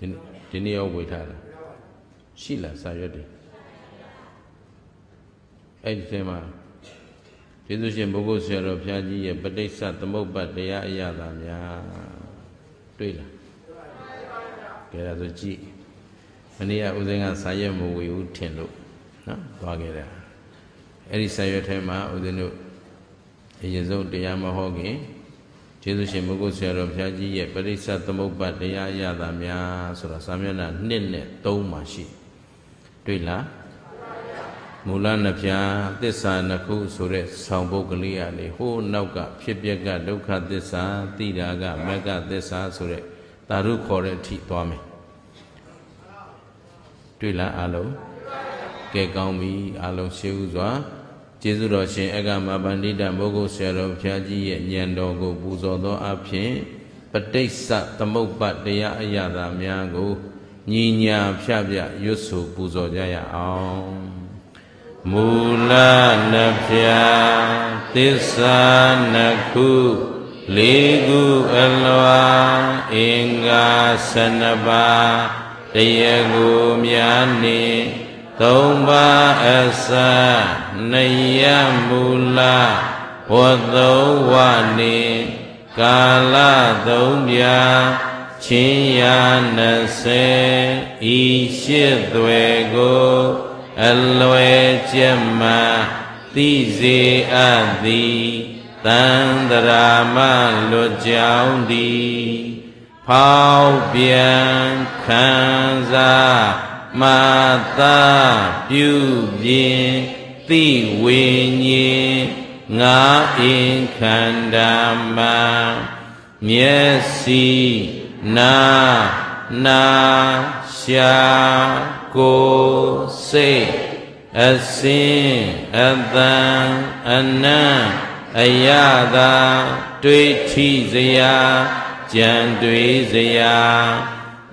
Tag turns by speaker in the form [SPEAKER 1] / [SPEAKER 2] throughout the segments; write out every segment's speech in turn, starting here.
[SPEAKER 1] ဒီဒီနေ့ရောဝေထားလားရှိလားစာရွက်တွေအဲ့ဒီထဲမှာကျေးဇူးရှင်ဘုဂုဆရာတော်ဘုရားကြီးရဲ့ပဋိစ္စသမုပ္ပါတရားအရာသာများတွေ့လားကဲဒါဆိုကြည့်မနေ့ကဦးဇင်းကစာရွက်မဝေဘူးထင်လို့နော်သွားခဲ့တယ်အဲ့ဒီစာရွက်ထဲမှာဦးဇင်းတို့အရင်ဆုံးတရားမဟောခင် ကျေးဇူးရှင်ဘုဂုဆရာတော်ဘုရားကြီးရဲ့ပရိစ္ဆသမုပ္ပါတရားအရသာများဆိုတော့စာမျက်နှာ1နဲ့3မှာရှိတွေ့လားမူလနှဖျားသစ္စာနှစ်ခုဆိုတဲ့ဆောင်းပုဒ်ကလေးရလေဟိုးနောက်ကဖြစ်ပျက်ကဒုက္ခသစ္စာတိတာကမက္ကသစ္စာဆိုတဲ့သာရုခေါ်တဲ့အထိသွားမယ်တွေ့လားအလုံးကဲကောင်းပြီအလုံးရှိဥစွာ ကျေးဇူးတော်ရှင်အကမဗန္တိတမိုးကုတ်ဆရာတော်ဘုရားကြီးရဲ့ဉာဏ်တော်ကိုပူဇော်သောအဖြစ်ပဋိစ္စသမုပ္ပါတရားအရာသာများကိုညီညာဖြပြရွတ်ဆိုပူဇော်ကြရအောင်မူလနဖြာသစ္စာနှစ်ခုလေးခုအလွာအင်္ဂါ၁၂ပါးတရားကိုများနေ သုံးပါးအစနယမူလဝသုံးဝနေကာလသုံးပြချင်းရာ20ဤရှိသွေကိုအလွယ်ကျက်မှသိစေအပ်သည်တန်တရာမလွတ်ကြောင်းသည်ဖောက်ပြန်ခံစား မာတာပြုပြင်သိဝိညာဉ်ငါအင်ခန္ဓာမမျက်စိနာနာရှာကိုစိတ်အစင်းအတန်အနံ့အယတာတွေ့ထိစရာကြံတွေ့စရာ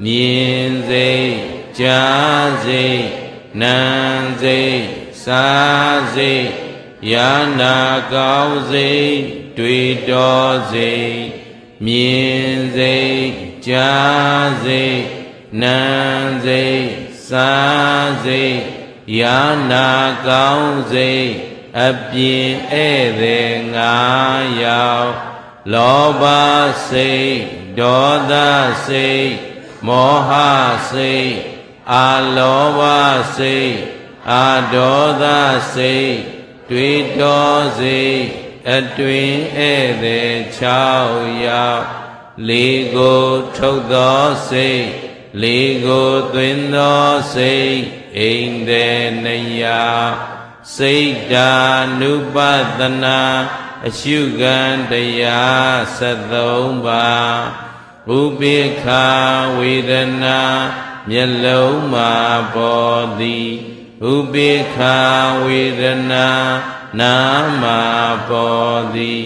[SPEAKER 1] မြင်စိတ် ကြားစိတ်နာစိတ်စားစိတ်ယာနာကောင်းစိတ်တွေ့တော်စိတ်မြင်စိတ်ကြားစိတ်နာစိတ်စားစိတ်ယာနာကောင်းစိတ်အပြင်ဧည့်သည်ငါရောက်လောဘစိတ်ဒေါသစိတ်မောဟစိတ် အာလောဘစိတ်အာဒေါသစိတ်တွေ့တော်စိတ်အတွင်ဧည့်သည်6ယောက်လေးကိုထုတ်သောစိတ်လေးကိုသွင်းသောစိတ်အိမ်သည်နှစ်ယောက်စိတ်ဓာနုပဒနာအရှုခံတရား73ပါး ဥပိ္ခာဝေဒနာမျက်လုံးမှာပေါ်သည်ဥပိ္ခာဝေဒနာနာမှာပေါ်သည်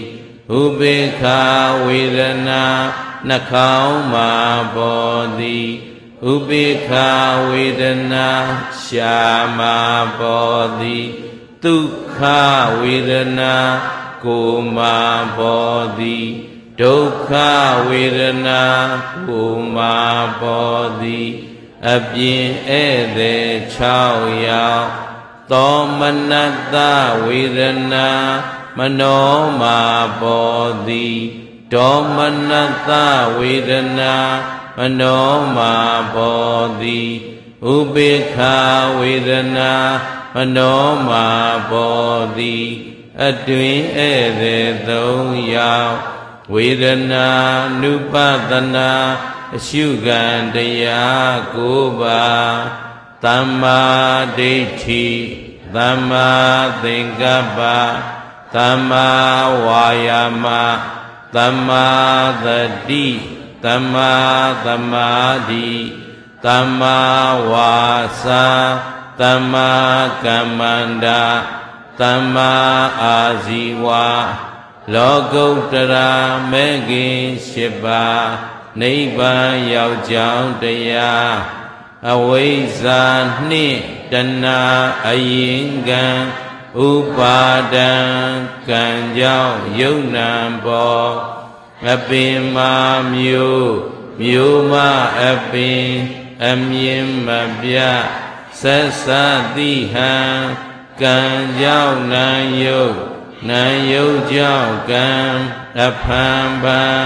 [SPEAKER 1] ဥပိ္ခာဝေဒနာနှာခေါင်းမှာပေါ်သည်ဥပိ္ခာဝေဒနာရှာမှာပေါ်သည်ဒုက္ခဝေဒနာကိုမှာပေါ်သည် ဒုက္ခဝေဒနာကိုမှာပေါ်သည်အပြင်ဧည့်သည်6ယောက်သောမနတဝေဒနာမနောမာပေါ်သည်ဒေါမနတဝေဒနာမနောမာပေါ်သည်ဥပေက္ခဝေဒနာမနောမာပေါ်သည်အတွင်ဧည့်သည်သုံးယောက် ဝေဒနာနုပဒနာအရှုခံတရားကိုပါသမ္မာဒိဋ္ဌိသမ္မာသင်္ကပ္ပသမ္မာဝါယာမသမ္မာသတိသမ္မာသမာဓိသမ္မာဝါစာသမ္မာကမ္မန္တာသမ္မာအာဇီဝ လောကုတ္တရာမေခင်၈ပါးနိဗ္ဗာန်ရောက်ကြောင်းတရားအဝိဇ္ဇာနှင့်တဏှာအရင်ကံဥပါဒံကံကြောင့်ယုံနံပေါ်အပင်မာမျိုးမြို့မအပင်အမြင်မပြဆက်စတိဟံကံကြောင့်နံယုတ် နံယုတ်ကြောင့်ကံအဖန်ပန်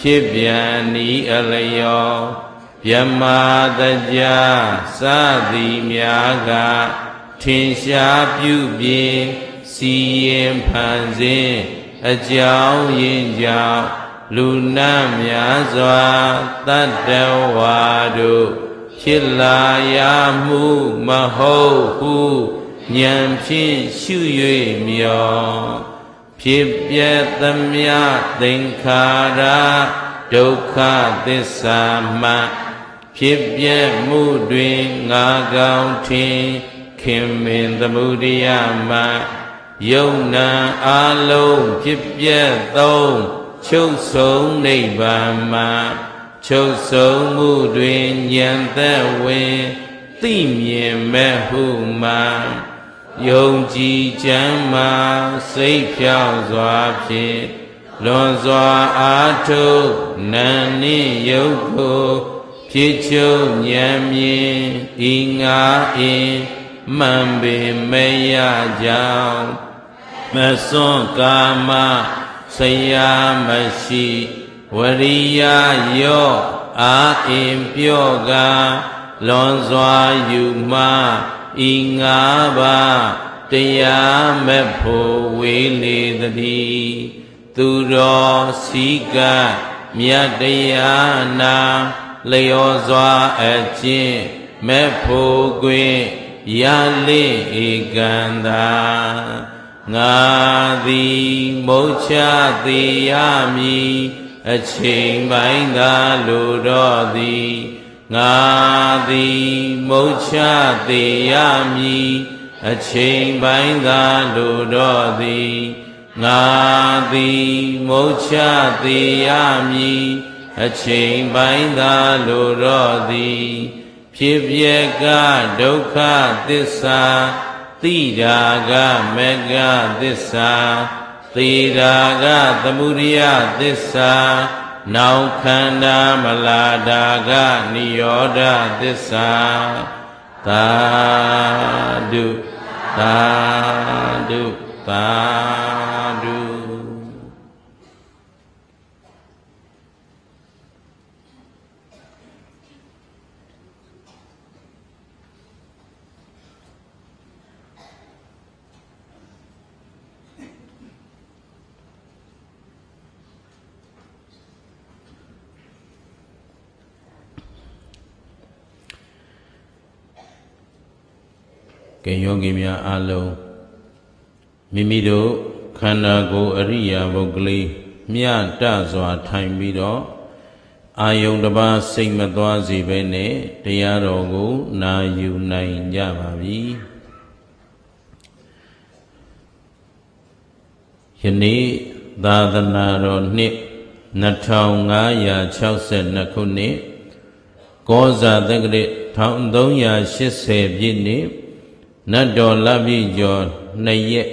[SPEAKER 1] ဖြစ်ပြန်ဤအလျောမြမာတကြစသည်များကထင်ရှားပြုပြင်စီရင်ဖန်ဆင်းအကြောင်းရင်းကြောင့်လူနာများစွာတတ္တဝါတို့ဖြစ်လာရမှုမဟုတ်ဟု ဉာဏ်ဖြင့်ရှု၍မြော်ဖြစ်ပြသမျှသင်္ခါရဒုက္ခသစ္စာမှဖြစ်ပြမှုတွင်ငါကောင်းထင်ခင်မင်သမှုတရားမှယုံနာအလုံးဖြစ်ပြသုံးချုပ်ဆုံးနိဗ္ဗာန်မှာချုပ်ဆုံးမှုတွင်ဉာဏ်သက်ဝင်သိမြင်မဲ့ဟုမှာ ယုံကြည်ချမ်းမာစိတ်ဖြောင့်စွာဖြင့်လွန်စွာအားထုတ်နာနှင့်ယုတ်ကိုဖြစ်ချုပ်ဉာဏ်မြင်ဤငါအင်းမှန်ပေမရကြောင်းမစွန့်ကာမဆရာမရှိဝရိယယောအာအင်ပြော့ကလွန်စွာယူမှ ဤငါးပါးတရားမဲ့ဖို့ဝေးလေသည်သူတော်စီကမြတ်တရားနာလျော်စွာအကျင့်မဲ့ဖို့ကွင်ရလိဧကန္တာငါသည်မုတ်ချသေးရမည်အချိန်ပိုင်းသာလိုတော့သည် ငါသည်မုတ်ချသေးရမည်အချိန်ပိုင်းသာလိုတော့သည်ငါသည်မုတ်ချသေးရမည်အချိန်ပိုင်းသာလိုတော့သည်ဖြစ်ပြကဒုက္ခသစ္စာသိတာကမေကသစ္စာသေတာကသမုဒိယသစ္စာ နောင်ခန္ဓာမလာတာကနိရောဓသစ္စာသာဓုသာဓုသာဓု ကဲယောဂီများအလုံးမိမိတို့ခန္ဓာကိုယ်အရိယာပုဂ္ဂလိမြတ်တစွာထိုင်ပြီးတော့အာယုန်တစ်ပါးစိတ်မသွားစေဘဲနဲ့တရားတော်ကို နာယူနိုင်ကြပါပြီယနေ့သာသနာတော်နှစ်2562ခုနှစ်ကောဇာတက္ကရာ1380ပြည့်နှစ် နတ်တော်လပြည့်ကျော်2ရက်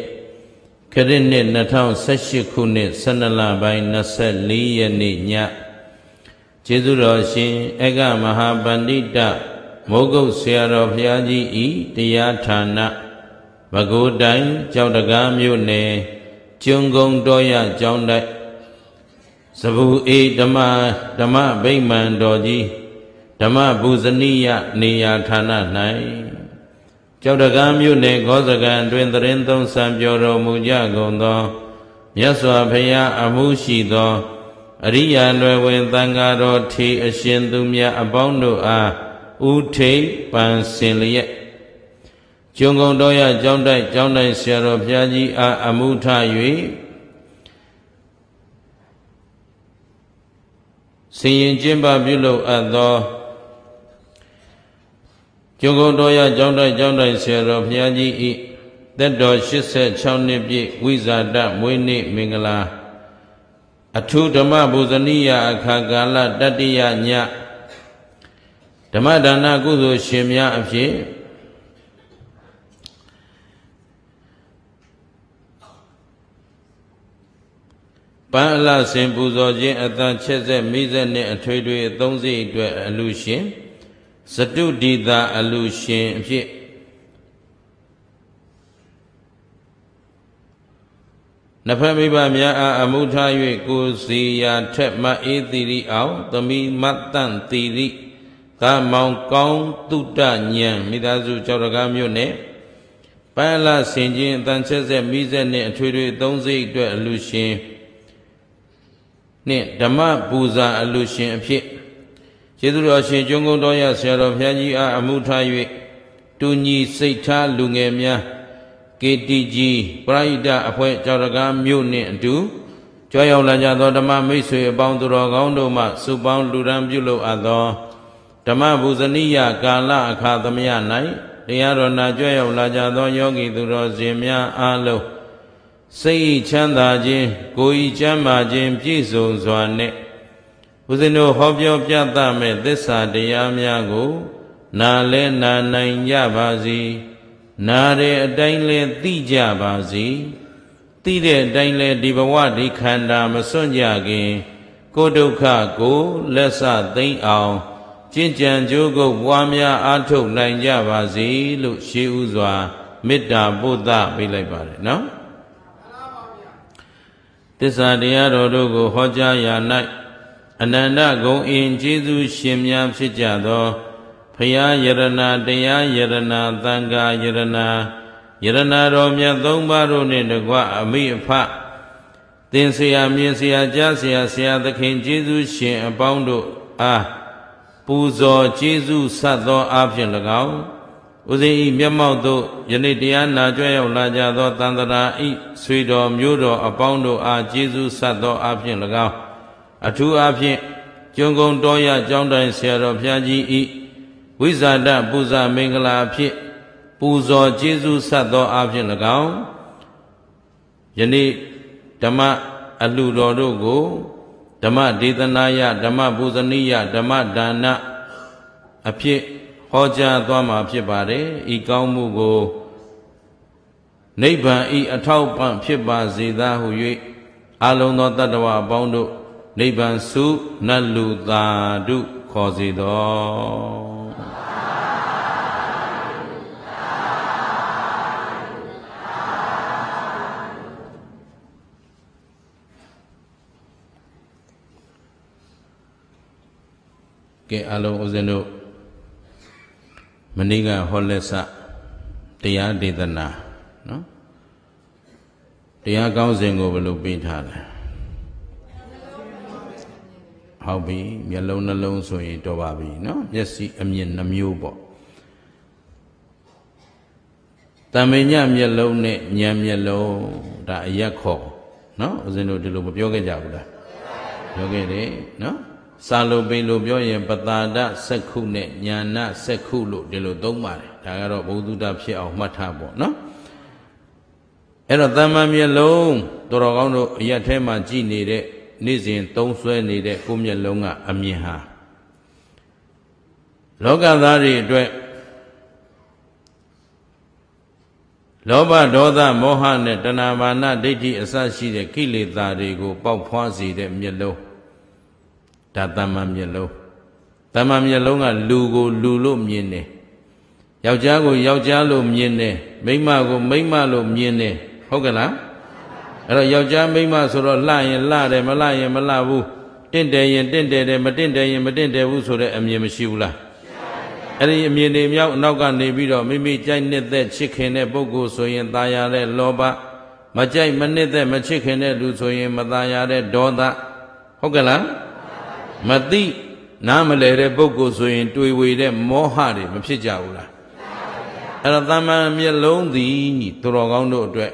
[SPEAKER 1] ခရစ်နှစ်2018ခုနှစ်12လပိုင်း24ရက်နေ့ညကျေးဇူးတော်ရှင်အကမဟာပန္တိတမိုးကုတ်ဆရာတော်ဘုရားကြီးဤတရားဌာနဘဂိုတိုင်းကြောက်တကားမြို့နယ်ကျွန်းကုန်းတော်ရကျောင်းတိုက်သဘူအေဓမ္မဓမ္မဗိမာန်တော်ကြီးဓမ္မဘူဇနိယနေရာဌာန၌ ကြောက်တကံမြို့နယ်ဂောဇကံတွင်သတင်းသုံးဆံပြောတော်မူကြကုန်သောမြတ်စွာဘုရားအမှုရှိသော အရိယာနွယ်ဝင်သံဃာတော်ထေအရှင်သူမြတ်အပေါင်းတို့အားဥထိတ်ပန်စင်လျက်ကျွန်းကုန်တော်ရကျောင်းတိုက်ကျောင်းတိုက်ဆရာတော်ဘုရားကြီးအားအမှုထ၍စင်ရင်ကျင့်ပပြုလုပ်အပ်သော ကျုံကုန်တော်ရကျောင်းတိုက်ကျောင်းတိုက်ဆရာတော်ဘုရားကြီးဤသက်တော်86နှစ်ပြည့်ဝိဇာတမွေးနေ့မင်္ဂလာအထုဓမ္မဘုဇနိယအခါကာလတတိယညဓမ္မဒါနကုသိုလ်ရှင်များအဖြစ်ပန်းအလဆင်ပူဇော်ခြင်းအတန်ချက်ဆက်မိဆက်နှင့်အထွေထွေအသုံးစိတ်အတွက်အလူရှင် စတုဒီတာအလူရှင်အဖြစ်နဖက်မိဘများအားအမှုထား၍ကိုယ်စီယာထက်မအေးတိရိအောင်သမိမတ်တန်တိရိသာမောင်ကောင်းတုတ္တညံမိသားစုကြောက်ရကားမြို့နယ်ပန်းလာဆင်ခြင်းအတန်ချက်ဆက်မိဆက်နှင့်အထွေထွေသုံးစိတ်အတွက်အလူရှင်နှင့်ဓမ္မပူဇာအလူရှင်အဖြစ် ကျေးဇူးတော်ရှင်ကျွန်းကုန်းတော်ရဆရာတော်ဘုရားကြီးအားအမှုထား၍တူညီစိတ်ထားလူငယ်များ KTG ပရိဒအဖွဲ့ကြောက်ရကားမြို့နှင့်အတူကြွရောက်လာကြသောဓမ္မမိတ်ဆွေအပေါင်းသူတော်ကောင်းတို့မှစုပေါင်းလူရန်ပြုလုပ်အပ်သောဓမ္မဘူဇနိယကာလအခါသမယ၌တရားတော်နာကြွရောက်လာကြသောယောဂီသူတော်စင်များအားလုံးစိတ်ချမ်းသာခြင်းကိုယ်ဤချမ်းသာခြင်းပြည့်စုံစွာနဲ့ ဦးဇင်းတို့ဟောပြောပြသမဲ့သစ္စာတရားများကို နာလဲနာနိုင်ကြပါစေနာတဲ့အတိုင်းလဲသိကြပါစေသိတဲ့အတိုင်းလဲဒီဘဝဒီခန္ဓာမစွန့်ကြခင် ကိုဒုက္ခကိုလက်ဆသိမ့်အောင်ကျင့်ကြံကြိုးကုပ်ပွားများအားထုတ်နိုင်ကြပါစေလို့ရှေးဥစွာမေတ္တာပို့သပေးလိုက်ပါတယ်နော်သစ္စာတရားတော်တို့ကိုဟောကြားရာ၌ အနန္တဂုံအင်ကျေးဇူးရှင်များဖြစ်ကြသောဖရာယရဏတရားယရဏသံဃာယရဏယရဏတော်မြတ်သုံးပါးတို့နှင့်တကွအမိအဖသင်ဆရာမြင်ဆရာကြားဆရာဆရာသခင်ကျေးဇူးရှင်အပေါင်းတို့အားပူဇော်ကျေးဇူးဆက်သောအဖြစ်၎င်းဥစဉ်ဤမျက်မှောက်သို့ယနေ့တရားနာကြွရောက်လာကြသောတန်တရာဤဆွေတော်မျိုးတော်အပေါင်းတို့အားကျေးဇူးဆက်သောအဖြစ်၎င်း အထူးအဖြစ်ကျွန်းကုန်းတော်ရကျောင်းတိုင်ဆရာတော်ဘုရားကြီးဤဝိဇာတပူဇာမင်္ဂလာအဖြစ်ပူဇော်ကျေးဇူးဆက်သောအဖြစ်၎င်းယနေ့ဓမ္မအလှတော်တို့ကိုဓမ္မဒေသနာယဓမ္မပူဇနိယဓမ္မဒါနအဖြစ်ဟောကြားသွားမှာဖြစ်ပါတယ်ဤကောင်းမှုကိုနိဗ္ဗာန်ဤအထောက်ပံ့ဖြစ်ပါစေသာဟု၍အလုံးသောတတ္တဝအပေါင်းတို့ နိဗ္ဗာန်စုနတ်လူသာဓုခေါ်စေတော်ကဲအလုံးဦးဇင်းတို့မနေ့ကဟောလက်စတရားဒေသနာနော်တရားကောင်းစဉ်ကိုဘယ်လိုပေးထားလဲ ဟုတ်ပြီမျက်လုံးနှလုံးဆိုရင်တော်ပါပြီနော်မျက်စိအမြင်နှမျိုးပေါ့တမညမျက်လုံးနဲ့ဉာဏ်မျက်လုံးဒါအရက်ခေါ်နော်ဦးဇင်းတို့ဒီလိုမပြောခဲ့ကြဘူးလားပြောခဲ့တယ်နော်စာလိုပိန်လိုပြောရင်ပတာဒစက္ခုနဲ့ညာနာစက္ခုလို့ဒီလိုသုံးပါတယ်ဒါကတော့ဘုသူတဖြစ်အောင်မှတ်ထားပေါ့နော်အဲ့တော့တမ္မာမျက်လုံးတော်တော်ကောင်းတို့အရက်ထဲမှာကြည်နေတဲ့ နေ့စဉ်သုံးဆွဲနေတဲ့ကိုမျက်လုံးကအမြင်ဟာလောကသားတွေအတွက်လောဘဒေါသမောဟနဲ့တဏှာမာနဒိဋ္ဌိအစရှိတဲ့ကိလေသာတွေကိုပေါက်ဖွားစေတဲ့မျက်လုံးဒါတမ္မာမျက်လုံးတမ္မာမျက်လုံးကလူကိုလူလို့မြင်တယ်ယောက်ျားကိုယောက်ျားလို့မြင်တယ်မိန်းမကိုမိန်းမလို့မြင်တယ်ဟုတ်ကဲ့လား အဲ့တော့ယောက်ျားမိန်းမဆိုတော့လှရင်လှတယ်မလှရင်မလှဘူးတင့်တယ်ရင်တင့်တယ်တယ်မတင့်တယ်ရင်မတင့်တယ်ဘူးဆိုတဲ့အမြင်မရှိဘူးလားအဲ့ဒီအမြင်တွေမြောက်နောက်ကနေပြီးတော့မိမိကြိုက်နှစ်သက်ချစ်ခင်တဲ့ပုဂ္ဂိုလ်ဆိုရင်ตายရတဲ့လောဘမကြိုက်မနှစ်သက်မချစ်ခင်တဲ့လူဆိုရင်မตายရတဲ့ဒေါသဟုတ်ကဲ့လားမသိနားမလဲတဲ့ပုဂ္ဂိုလ်ဆိုရင် တွေ့ဝေတဲ့မောဟတွေမဖြစ်ကြဘူးလားအဲ့တော့တမ္မာမျက်လုံးသည်သူတော်ကောင်းတို့အတွက်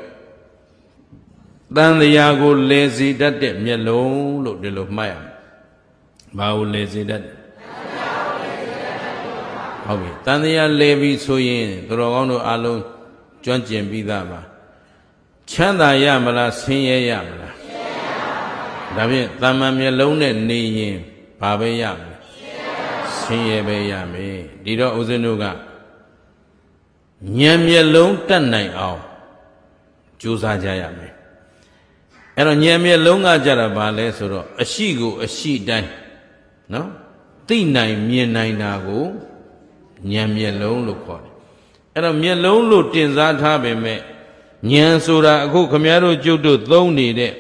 [SPEAKER 1] တန်တရားကိုလဲစီတတ်တဲ့မျက်လုံးလို့ဒီလိုမှတ်ရမယ်။ဘာကိုလဲစီတတ်တယ်ဟုတ်ပြီတန်တရားလဲပြီဆိုရင်သူတော်ကောင်းတို့အလုံးကျွမ်းကျင်ပြီးသားပါချမ်းသာရမလားဆင်းရဲရမလားဒါဖြင့်တမ္မာမျက်လုံးနဲ့နေရင်ဘာပဲရမလဲဆင်းရဲပဲရမယ်ဒီတော့ဦးဇင်းတို့ကဉာဏ်မျက်လုံးတတ်နိုင်အောင်ကြိုးစားကြရမယ် အဲ့တော့ဉာဏ်မျက်လုံးကကြတာဘာလဲဆိုတော့အရှိကိုအရှိတိုင်းနော်သိနိုင်မြင်နိုင်တာကိုဉာဏ်မျက်လုံးလို့ခေါ်တယ်အဲ့တော့မျက်လုံးလို့တင်စားထားပေမဲ့ဉာဏ်ဆိုတာအခုခမည်းတော်ကျုပ်တို့သုံးနေတဲ့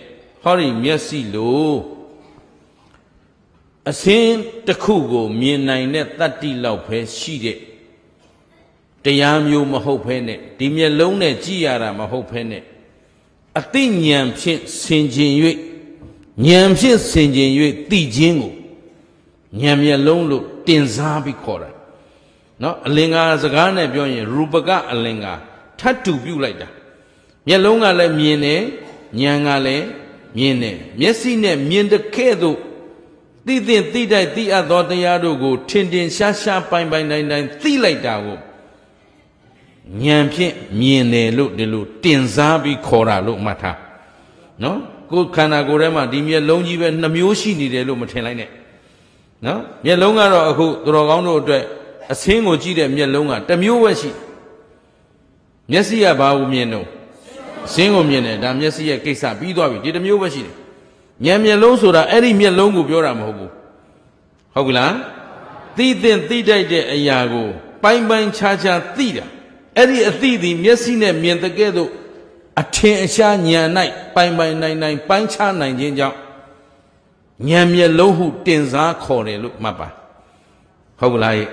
[SPEAKER 1] ဟောဒီမျက်စိလို့အစင်းတစ်ခုကိုမြင်နိုင်တဲ့တတ္တိလောက်ပဲရှိတဲ့တရားမျိုးမဟုတ်ဘဲနဲ့ဒီမျက်လုံးနဲ့ကြည့်ရတာမဟုတ်ဘဲနဲ့ အသိဉာဏ်ဖြင့်ဆင်ခြင်၍ဉာဏ်ဖြင့်ဆင်ခြင်၍သိခြင်းကိုဉာဏ်မျက်လုံးလို့တင်စားပြီးခေါ်တာနော်အလင်္ကာစကားနဲ့ပြောရင်ရူပကအလင်္ကာထတ်တူပြုတ်လိုက်တာမျက်လုံးကလည်းမြင်တယ်ဉာဏ်ကလည်းမြင်တယ်မျက်စိနဲ့မြင်တဲ့ကဲ့သို့သိသိသိတိုက်သိအပ်သောတရားတို့ကိုထင်ထင်ရှားရှားပိုင်ပိုင်နိုင်နိုင်သိလိုက်တာကို ဉာဏ်ဖြင့်မြင်တယ်လို့ဒီလိုတင်စားပြီးခေါ်တာလို့မှတ်ထားနော်ကိုယ်ခန္ဓာကိုယ်ထဲမှာဒီမျက်လုံးကြီးပဲနှမျိုးရှိနေတယ်လို့မထင်လိုက်နဲ့နော်မျက်လုံးကတော့အခုသူတော်ကောင်းတို့အတွက်အဆင်းကိုကြည့်တဲ့မျက်လုံးကတစ်မျိုးပဲရှိမျက်စိကဘာကိုမြင်တော့အဆင်းကိုမြင်တယ်ဒါမျက်စိရဲ့ကိစ္စပြီးသွားပြီဒီတစ်မျိုးပဲရှိတယ်ဉာဏ်မျက်လုံးဆိုတာအဲ့ဒီမျက်လုံးကိုပြောတာမဟုတ်ဘူးဟုတ်ကလားသိသင်သိတတ်တဲ့အရာကို ပိုင်းပိုင်းခြားခြားသိတာ အဲ့ဒီအသိသည်မျက်စိနဲ့မြင်တဲ့ကဲ့သို့အထင်အရှားဉာဏ်၌ပိုင်ပိုင်နိုင်နိုင်ပိုင်းခြားနိုင်ခြင်းကြောင့်ဉာဏ်မျက်လုံးဟုတင်စားခေါ်တယ်လို့မှတ်ပါဟုတ်ကလားရဲ့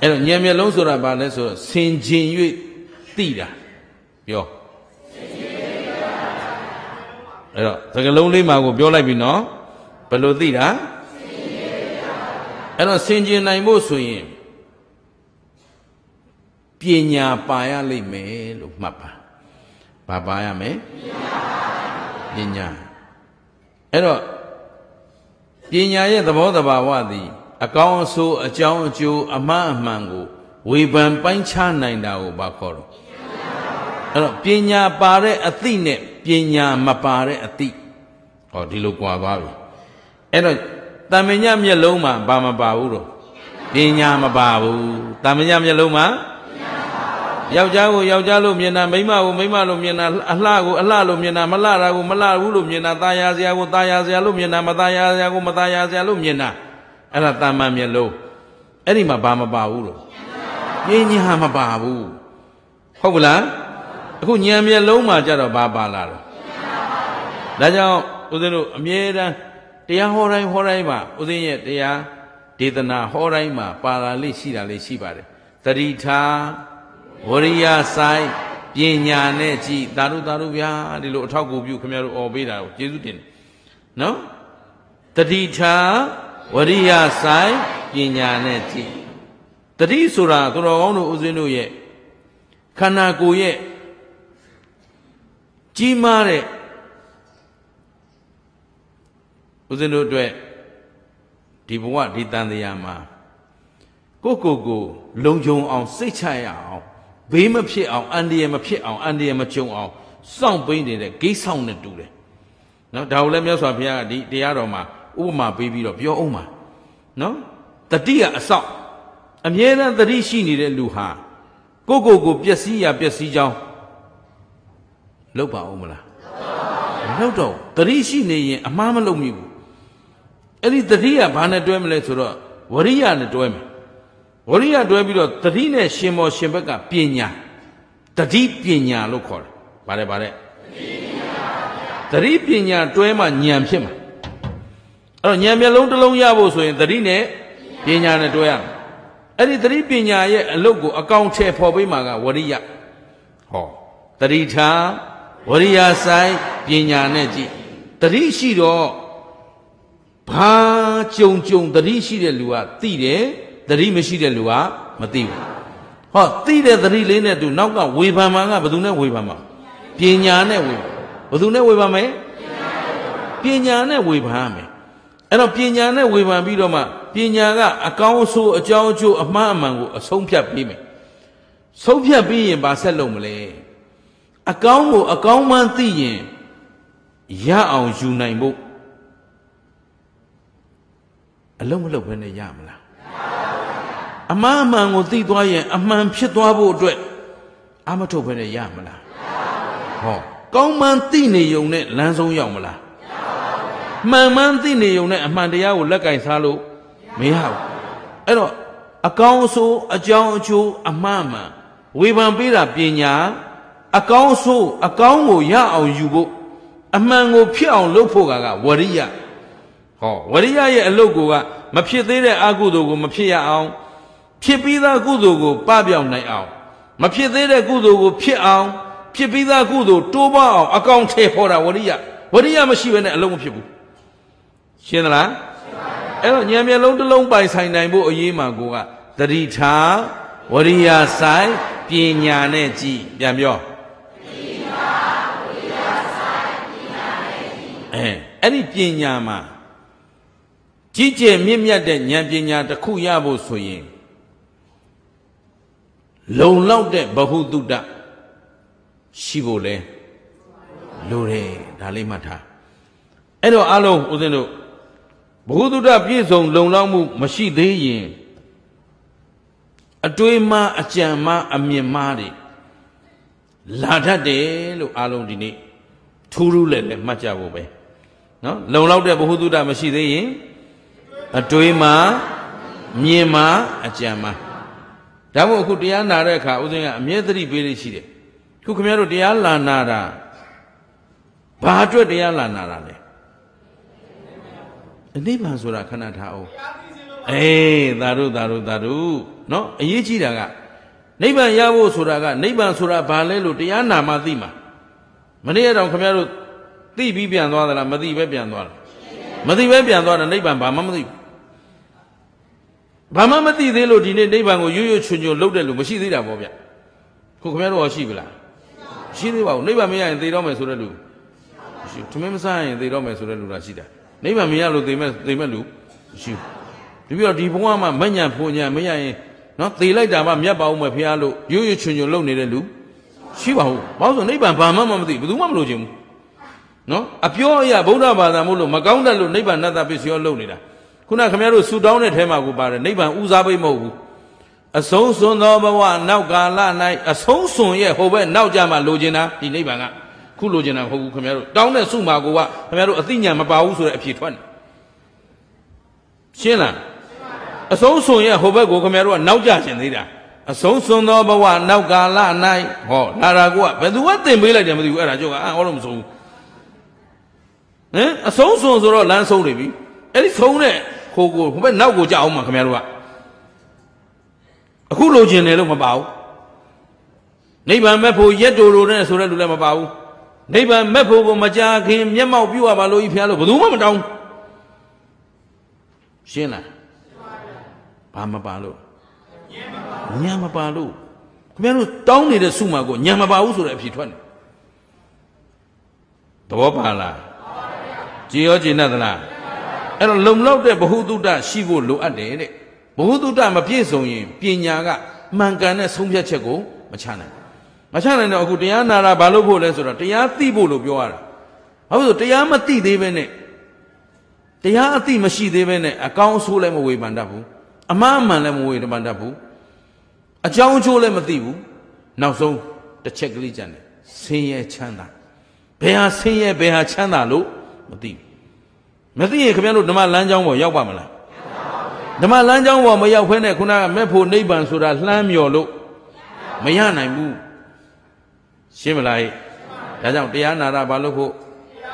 [SPEAKER 1] အဲ့တော့ဉာဏ်မျက်လုံးဆိုတာဘာလဲဆိုတော့ဆင်ခြင်၍သိတာပြောအဲ့တော့သကလုံးလေးမှာကိုပြောလိုက်ပြီနော်ဘယ်လိုသိတာအဲ့တော့ဆင်ခြင်နိုင်ဖို့ဆိုရင် ပညာပါရလိမ့်မယ်လို့မှတ်ပါဘာပါရမလဲပညာအဲ့တော့ပညာရဲ့သဘောတဘာဝသည်အကောင်းအဆိုးအကြောင်းအကျိုးအမှားအမှန်ကိုဝေဖန်ပိုင်းခြားနိုင်တာကိုဘာခေါ်တော့အဲ့တော့ပညာပါတဲ့အသိနဲ့ပညာမပါတဲ့အသိဟောဒီလိုကြွာသွားပြီအဲ့တော့တမညမျက်လုံးမှာဘာမပါဘူးတော့ပညာမပါဘူးတမညမျက်လုံးမှာ ယောက်ျားကိုယောက်ျားလို့မြင်တာမိန်းမကိုမိန်းမလို့မြင်တာအလှကိုအလှလို့မြင်တာမလှတာကိုမလှဘူးလို့မြင်တာตาယာစရာကိုตาယာစရာလို့မြင်တာမตาယာစရာကိုမตาယာစရာလို့မြင်တာအဲ့ဒါတာမန်မျက်လုံးအဲ့ဒီမှာဘာမပါဘူးလို့ပညာမပါဘူးဟုတ်ကလားအခုဉာဏ်မျက်လုံးမှာကြတော့ဘာပါလာတော့ဒါကြောင့်ဦးဇင်းတို့အမြဲတမ်းတရားဟောတိုင်းဟောတိုင်းမှာဦးဇင်းရဲ့တရားဒေသနာဟောတိုင်းမှာပါလာလေးရှိတာလေးရှိပါတယ်သတိထား ဝရိယဆိုင်ပညာနဲ့ကြည်သာဓုသာဓုဗျာဒီလိုအထောက်ကူပြုခင်ဗျားတို့អော်ပေးတာကိုကျေးဇူးတင်တယ်နော်တတိထားဝရိယဆိုင်ပညာနဲ့ကြည်တတိဆိုတာသူတော်ကောင်းတို့ဦးဇင်းတို့ရဲ့ခန္ဓာကိုယ်ရဲ့ကြီးမားတဲ့ဦးဇင်းတို့အတွက်ဒီဘဝဒီတန်တရားမှာကိုကိုကိုလုံခြုံအောင်စိတ်ချရအောင် ဘေးမဖြစ်အောင်အန္တရာယ်မဖြစ်အောင်အန္တရာယ်မကြုံအောင်စောင့်ပိနေတဲ့ဂိတ်ဆောင်နဲ့တူတယ်နော်ဒါကိုလည်းမြတ်စွာဘုရားကဒီတရားတော်မှာဥပမာပေးပြီးတော့ပြောအောင်ပါနော်တတိယအဆောက်အမြဲတမ်းတတိရှိနေတဲ့လူဟာကိုကိုကိုပျက်စီးရပျက်စီးကြောင်းလောက်ပါအောင်မလားမလောက်တော့တတိရှိနေရင်အမှားမလုပ်မိဘူးအဲ့ဒီတတိကဘာနဲ့တွဲမလဲဆိုတော့ဝရိယနဲ့တွဲမယ် ဝရိယတွဲပြီးတော့တတိနဲ့ရှင်မောရှင်ဘက်ကပညာတတိပညာလို့ခေါ်တယ်ဗါတယ်ဗါတယ်တတိပညာတွဲမှဉာဏ်ဖြစ်မှာအဲ့တော့ဉာဏ်မျက်လုံးတစ်လုံးရဖို့ဆိုရင်တတိနဲ့ပညာနဲ့တွဲရမယ်အဲ့ဒီတတိပညာရဲ့အလုတ်ကိုအကောင်ထဲဖော်ပေးမှာကဝရိယဟောတတိထားဝရိယဆိုင်ပညာနဲ့ကြည့်တတိရှိတော့ဘာကြုံကြုံတတိရှိတဲ့လူကသိတယ် တတိမရှိတဲ့လူကမသိဘူးဟောသိတဲ့တတိလေးနဲ့သူနောက်ကဝေဖန်မှာကဘယ်သူနဲ့ဝေဖန်မှာပညာနဲ့ဝေဘယ်သူနဲ့ဝေဖန်မယ်ပညာနဲ့ဝေဖန်ရမယ်အဲ့တော့ပညာနဲ့ဝေဖန်ပြီးတော့မှပညာကအကောင်းဆိုးအကြောင်းအကျိုးအမှားအမှန်ကိုအဆုံးဖြတ်ပေးမယ်ဆုံးဖြတ်ပြီးရင်ဘာဆက်လုပ်မလဲအကောင်းကိုအကောင်းမှန်းသိရင်ရအောင်ယူနိုင်ဖို့အလုံးမလုံးဘဲနဲ့ရမလား အမှားအမှန်ကိုသိသွားရင်အမှန်ဖြစ်သွားဖို့အတွက်အာမထုတ်ဘဲနဲ့ရမလားဟောကောင်းမှန်းသိနေုံနဲ့လမ်းဆုံးရောက်မလားမှန်မှန်းသိနေုံနဲ့အမှန်တရားကိုလက်ကင်စားလို့မရဘူးအဲ့တော့အကောင်းအဆိုးအကြောင်းအကျိုးအမှန်မှန်ဝေဖန်ပေးတာပညာအကောင်းဆိုးအကောင်းကိုရအောင်ယူဖို့အမှန်ကိုဖြစ်အောင်လုပ်ဖို့ကဝရိယဟောဝရိယရဲ့အလုပ်ကိုကမဖြစ်သေးတဲ့အကုသိုလ်ကိုမဖြစ်ရအောင် ဖြစ်ပြီးသားကုသိုလ်ကိုပပြောင်းနိုင်အောင်မဖြစ်သေးတဲ့ကုသိုလ်ကိုဖြစ်အောင်ဖြစ်ပြီးသားကုသိုလ်တိုးပွားအောင်အကောင့်ထဲပေါ်တာဝရိယဝရိယမရှိဘဲနဲ့အလုံးမဖြစ်ဘူးရှင်းသလားအဲ့တော့ဉာဏ်မျက်လုံးတစ်လုံးပိုင်ဆိုင်နိုင်ဖို့အရေးမှကိုကသတိထားဝရိယဆိုင်ပညာနဲ့ကြည်ပြန်ပြောအဲအဲ့ဒီပညာမှာကြီးကျယ်မြင့်မြတ်တဲ့ဉာဏ်ပညာတစ်ခုရဖို့ဆိုရင် လုံလောက်တဲ့ဘဟုတုတ္တရှိဖို့လဲလိုတယ်ဒါလေးမှတ်ထားအဲ့တော့အလုံးဦးဇင်းတို့ဘဟုတုတ္တပြည့်စုံလုံလောက်မှုမရှိသေးရင်အတွေးမှအကြံမှအမြင်မှတွေလာတတ်တယ်လို့အလုံးဒီနေ့ထူးထူးလည်းလည်းမှတ်ကြဖို့ပဲနော်လုံလောက်တဲ့ဘဟုတုတ္တမရှိသေးရင်အတွေးမှမြင်မှအကြံမှ ဒါမို့အခုတရားနာတဲ့အခါဥစဉ်ကအမြဲတမ်းပေးလေးရှိတယ်ခုခင်ဗျားတို့တရားလာနာတာဘာအတွက်တရားလာနာတာလဲအနိဗ္ဗာန်ဆိုတာခဏထားအောင်အေးသာဓုသာဓုသာဓုနော်အရေးကြီးတာကနိဗ္ဗာန်ရဖို့ဆိုတာကနိဗ္ဗာန်ဆိုတာဘာလဲလို့တရားနာမှသိမှာမနေ့ကတော့ခင်ဗျားတို့သိပြီးပြန်သွားသလားမသိပဲပြန်သွားလားမသိပဲပြန်သွားတာနိဗ္ဗာန်ဘာမှမသိဘူး ဘာမှမသိသေးလို့ဒီနေ့နိဗ္ဗာန်ကိုရွရွချွန်ချွန်လှုပ်တဲ့လူမရှိသေးတာပေါ့ဗျခုခင်ဗျားတို့ရောရှိပြီလားရှိသေးပါဘူးနိဗ္ဗာန်မရရင်သေတော့မယ်ဆိုတဲ့လူရှိထမင်းမစားရင်သေတော့မယ်ဆိုတဲ့လူလားရှိတာနိဗ္ဗာန်မရလို့သေမဲ့သေမဲ့လူရှိဒီပြီးတော့ဒီဘဝမှာမညံဖွညာမရရင်နော်သေလိုက်တာမှမြတ်ပါဦးမယ်ဖះလို့ရွရွချွန်ချွန်လှုပ်နေတဲ့လူရှိပါဘူးဘာလို့ဆိုနိဗ္ဗာန်ဘာမှမသိဘယ်သူမှမလို့ခြင်းဘူးနော်အပြောအရဗုဒ္ဓဘာသာမို့လို့မကောင်းတဲ့လို့နိဗ္ဗာန်နတ္တပစ္စယောလှုပ်နေတာ ခုနခင်ဗျားတို့ဆူတောင်းတဲ့ထဲမှာကိုပါတယ်နိဗ္ဗာန်ဦးစားပေးမဟုတ်ဘူးအဆုံးစွန်သောဘဝနောက်ကာလ၌အဆုံးစွန်ရဲ့ဟိုဘက်နောက်ကြမှာလိုချင်တာဒီနိဗ္ဗာန်ကခုလိုချင်တာမဟုတ်ဘူးခင်ဗျားတို့တောင်းတဲ့စုမှာကိုကခင်ဗျားတို့အသိဉာဏ်မပါဘူးဆိုတဲ့အဖြေထွက်နေရှင်းလားအဆုံးစွန်ရဲ့ဟိုဘက်ကိုခင်ဗျားတို့ကနောက်ကြရှင်သေးတာအဆုံးစွန်သောဘဝနောက်ကာလ၌ဟောလာတာကဘယ်သူကသင်ပေးလိုက်တယ်မသိဘူးအဲ့ဒါကြောင့်အာဟောလို့မဆုံးဘူးဟမ်အဆုံးစွန်ဆိုတော့လမ်းဆုံးနေပြီ အဲ့ဒီဆုံးတဲ့ဟိုကိုဟိုဘက်နောက်ကိုကြအောင်မှာခင်ဗျားတို့ကအခုလိုချင်တယ်လို့မပါဘူးနိဗ္ဗာန်မဲ့ဖို့ရက်တူလိုနဲ့ဆိုတဲ့လူလည်းမပါဘူးနိဗ္ဗာန်မဲ့ဖို့ကိုမကြခင်မျက်မှောက်ပြုရပါလို့ဤဖျားလို့ဘယ်သူမှမတောင်းရှင်းလားဘာမပါလို့ညံမပါလို့ခင်ဗျားတို့တောင်းနေတဲ့စုမှာကိုညံမပါဘူးဆိုတဲ့အဖြေထွက်နေသဘောပါလားကြည်ရောကြည်နဲ့သလား အဲ့တော့လုံလောက်တဲ့ဘ ഹു တုတ္တရှိဖို့လိုအပ်တယ်တဲ့ဘ ഹു တုတ္တမပြည့်စုံရင်ပညာကမှန်ကန်တဲ့ဆုံးဖြတ်ချက်ကိုမချနိုင်မချနိုင်တော့အခုတရားနာတာဘာလို့ဖို့လဲဆိုတော့တရားသိဖို့လို့ပြောရတာဘာလို့ဆိုတရားမသိသေးပဲနဲ့တရားအသိမရှိသေးပဲနဲ့အကောင်းအဆိုးလည်းမဝေဖန်တတ်ဘူးအမှားအမှန်လည်းမဝေဖန်တတ်ဘူးအကြောင်းအကျိုးလည်းမသိဘူးနောက်ဆုံးတစ်ချက်ကလေးကြံတယ်ဆင်းရဲချမ်းသာဘယ်ဟာဆင်းရဲဘယ်ဟာချမ်းသာလို့မသိဘူး မသိရင်ခင်ဗျားတို့ဓမ္မလမ်းကြောင်းပေါ်ရောက်ပါမလားဓမ္မလမ်းကြောင်းပေါ်မရောက်ဖဲနဲ့ခုနကမဲ့ဖို့နိဗ္ဗာန်ဆိုတာလှမ်းမြော်လို့မရနိုင်ဘူးရှင်းမလားဒါကြောင့်တရားနာတာဘာလို့ဖို့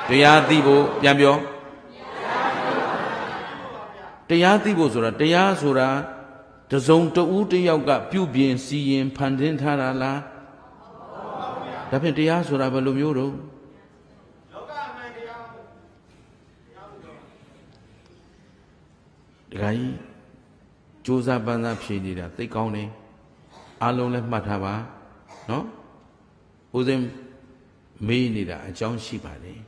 [SPEAKER 1] တရားသိဖို့ပြန်ပြောတရားသိဖို့ဆိုတာတရားဆိုတာတစုံတဦးတယောက်ကပြုပြင်စီရင်ဖန်ဆင်းထားတာလားဒါဖြင့်တရားဆိုတာဘယ်လိုမျိုးတော့ ဒကာကြီးစူးစမ်းပန်းစားဖြေနေတာသိကောင်းတယ်အားလုံးလည်းမှတ်ထားပါနော်ဦးစင်းမေးနေတာအကြောင်းရှိပါတယ်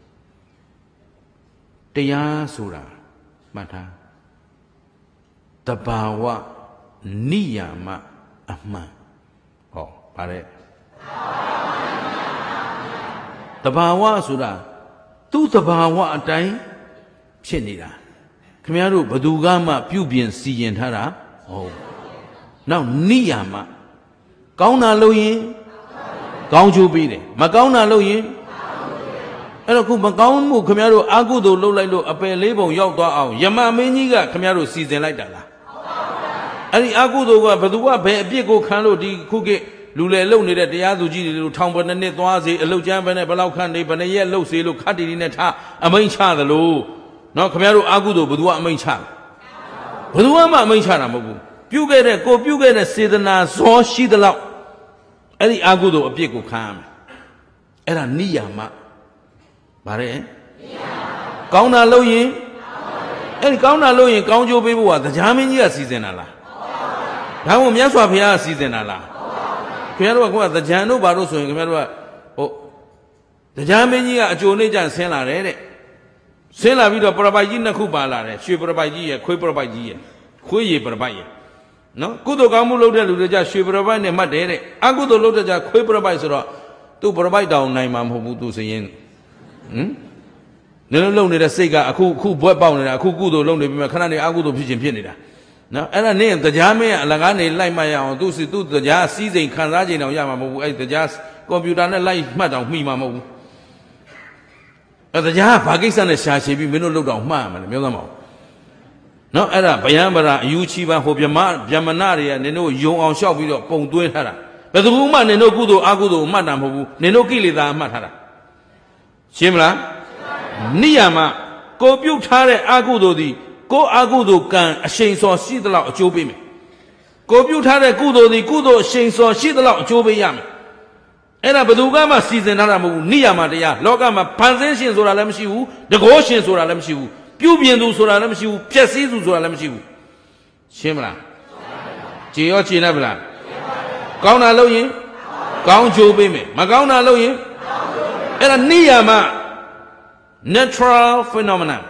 [SPEAKER 1] တရားဆိုတာမှတ်ထားတဘာဝနိယာမအမှန်ဟောဗါတဲ့တဘာဝဆိုတာသူ့တဘာဝအတိုင်းဖြစ်နေတာ ခင်ဗျားတို့ဘသူကမှပြုပြင်စီရင်ထားတာဟုတ်နောက်နိယာမကောင်းတာလို့ရင်ကောင်းချိုးပေးတယ်မကောင်းတာလို့ရင်အဲ့တော့ခုမကောင်းမှုခမရတို့အာကုသိုလ်လှုပ်လိုက်လို့အပယ်လေးပုံရောက်သွားအောင်ယမမင်းကြီးကခမရတို့စီစဉ်လိုက်တာလားအဲ့ဒီအာကုသိုလ်ကဘသူကဘယ်အပြစ်ကိုခံလို့ဒီခုကိလူလေလုံနေတဲ့တရားသူကြီးတွေလို့ထောင်ပနှစ်နှစ်သွားစေအလုတ်ကျမ်းပဲနဲ့ဘလောက်ခန့်နေဘယ်နှရက်လှုပ်စေလို့ခတ်တီတီနဲ့ထားအမိန်ချသလို နော်ခမရတို့အာကုသိုလ်ဘသူကအမိန်ချဘသူကမှအမိန်ချတာမဟုတ်ဘူးပြုခဲ့တဲ့ကိုပြုခဲ့တဲ့စေတနာဇောရှိသလောက်အဲ့ဒီအာကုသိုလ်အပြစ်ကိုခံရမယ်အဲ့ဒါနိယာမဗါတဲ့ကောင်းတာလုပ်ရင်အဲ့ဒီကောင်းတာလုပ်ရင်ကောင်းကျိုးပေးဖို့ကတရားမင်းကြီးကစီစဉ်တာလားဒါမှမဟုတ်မြတ်စွာဘုရားကစီစဉ်တာလားခင်ဗျားတို့ကကတရားတို့ဘာလို့ဆိုရင်ခင်ဗျားတို့ကဟိုတရားမင်းကြီးကအကြိုနေကြဆင်းလာတယ်တဲ့ ဆင်းလာပြီးတော့ပရပိုက်ကြီးနှစ်ခုပါလာတယ်ရွှေပရပိုက်ကြီးရယ်ခွေးပရပိုက်ကြီးရယ်ခွေးရည်ပရပိုက်ရယ်နော်ကုသိုလ်ကောင်းမှုလုပ်တဲ့လူတွေကြရွှေပရပိုက်နဲ့မှတ်တယ်တဲ့အကုသိုလ်လုပ်တဲ့ကြခွေးပရပိုက်ဆိုတော့သူ့ပရပိုက်တောင်နိုင်မှာမဟုတ်ဘူးသူစရင်ဟမ်နည်းနည်းလုံနေတဲ့စိတ်ကအခုအခုဘွက်ပေါက်နေတာအခုကုသိုလ်လုပ်နေပြီမဲ့ခဏနေအကုသိုလ်ဖြစ်ခြင်းဖြစ်နေတာနော်အဲ့ဒါနင်းတရားမင်းအလကားနေလိုက်မှရအောင်သူစီသူတရားစီးစိမ်ခံစားခြင်းတော့ရမှာမဟုတ်ဘူးအဲ့တရားကွန်ပျူတာနဲ့လိုက်မှတ်တော့မှီမှာမဟုတ်ဘူးအဲ့ တရားဘာကိစ္စနဲ့ရှာရှည်ပြီးမင်းတို့လုတ်တော့မှတ်ရမှာလေမျိုးသားမအောင်နော်အဲ့ဒါဗျံပရာအယူချီပန်းဟိုဗြမဗြမနာတွေကနင်တို့ယုံအောင်လျှောက်ပြီးတော့ပုံသွင်းထားတာဘယ်သူမှနင်တို့ကုသိုလ်အကုသိုလ်မှတ်တာမဟုတ်ဘူးနင်တို့ကိလေသာမှတ်ထားတာရှင်းမလားနိယာမကိုပြုတ်ထားတဲ့အကုသိုလ်သည်ကိုအကုသိုလ်ကံအရှိန်စော်ရှိသလောက်အကျိုးပေးမယ်ကိုပြုတ်ထားတဲ့ကုသိုလ်သည်ကုသိုလ်အရှိန်စော်ရှိသလောက်အကျိုးပေးရမယ် အဲ့ဒါဘယ်သူကမှစီစဉ်ထားတာမဟုတ်ဘူးနိယာမတရားလောကမှာဖန်ဆင်းရှင်ဆိုတာလည်းမရှိဘူးတကောရှင်ဆိုတာလည်းမရှိဘူးပြုပြင်သူဆိုတာလည်းမရှိဘူးပျက်စီးသူဆိုတာလည်းမရှိဘူးရှင်းမလားကြည်ရောကြည်နေဗလားကောင်းတာလုပ်ရင်ကောင်းချိုးပေးမယ်မကောင်းတာလုပ်ရင်အဲ့ဒါနိယာမ natural phenomenon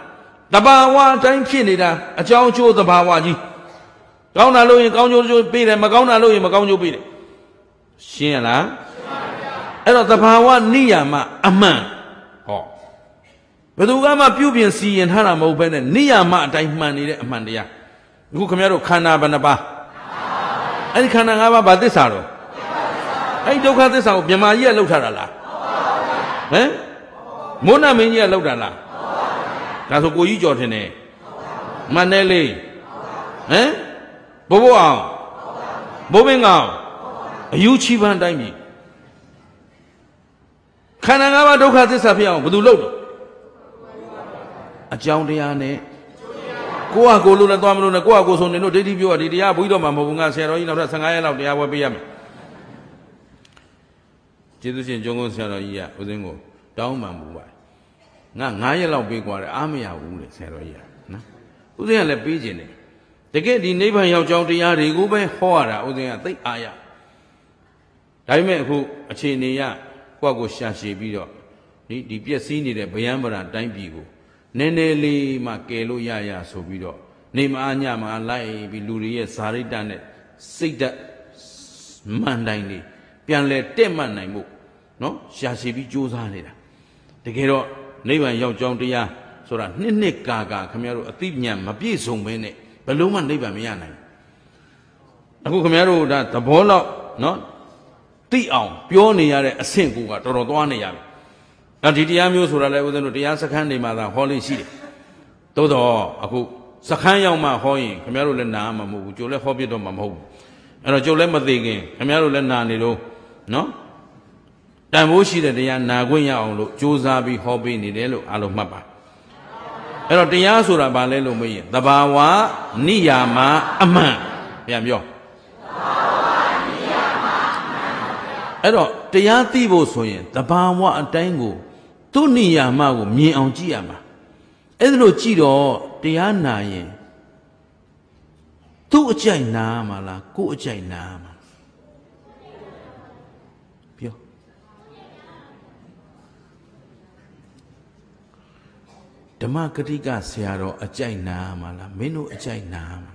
[SPEAKER 1] တဘာဝအတိုင်းဖြစ်နေတာအကြောင်းအကျိုးတဘာဝကြီးကောင်းတာလို့ရင်ကောင်းကျိုးကျိုးပေးတယ်မကောင်းတာလို့ရင်မကောင်းကျိုးပေးတယ်ရှင်းရလား အဲ့တော့တဘာဝနိယာမအမှန်ဟောဘယ်သူကမှပြုပြင်စီရင်ထားတာမဟုတ်ဘဲနဲ့နိယာမအတိုင်းမှန်နေတဲ့အမှန်တရားအခုခင်ဗျားတို့ခန္ဓာဘယ်နှပါးအဲ့ဒီခန္ဓာ၅ပါးဘာသစ္စာတော့အဲ့ဒီဒုက္ခသစ္စာကိုမြမကြီးကလှုပ်ထားတာလားဟမ်မိုးနာမင်းကြီးကလှုပ်တာလားဒါဆိုကိုကြီးကြော်ထင်တယ်မန်နဲလေးဟမ်ဘိုးဘိုးအောင်ဘိုးဘင်းကောင်အယူချီပန်းတိုင်းပြီ ခန္ဓာ၅ပါးဒုက္ခသစ္စာဖြစ်အောင်ဘယ်သူလုပ်တော့အကြောင်းတရားနဲ့ကိုယ့်ဟာကိုယ်လို့လည်းသွားမလို့နဲ့ကိုယ့်ဟာကိုယ်ဆိုနေလို့ဒိဋ္ဌိပြောတာဒီတရားဘုရားတော်မှာမဟုတ်ဘူးငါဆရာတော်ကြီးနောက်ထပ်15ရက်လောက်တရားဝဲပေးရမယ်ကျေးဇူးရှင်ကျုံးကုန်းဆရာတော်ကြီးကဦးစင်းကိုတောင်းပန်မှုပါငါ9ရက်လောက်ပေးกว่าတယ်အားမရဘူးလေဆရာတော်ကြီးကနော်ဦးဇင်းကလည်းပေးခြင်းတယ်တကယ်ဒီနိဗ္ဗာန်ရောက်ကြောင်းတရားတွေကိုပဲဟောရတာဦးဇင်းကသိအားရဒါပေမဲ့အခုအခြေအနေရ ကိုယ့်ကိုရှာရှည်ပြီးတော့ဒီဒီပြက်စီးနေတဲ့ဗျံပရာတိုင်းပြည်ကိုနည်းနည်းလေးမှကယ်လို့ရရဆိုပြီးတော့နေမအားညမအားလိုက်ပြီးလူတွေရဲ့ဇာရိတနဲ့စိတ်ဓာတ်မှန်တိုင်းလေးပြန်လဲတက်မှတ်နိုင်ဖို့နော်ရှာရှည်ပြီးကြိုးစားနေတာတကယ်တော့နိဗ္ဗာန်ရောက်ကြောင်းတရားဆိုတာနှစ်နှစ်ကာကာခင်ဗျားတို့အသိဉာဏ်မပြည့်စုံဘဲနဲ့ဘယ်လုံးမှနိဗ္ဗာန်မရနိုင်အခုခင်ဗျားတို့ဒါသဘောလောက်နော် သိအောင်ပြောနေရတဲ့အဆင့်ကိုကတော်တော်သွားနေရပြီ။ဒါဒီတရားမျိုးဆိုတာလည်းဦးဇင်းတို့တရားစခန်းတွေမှာသာဟောလို့ရှိတယ်။သို့တော့အခုစခန်းရောက်မှဟောရင်ခင်ဗျားတို့လည်းနာမှာမဟုတ်ဘူး။ကြိုလည်းဟောပြတော့မှာမဟုတ်ဘူး။အဲ့တော့ကြိုလည်းမသိခင်ခင်ဗျားတို့လည်းနာနေလို့နော်တန်ဖိုးရှိတဲ့တရားနာခွင့်ရအောင်လို့ကြိုးစားပြီးဟောပေးနေတယ်လို့အားလုံးမှတ်ပါအဲ့တော့တရားဆိုတာဘာလဲလို့မေးရင်သဘာဝနိယာမအမှန်ပြန်ပြော အဲ့တော့တရားသိဖို့ဆိုရင်သဘာဝအတိုင်းကိုသူ့နိယာမကိုမြင်အောင်ကြည့်ရမှာအဲ့ဒါလို့ကြည့်တော့တရားနာရင်သူ့အကြိုက်နာမှာလားကိုယ့်အကြိုက်နာမှာဓမ္မဂတိကဆရာတော်အကြိုက်နာမှာလားမင်းတို့အကြိုက်နာမှာ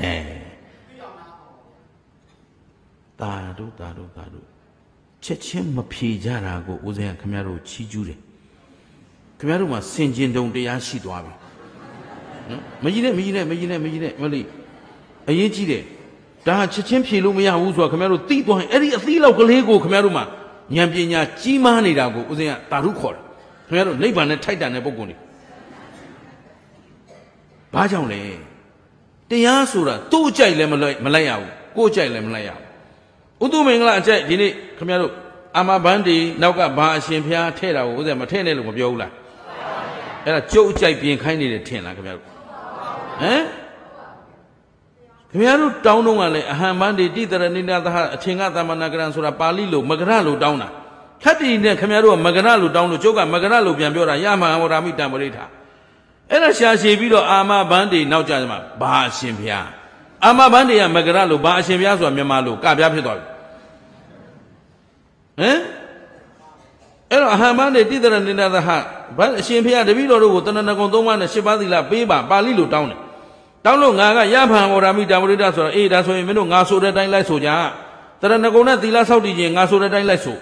[SPEAKER 1] အဲ တာတို့တာတို့တာတို့ချက်ချင်းမဖြေကြတာကိုဦးဇင်းကခင်ဗျားတို့ချီးကျူးတယ်ခင်ဗျားတို့မှာစင်ကျင်တုံတရားရှိသွားပြီနော်မကြီးနဲ့မကြီးနဲ့မကြီးနဲ့မကြီးနဲ့မလေးအရေးကြီးတယ်ဒါချက်ချင်းဖြေလို့မရဘူးဆိုတော့ခင်ဗျားတို့သိသွားရင်အဲ့ဒီအသီးလောက်ကလေးကိုခင်ဗျားတို့မှဉာဏ်ပညာကြီးမားနေတာကိုဦးဇင်းကတာရုခေါ်တယ်ခင်ဗျားတို့နိဗ္ဗာန်နဲ့ထိုက်တန်တဲ့ပုဂ္ဂိုလ်တွေဘာကြောင့်လဲတရားဆိုတာသူ့အကြိုက်လည်းမလိုက်မလိုက်ရဘူးကိုယ့်အကြိုက်လည်းမလိုက်ရဘူး ဥတုမင်္ဂလာအကြိုက်ဒီနေ့ခင်ဗျားတို့အာမဘန်းဒီနောက်ကဘာအရှင်ဖျားထဲ့တာကိုဦးဇင်းမထဲ့နဲ့လို့မပြောဘူးလားအဲ့ဒါကျုပ်အကြိုက်ပြင်ခိုင်းနေတယ်ထင်လားခင်ဗျားတို့ဟမ်ခင်ဗျားတို့တောင်းတော့ကလည်းအဟံမန္တိတိတရဏိနာသဟအထင်ကသမဏကရံဆိုတာပါဠိလိုမကရလိုတောင်းတာခတ်တီနဲ့ခင်ဗျားတို့ကမကရလိုတောင်းလို့ကျုပ်ကမကရလိုပြန်ပြောတာရမဟောရာမိတံပရိဋ္ဌာအဲ့ဒါရှာရှည်ပြီးတော့အာမဘန္တိနောက်ကြမှာဘာအရှင်ဖျားအာမဘန္တိကမကရလိုဘာအရှင်ဖျားဆိုတာမြန်မာလိုကပြားဖြစ်သွားပြီ ဟမ်အဲ့တော့အဟံမန္တိတိတရဏိနာသဟဘာအရှင်ဖျားတပည့်တော်တို့ကိုတဏ္ဍကုံ၃ပါးနဲ့၈ပါးသီလပေးပါပါဠိလိုတောင်းတယ်တောင်းလို့ငါကရဖန်ဝရမိတံဝရိဒဆိုတော့အေးဒါဆိုရင်မင်းတို့ငါဆိုတဲ့အတိုင်းလိုက်ဆိုကြတရဏဂုံနဲ့သီလဆောက်တည်ခြင်းငါဆိုတဲ့အတိုင်းလိုက်ဆို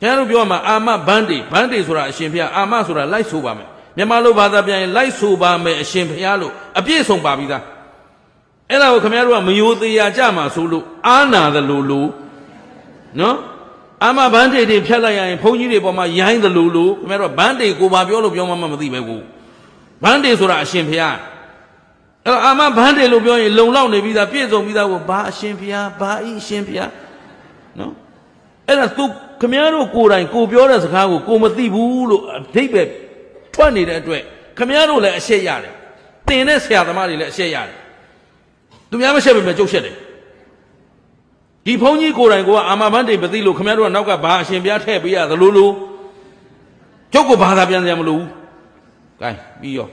[SPEAKER 1] ကျွန်တော်တို့ပြောမှာအာမဘန်းတေဘန်းတေဆိုတာအရှင်ဘုရားအာမဆိုတာလိုက်ဆိုပါမယ်မြန်မာလိုဘာသာပြန်ရင်လိုက်ဆိုပါမယ်အရှင်ဘုရားလို့အပြည့်စုံပါပြီသားအဲ့ဒါကိုခင်ဗျားတို့ကမယိုသေးရကြမှာဆိုလို့အာနာသလိုလိုနော် အာမဘန်းတေတွေဖြတ်လိုက်ရရင်ဘုန်းကြီးတွေပေါ်မှာရိုင်းသလိုလိုခင်ဗျားတို့ဘန်းတေကိုပါပြောလို့ပြောမှမသိပဲကိုဘန်းတေဆိုတာအရှင်ဘုရားအဲ့တော့အာမဘန်းတယ်လို့ပြောရင်လုံလောက်နေပြီးသားပြည့်စုံပြီးသားကိုဘာအရှင်ဖျားဘာဤအရှင်ဖျားနော်အဲ့ဒါသူခမည်းတော်ကိုယ်တိုင်ကိုပြောတဲ့စကားကိုကိုမသိဘူးလို့အဓိပ္ပာယ်ထွက်နေတဲ့အတွက်ခမည်းတော်လည်းအရှက်ရတယ်တင်တဲ့ဆရာသမားတွေလည်းအရှက်ရတယ်သူများမရှက်ပေမဲ့ကြုတ်ရှက်တယ် ဒီဘုန်းကြီးကိုယ်တိုင်ကအာမဘန်းတယ်မသိလို့ခမည်းတော်ကနောက်ကဘာအရှင်ဖျားထည့်ပေးရသလိုလိုကျုပ်ကဘာသာပြန်ကြမလို့ဘူး gain ပြီးရော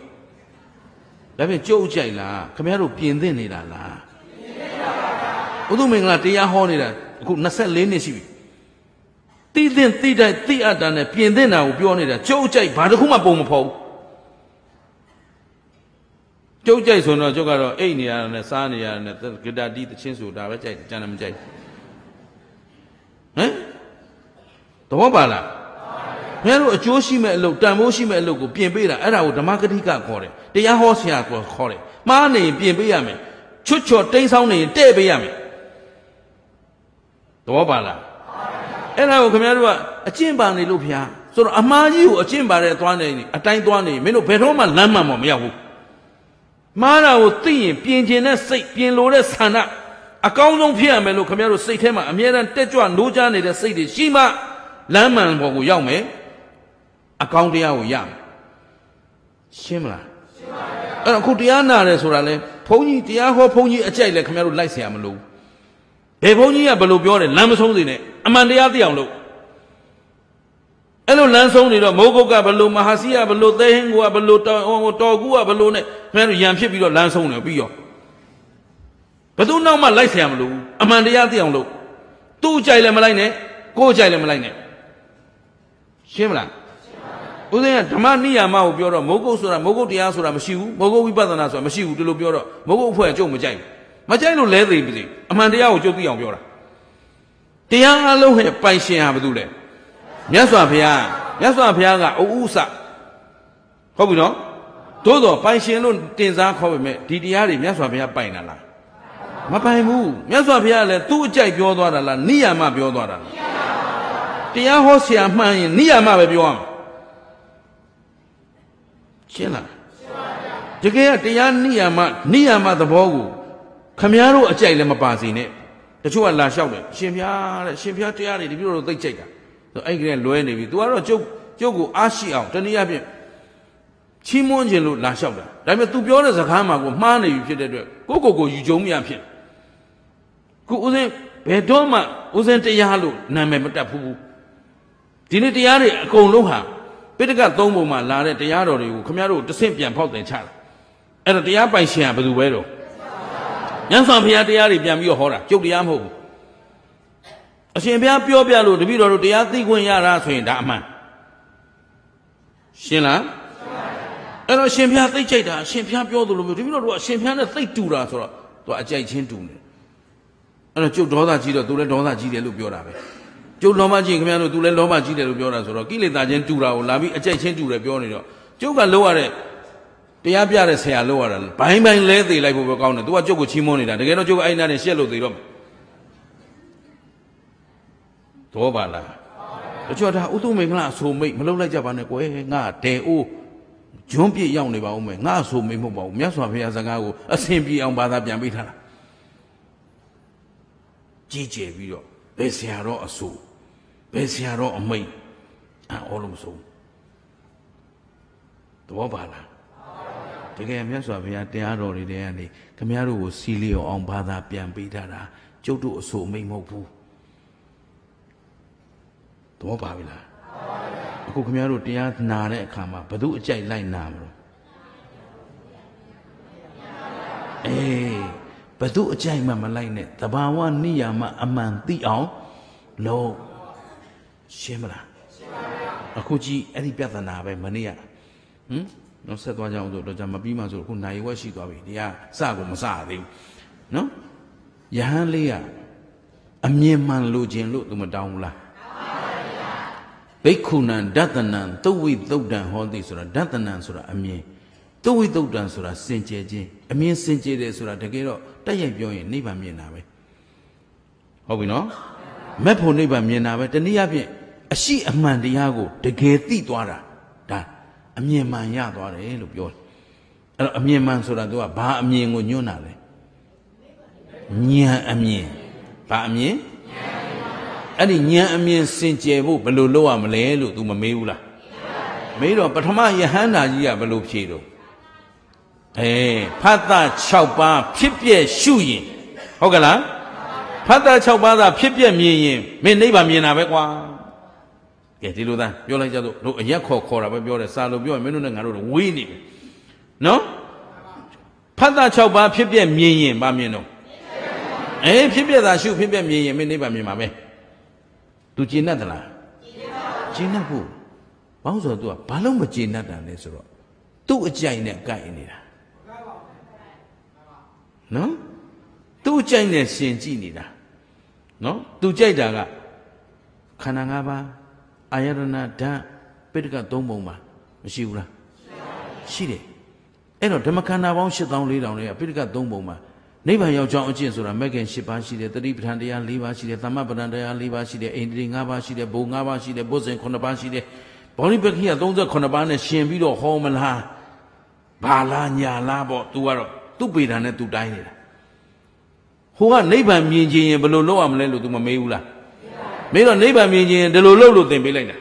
[SPEAKER 1] ဒါဖြင့်ကြုတ်ကြိုက်လားခမရတို့ပြင်သင့်နေတာလားပြင်သင့်ပါပါဘုသူမင်္ဂလာတရားဟောနေတာအခု24နှစ်ရှိပြီတိသင့်တိတိုက်တိအတ္တနဲ့ပြင်သင့်တာကိုပြောနေတာကြုတ်ကြိုက်ဘာတစ်ခုမှပုံမဖော်ဘူးကြုတ်ကြိုက်ဆိုတော့ကျုပ်ကတော့အိတ်နေရတာနဲ့စားနေရတာနဲ့ဂီတာတီးသချင်းဆိုတာပဲကြိုက်တယ်ကြံတယ်မကြိုက် ဟမ်သဘောပါလားဘယ်လိုအကျိုးရှိမဲ့အလုပ်တန်ဖိုးရှိမဲ့အလုပ်ကိုပြင်ပေးတာအဲ့ဒါကိုဓမ္မဂတိကခေါ်တယ်တရားဟောဆရာကခေါ်တယ်မှားနေရင်ပြင်ပေးရမယ်ချွတ်ချော်တိန်းဆောင်းနေရင်တဲ့ပေးရမယ်သဘောပါလားအဲ့ဒါကိုခင်ဗျားတို့ကအကျင့်ပါနေလို့ဖျားဆိုတော့အမှားကြီးကိုအကျင့်ပါတဲ့သွားနေအတိုင်းသွားနေမင်းတို့ဘယ်တော့မှလမ်းမှန်မရောက်ဘူးမှားတာကိုသိရင်ပြင်ကျင်တဲ့စိတ်ပြင်လို့တဲ့ဆန္ဒ အကောင်းဆုံးဖြစ်ရမယ်လို့ခင်ဗျားတို့စိတ်ထဲမှာအမြဲတမ်းတက်ကြွနိုးကြနေတဲ့စိတ်တွေရှိမှလမ်းမှန်ပေါ်ကိုရောက်မယ်အကောင်းတရားကိုရမယ်ရှင်းမလားရှင်းပါဗျာအဲ့တော့အခုတရားနာတယ်ဆိုတာလဲဘုန်းကြီးတရားဟောဘုန်းကြီးအကြိုက်လဲခင်ဗျားတို့လိုက်เสียမလို့ဘယ်ဘုန်းကြီးကဘယ်လိုပြောတယ်လမ်းမဆုံးစေနဲ့အမှန်တရားသိအောင်လုပ်အဲ့လိုလမ်းဆုံးနေတော့မိုးကုတ်ကဘယ်လိုမဟာစီကဘယ်လိုသဲဟင်းကဘယ်လိုတော်တော်ကူကဘယ်လိုနဲ့ခင်ဗျားတို့ရံဖြစ်ပြီးတော့လမ်းဆုံးတယ်ပြီးရော ဘသူနောက်မှလိုက်ဆရာမလို့အမှန်တရားသိအောင်လို့သူ့ကြိုက်လည်းမလိုက်နဲ့ကိုယ်ကြိုက်လည်းမလိုက်နဲ့ရှင်းမလားဦးဇင်းကဓမ္မနိယာမကိုပြောတော့မိုးကုတ်ဆိုတာမိုးကုတ်တရားဆိုတာမရှိဘူးမိုးကုတ်ဝိပဿနာဆိုတာမရှိဘူးဒီလိုပြောတော့မိုးကုတ်အဖွဲ့ကျုပ်မကြိုက်ဘူးမကြိုက်လို့လဲသေးပြီအမှန်တရားကိုကျုပ်သိအောင်ပြောတာတရားအလုံးရဲ့ပိုင်ရှင်ဟာဘာလို့လဲမြတ်စွာဘုရားမြတ်စွာဘုရားကအဥ္စဟုတ်ပြီနော်သို့တော်ပိုင်ရှင်လို့တင်စားခေါ်ပေမဲ့ဒီတရားတွေမြတ်စွာဘုရားပိုင်တာလား မပိုင်ဘူးမြတ်စွာဘုရားလည်းသူ့အကြိုက်ပြောသွားတာလားနိယာမပြောသွားတာလားတရားဟောဆရာမှန်ရင်နိယာမပဲပြောရမှာရှင်းလားတကယ်ကတရားနိယာမနိယာမသဘောကိုခမည်းတော်အကြိုက်လည်းမပါစေနဲ့တချို့ကလာလျှောက်တယ်ရှင်ဖျားတဲ့ရှင်ဖျားတရားတွေဒီလိုတော့သိကြိုက်တာဆိုအဲ့ဒီကလွဲနေပြီ तू ကတော့ကျုပ်ကျုပ်ကိုအားရှိအောင်တနည်းအားဖြင့်ချီးမွမ်းခြင်းလို့လာလျှောက်တာဒါပေမဲ့ तू ပြောတဲ့စကားမှာကိုမှားနေပြီဖြစ်တဲ့အတွက်ကိုကိုကိုယူကြုံမရဖြစ် ခုဦးစင်းဘယ်တော့မှဦးစင်းတရားလို့နာမည်မတက်ဘူးဒီနေ့တရားတွေအကုန်လုံးဟာပိဋကသုံးပုံမှာလာတဲ့တရားတော်တွေကိုခမရတို့တဆင့်ပြန်ဖောက်တင်ချတာအဲ့ဒါတရားပိုင်ရှင်ကဘယ်သူပဲတော့ညံစွာဘုရားတရားတွေပြန်ပြီးတော့ဟောတာကျုပ်တရားမဟုတ်ဘူးအရှင်ဘုရားပြောပြလို့တပည့်တော်တို့တရားသိခွင့်ရတာဆိုရင်ဒါအမှန်ရှင်းလားအဲ့တော့ရှင်ဘုရားသိကြိုက်တာရှင်ဘုရားပြောသလိုမျိုးတပည့်တော်တို့ကအရှင်ဘုရားနဲ့သိတူတာဆိုတော့သူအကြိုက်ချင်းတူနေ အဲ့တော့ကျုပ်ဒေါသကြီးတော့သူလည်းဒေါသကြီးတယ်လို့ပြောတာပဲကျုပ်လောဘကြီးခင်ဗျားတို့သူလည်းလောဘကြီးတယ်လို့ပြောတာဆိုတော့ကိလေသာချင်းတူတာကိုလာပြီးအကြိုက်ချင်းတူတယ်ပြောနေတော့ကျုပ်ကလောရတဲ့တရားပြတဲ့ဆရာလို့ရတာဘိုင်းဘိုင်းလဲသေးလိုက်ဖို့ပဲကောင်းတယ် तू ကကျုပ်ကိုချီးမွမ်းနေတာတကယ်တော့ကျုပ်အဲ့နာနဲ့ရှက်လို့သေးတော့တော့ပါလားတချို့ဒါဥတုမင်္ဂလာအဆိုမိတ်မလုပ်လိုက်ကြပါနဲ့ကွယ်ငါဒဲအိုးဂျွန်းပြည့်ရောက်နေပါဦးမယ်ငါအဆိုမိတ်မဟုတ်ပါဘူးမြတ်စွာဘုရားစကားကိုအဆင်ပြေအောင်ဘာသာပြန်ပေးထားတာ ကြီးကျယ်ပြီးတော့ဘယ်ဆရာတော့အဆိုဘယ်ဆရာတော့အမိတ်အော်လို့မဆုံးသဘောပါလားတကယ်မြတ်စွာဘုရားတရားတော်တွေထဲကနေခမည်းတော်ကိုစီလီအောင်ဘာသာပြန်ပေးထားတာကျုပ်တို့အဆိုမိတ်မဟုတ်ဘူးသဘောပါပြီလားအခုခင်ဗျားတို့တရားနာတဲ့အခါမှာဘု து အကြိုက်လိုက်နာမလို့အေး ဘု து အကြိုက်မှမလိုက်နဲ့တဘာဝနိယာမအမှန်သိအောင်လုံးရှင်းမလားရှင်းပါပါအခုကြည့်အဲ့ဒီပြဿနာပဲမနေ့ကဟမ်နော်ဆက်သွားကြအောင်ဆိုတော့じゃမပြီးမှဆိုတော့ခုနိုင်ဝက်ရှိသွားပြီတရားစကိုမစသေးဘူးနော်ယဟန်လေးကအမြင်မှန်လိုခြင်းလို့သူမတောင်းဘူးလားဘိက္ခုနံဒသနံသုဝိသုတ်တံဟောတိဆိုတာဒသနံဆိုတာအမြင် သုဝိသုတ်တံဆိုတာစင်ကြယ်ခြင်းအမြင်စင်ကြယ်တယ်ဆိုတာတကယ်တော့တက်ရိုက်ပြောရင်နိဗ္ဗာန်မြင်တာပဲဟုတ်ပြီနော်မက်ဖို့နိဗ္ဗာန်မြင်တာပဲတနည်းအားဖြင့်အရှိအမှန်တရားကိုတကယ်သိသွားတာဒါအမြင်မှန်ရသွားတယ်လို့ပြောတယ်အဲ့တော့အမြင်မှန်ဆိုတာသူကဘာအမြင်ကိုညွှန်းတာလဲဉာဏ်အမြင်ဘာအမြင်အဲ့ဒီဉာဏ်အမြင်စင်ကြယ်ဖို့ဘယ်လိုလုပ်ရမလဲလို့ तू မမေးဘူးလားမေးတော့ပထမယဟန္တာကြီးကဘယ်လိုဖြေတော့ အေးဖတ်တာ6ပါးဖြစ်ပြက်ရှုရင်ဟုတ်ကလားဖတ်တာ6ပါးသာဖြစ်ပြက်မြင်ရင်မင်းနိဗ္ဗာန်မြင်တာပဲကွာကဲဒီလိုသားပြောလိုက်ကြတော့တို့အရက်ခေါ်ခေါ်တာပဲပြောတယ်စာလို့ပြောရင်မင်းတို့နဲ့ငါတို့ဝေးနေပြီနော်ဖတ်တာ6ပါးဖြစ်ပြက်မြင်ရင်ဗာမြင်တော့အေးဖြစ်ပြက်သာရှုဖြစ်ပြက်မြင်ရင်မင်းနိဗ္ဗာန်မြင်ပါပဲသူကျင့်တတ်သလားကျင့်တတ်ဖို့ဘောင်းဆိုသူကဘာလို့မကျင့်တတ်တာလဲဆိုတော့သူ့အကြိုက်နဲ့ကြိုက်နေတာ နော်သူ့အကြိုက်နဲ့ရှင်ကြည့်နေတာနော်သူကြိုက်တာကခန္ဓာ၅ပါးအာယတနာဓာတ်ပိဋက၃ပုံပါမရှိဘူးလားရှိတယ်အဲ့တော့ဓမ္မခန္ဓာပေါင်း8400တွေကပိဋက၃ပုံပါနိဗ္ဗာန်ရောက်ကြောင်းအကျင့်ဆိုတာမဂ္ဂင်၈ပါးရှိတယ်တတိပဋ္ဌာန်တရား၄ပါးရှိတယ်သမ္မပဋ္ဌာန်တရား၄ပါးရှိတယ်အိန္ဒြေ၅ပါးရှိတယ်ဘုံ၅ပါးရှိတယ်ဘုဇင်9ပါးရှိတယ်ဘောဓိပက္ခိယ38ပါးနဲ့ရှင်ပြီးတော့ဟောမလားဘာလားညာလားပေါ့ तू ကတော့ သူ့ပေတာနဲ့ तू တိုင်းနေတာဟိုကနိဗ္ဗာန်မြင်ခြင်းရင်ဘယ်လိုလုပ်ရမလဲလို့ तू မမေးဘူးလားမေးတော့နိဗ္ဗာန်မြင်ခြင်းဒီလိုလုပ်လို့သင်ပေးလိုက်တာ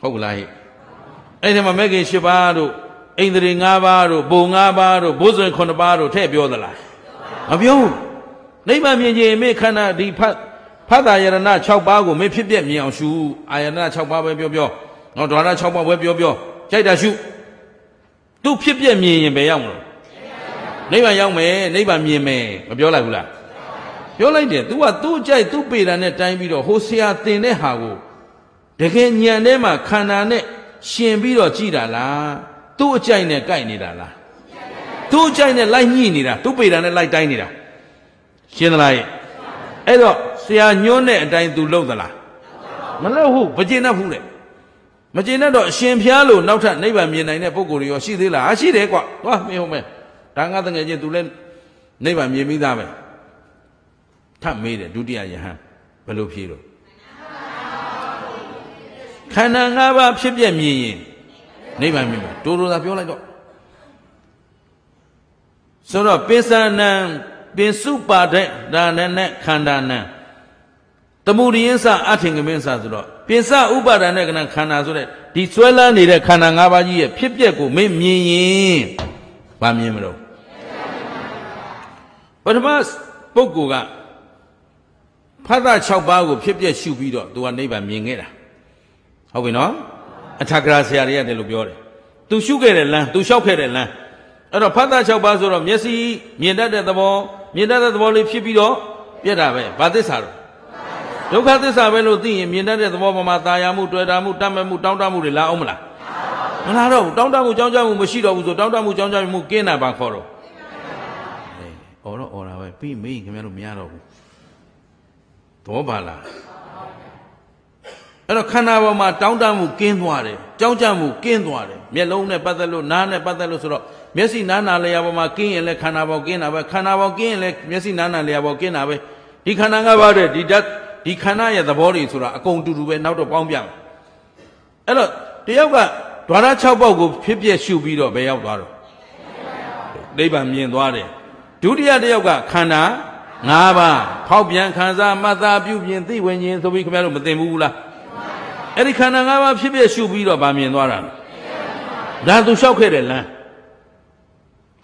[SPEAKER 1] ဟုတ်ကလားဟဲ့အဲ့ဒီမှာမဂ္ဂင်၈ပါးတို့အိန္ဒြေ၅ပါးတို့ဘုံ၅ပါးတို့ဘုဇွင်9ပါးတို့ထည့်ပြောသလားမပြောဘူးနိဗ္ဗာန်မြင်ခြင်းမေခန္ဓာဒီဖတ်ဖတ်တာယရဏ6ပါးကိုမေဖြစ်ပြမြင်အောင်ရှုအာယရဏ6ပါးပဲပြောပြောနော်ဒွါရ6ပါးပဲပြောပြောကြိုက်တာရှုသူဖြစ်ပြမြင်ရင်ဘယ်ရောက်မလို့ နိဗ္ဗာန်ရောက်မယ်နိဗ္ဗာန်မြင်မယ်မပြောလိုက်ဘူးလားပြောလိုက်တယ် तू ကသူ့ကြိုက်သူ့ပေတာနဲ့တိုင်းပြီးတော့ဟိုဆရာတင်တဲ့ဟာကိုတကယ်ညံထဲမှာခန္ဓာနဲ့ရှင်ပြီးတော့ကြည်တာလားသူ့အကြိုက်နဲ့ကြိုက်နေတာလားသူ့အကြိုက်နဲ့လိုက်ညှိနေတာသူ့ပေတာနဲ့လိုက်တိုင်းနေတာရှင်းသလားရဲ့အဲ့တော့ဆရာညွှန်းတဲ့အတိုင်း तू လုပ်သလားမလုပ်ဘူးမကျေနပ်ဘူးလေမကျေနပ်တော့အရှင်ဖျားလို့နောက်ထပ်နိဗ္ဗာန်မြင်နိုင်တဲ့ပုဂ္ဂိုလ်တွေရောရှိသေးလားအရှိတယ်ကွာသွားမင်းဟုတ်မယ် ဒါငါတငယ်ချင်း तू လည်းနိဗ္ဗာန်မြင်ပြီးသားပဲထပ်မေးတယ်ဒုတိယယဟန်ဘယ်လိုဖြေလို့ခန္ဓာ၅ပါးဖြစ်ပြမြင်ရင်နိဗ္ဗာန်မြင်ပါတိုးတိုးသာပြောလိုက်တော့ဆိုတော့ပိဿနံပင်စုပါတဲ့ဒါနဲ့နဲ့ခန္ဓာနံတမှုရိယစအထင်ကမင်းစဆိုတော့ပင်စဥပါဒနဲ့ကနခန္ဓာဆိုတဲ့ဒီဆွဲလန်းနေတဲ့ခန္ဓာ၅ပါးကြီးရဲ့ဖြစ်ပျက်ကိုမင်းမြင်ရင်မမြင်မလို့ ပထမပုဂ္ဂိုလ်ကဖတ်တာ6ပါးကိုဖြစ်ပျက်ရှုပြီးတော့သူကနိဗ္ဗာန်မြင်ခဲ့တာဟုတ်ပြီနော်အထာဂရဆရာတွေကတည်းလို့ပြောတယ်သူရှုခဲ့တဲ့လမ်းသူလျှောက်ခဲ့တဲ့လမ်းအဲ့တော့ဖတ်တာ6ပါးဆိုတော့မျက်စိမြင်တတ်တဲ့သဘောမြင်တတ်တဲ့သဘောလေးဖြစ်ပြီးတော့ပြက်တာပဲဘာသစ္စာတော့ဒုက္ခသစ္စာပဲလို့သိရင်မြင်တတ်တဲ့သဘောပေါ်မှာตายာမှုတွေ့တာမှုတတ်မဲ့မှုတောင်းတမှုတွေလာအောင်မလားမလာတော့ဘူးတောင်းတမှုကြောင်းကြမှုမရှိတော့ဘူးဆိုတောင်းတမှုကြောင်းကြမှုကင်းတာပါခေါ်တော့ အေးအော်တော့အော်တာပဲပြီးမေးခင်ဗျားတို့မရတော့ဘူးသဘောပါလားအဲ့တော့ခန္ဓာပေါ်မှာတောင်းတမှုကင်းသွားတယ်ကြောင်းကြမှုကင်းသွားတယ်မျက်လုံးနဲ့ပတ်သက်လို့နားနဲ့ပတ်သက်လို့ဆိုတော့မျက်စိနားနာလျာပေါ်မှာကင်းရင်လည်းခန္ဓာပေါ်ကင်းတာပဲခန္ဓာပေါ်ကင်းရင်လည်းမျက်စိနားနာလျာပေါ်ကင်းတာပဲဒီခန္ဓာငါးပါးတဲ့ဒီဓာတ်ဒီခန္ဓာရဲ့သဘောတွေဆိုတာအကုန်တူတူပဲနောက်တော့ပေါင်းပြမယ်အဲ့တော့တယောက်ကဓာရ6ပေါက်ကိုဖြစ်ပြရှုပြီးတော့ဘယ်ရောက်သွားတော့နိဗ္ဗာန်မြင်သွားတယ် ဒုတိယတယောက်ကခန္ဓာ၅ပါးဖောက်ပြန်ခံစားမှတ်သားပြုပြင်သိဝင်ခြင်းဆိုပြီးခင်ဗျားတို့မသိဘူးလားအဲ့ဒီခန္ဓာ၅ပါးဖြစ်ဖြစ်ရှုပြီးတော့ဗာမြင်သွားတာဒါသူလျှောက်ခဲ့တယ်လမ်း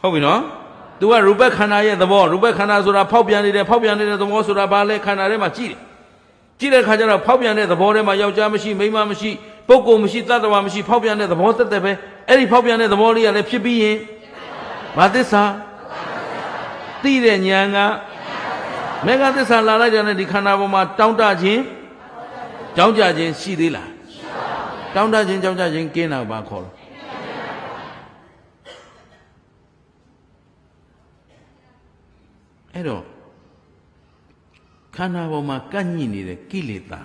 [SPEAKER 1] ဟုတ်ပြီနော်သူကရူပခန္ဓာရဲ့သဘောရူပခန္ဓာဆိုတာဖောက်ပြန်နေတယ်ဖောက်ပြန်နေတဲ့သဘောဆိုတာဘာလဲခန္ဓာထဲမှာကြည့်တယ်ကြည့်တဲ့ခါကျတော့ဖောက်ပြန်တဲ့သဘောထဲမှာယောက်ျားမရှိမိန်းမမရှိပုဂ္ဂိုလ်မရှိတတ္တဝါမရှိဖောက်ပြန်တဲ့သဘောတက်တက်ပဲအဲ့ဒီဖောက်ပြန်တဲ့သဘောလေးကလည်းဖြစ်ပြီးရင်ဘာသစ္စာ သိတဲ့ဉာဏ်ကမေဃသစ္စာလာလိုက်တဲ့ဒီခန္ဓာပေါ်မှာတောင်းတခြင်းကြောင်းကြခြင်းရှိသေးလားတောင်းတခြင်းကြောင်းကြခြင်းကင်းတာဘာခေါ်လဲအဲ့တော့ခန္ဓာပေါ်မှာကန့်ညိနေတဲ့ကိလေသာ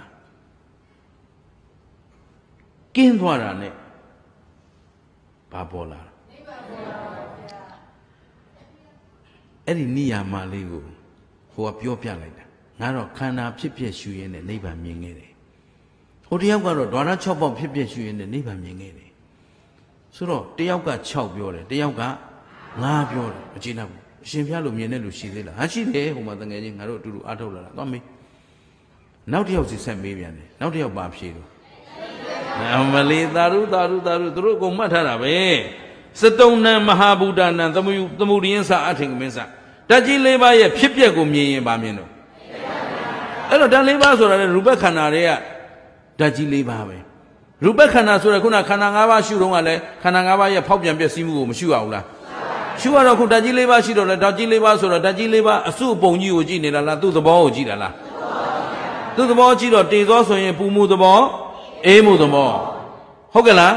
[SPEAKER 1] ကင်းသွားတာနဲ့ဘာပေါ်လာ အဲ့ဒီနိယာမလေးကိုဟိုကပြောပြလိုက်တာငါတော့ခန္ဓာဖြစ်ဖြစ်ရှူရင်းနဲ့နိဗ္ဗာန်မြင်ခဲ့တယ်ဟိုတယောက်ကတော့ဒွါရ6ပေါက်ဖြစ်ဖြစ်ရှူရင်းနဲ့နိဗ္ဗာန်မြင်ခဲ့တယ်ဆိုတော့တယောက်က6ပြောတယ်တယောက်က9ပြောတယ်မကြည့်နိုင်ဘူးအရှင်ဖျားလို့မြင်တဲ့လူရှိသေးလားဟာရှိတယ်ဟိုမှာတငယ်ချင်းငါတို့အတူတူအားထုတ်လာတာသွားမေးနောက်တစ်ယောက်စီဆက်မေးပြန်တယ်နောက်တစ်ယောက်ပါဖြေတော့အမလေးသာရုသာရုသာရုသူတို့ကုန်မှတ်ထားတာပဲစတုံနံမဟာဗုဒ္ဓနံသမုသမုဒိယင်းစာအထင်ကမင်းစာ ဓာတ်ကြီး၄ပါးရဲ့ဖြစ်ပျက်ကိုမြင်ရင်ဗာမြင်တော့အဲ့တော့ဓာတ်၄ပါးဆိုတာလေရူပခန္ဓာတွေကဓာတ်ကြီး၄ပါးပဲရူပခန္ဓာဆိုရခုနခန္ဓာ၅ပါးရှုတော့ကလည်းခန္ဓာ၅ပါးရဲ့ဖောက်ပြန်ပျက်စီးမှုကိုမရှုရဘူးလားရှုရတော့ခုဓာတ်ကြီး၄ပါးရှိတော့လေဓာတ်ကြီး၄ပါးဆိုတော့ဓာတ်ကြီး၄ပါးအစုအပုံကြီးကိုကြည့်နေတာလားသူ့သဘောကိုကြည့်တာလားသူ့သဘောကြည့်တော့တေသောဆိုရင်ပူမှုသဘောအေးမှုသဘောဟုတ်ကဲ့လား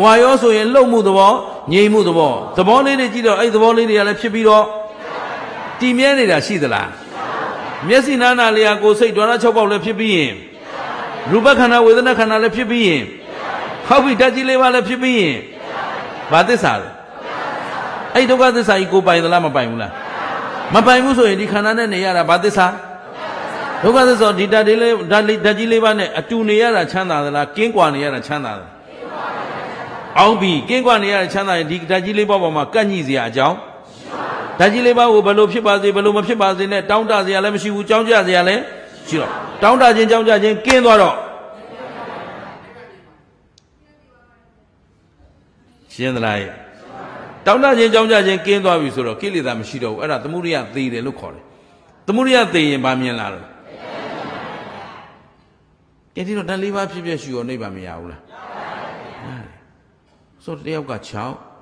[SPEAKER 1] ဝါရောဆိုရင်လှုပ်မှုသဘောငြိမ်မှုသဘောသဘောလေးတွေကြည့်တော့အဲ့သဘောလေးတွေကလည်းဖြစ်ပြီးတော့ တည်မြဲနေတာရှိသလားမျက်စိနာနာလေးဟာကိုယ်စိတ်ဒွါရ၆ပေါက်လည်းဖြစ်ပြီးရင်ရူပခန္ဓာဝေဒနာခန္ဓာလည်းဖြစ်ပြီးရင်ဟုတ်ပြီဓာတ်ကြီးလေးပါလည်းဖြစ်ပြီးရင်ဘာသစ္စာလဲအဲ့ဒုက္ခသစ္စာကြီးကိုပိုင်သလားမပိုင်ဘူးလားမပိုင်ဘူးဆိုရင်ဒီခန္ဓာနဲ့နေရတာဘာသစ္စာဒုက္ခသစ္စာဒီဓာတ်လေးဓာတ်လေးဓာတ်ကြီးလေးပါနဲ့အတူနေရတာချမ်းသာသလားကင်းကွာနေရတာချမ်းသာသလားအောင်ပြီကင်းကွာနေရတာချမ်းသာရင်ဒီဓာတ်ကြီးလေးပါပေါ်မှာကန့်ညိစရာအကြောင်း ဓာတ်ကြီးလေးပါကိုဘယ်လိုဖြစ်ပါစေဘယ်လိုမဖြစ်ပါစေနဲ့တောင်းတစရာလည်းမရှိဘူးကြောင်းကြစရာလည်းရှိတော့တောင်းတခြင်းကြောင်းကြခြင်းကင်းသွားတော့ရှင်းသလားတောင်းတခြင်းကြောင်းကြခြင်းကင်းသွားပြီဆိုတော့ကိလေသာမရှိတော့ဘူးအဲ့ဒါသမုဒိယသေတယ်လို့ခေါ်တယ်သမုဒိယသေရင်ဗာမြင်လာတော့ကဲဒီတော့ဓာတ်လေးပါဖြစ်ဖြစ်ရှူရောနေပါမရဘူးလားဆိုတယောက်က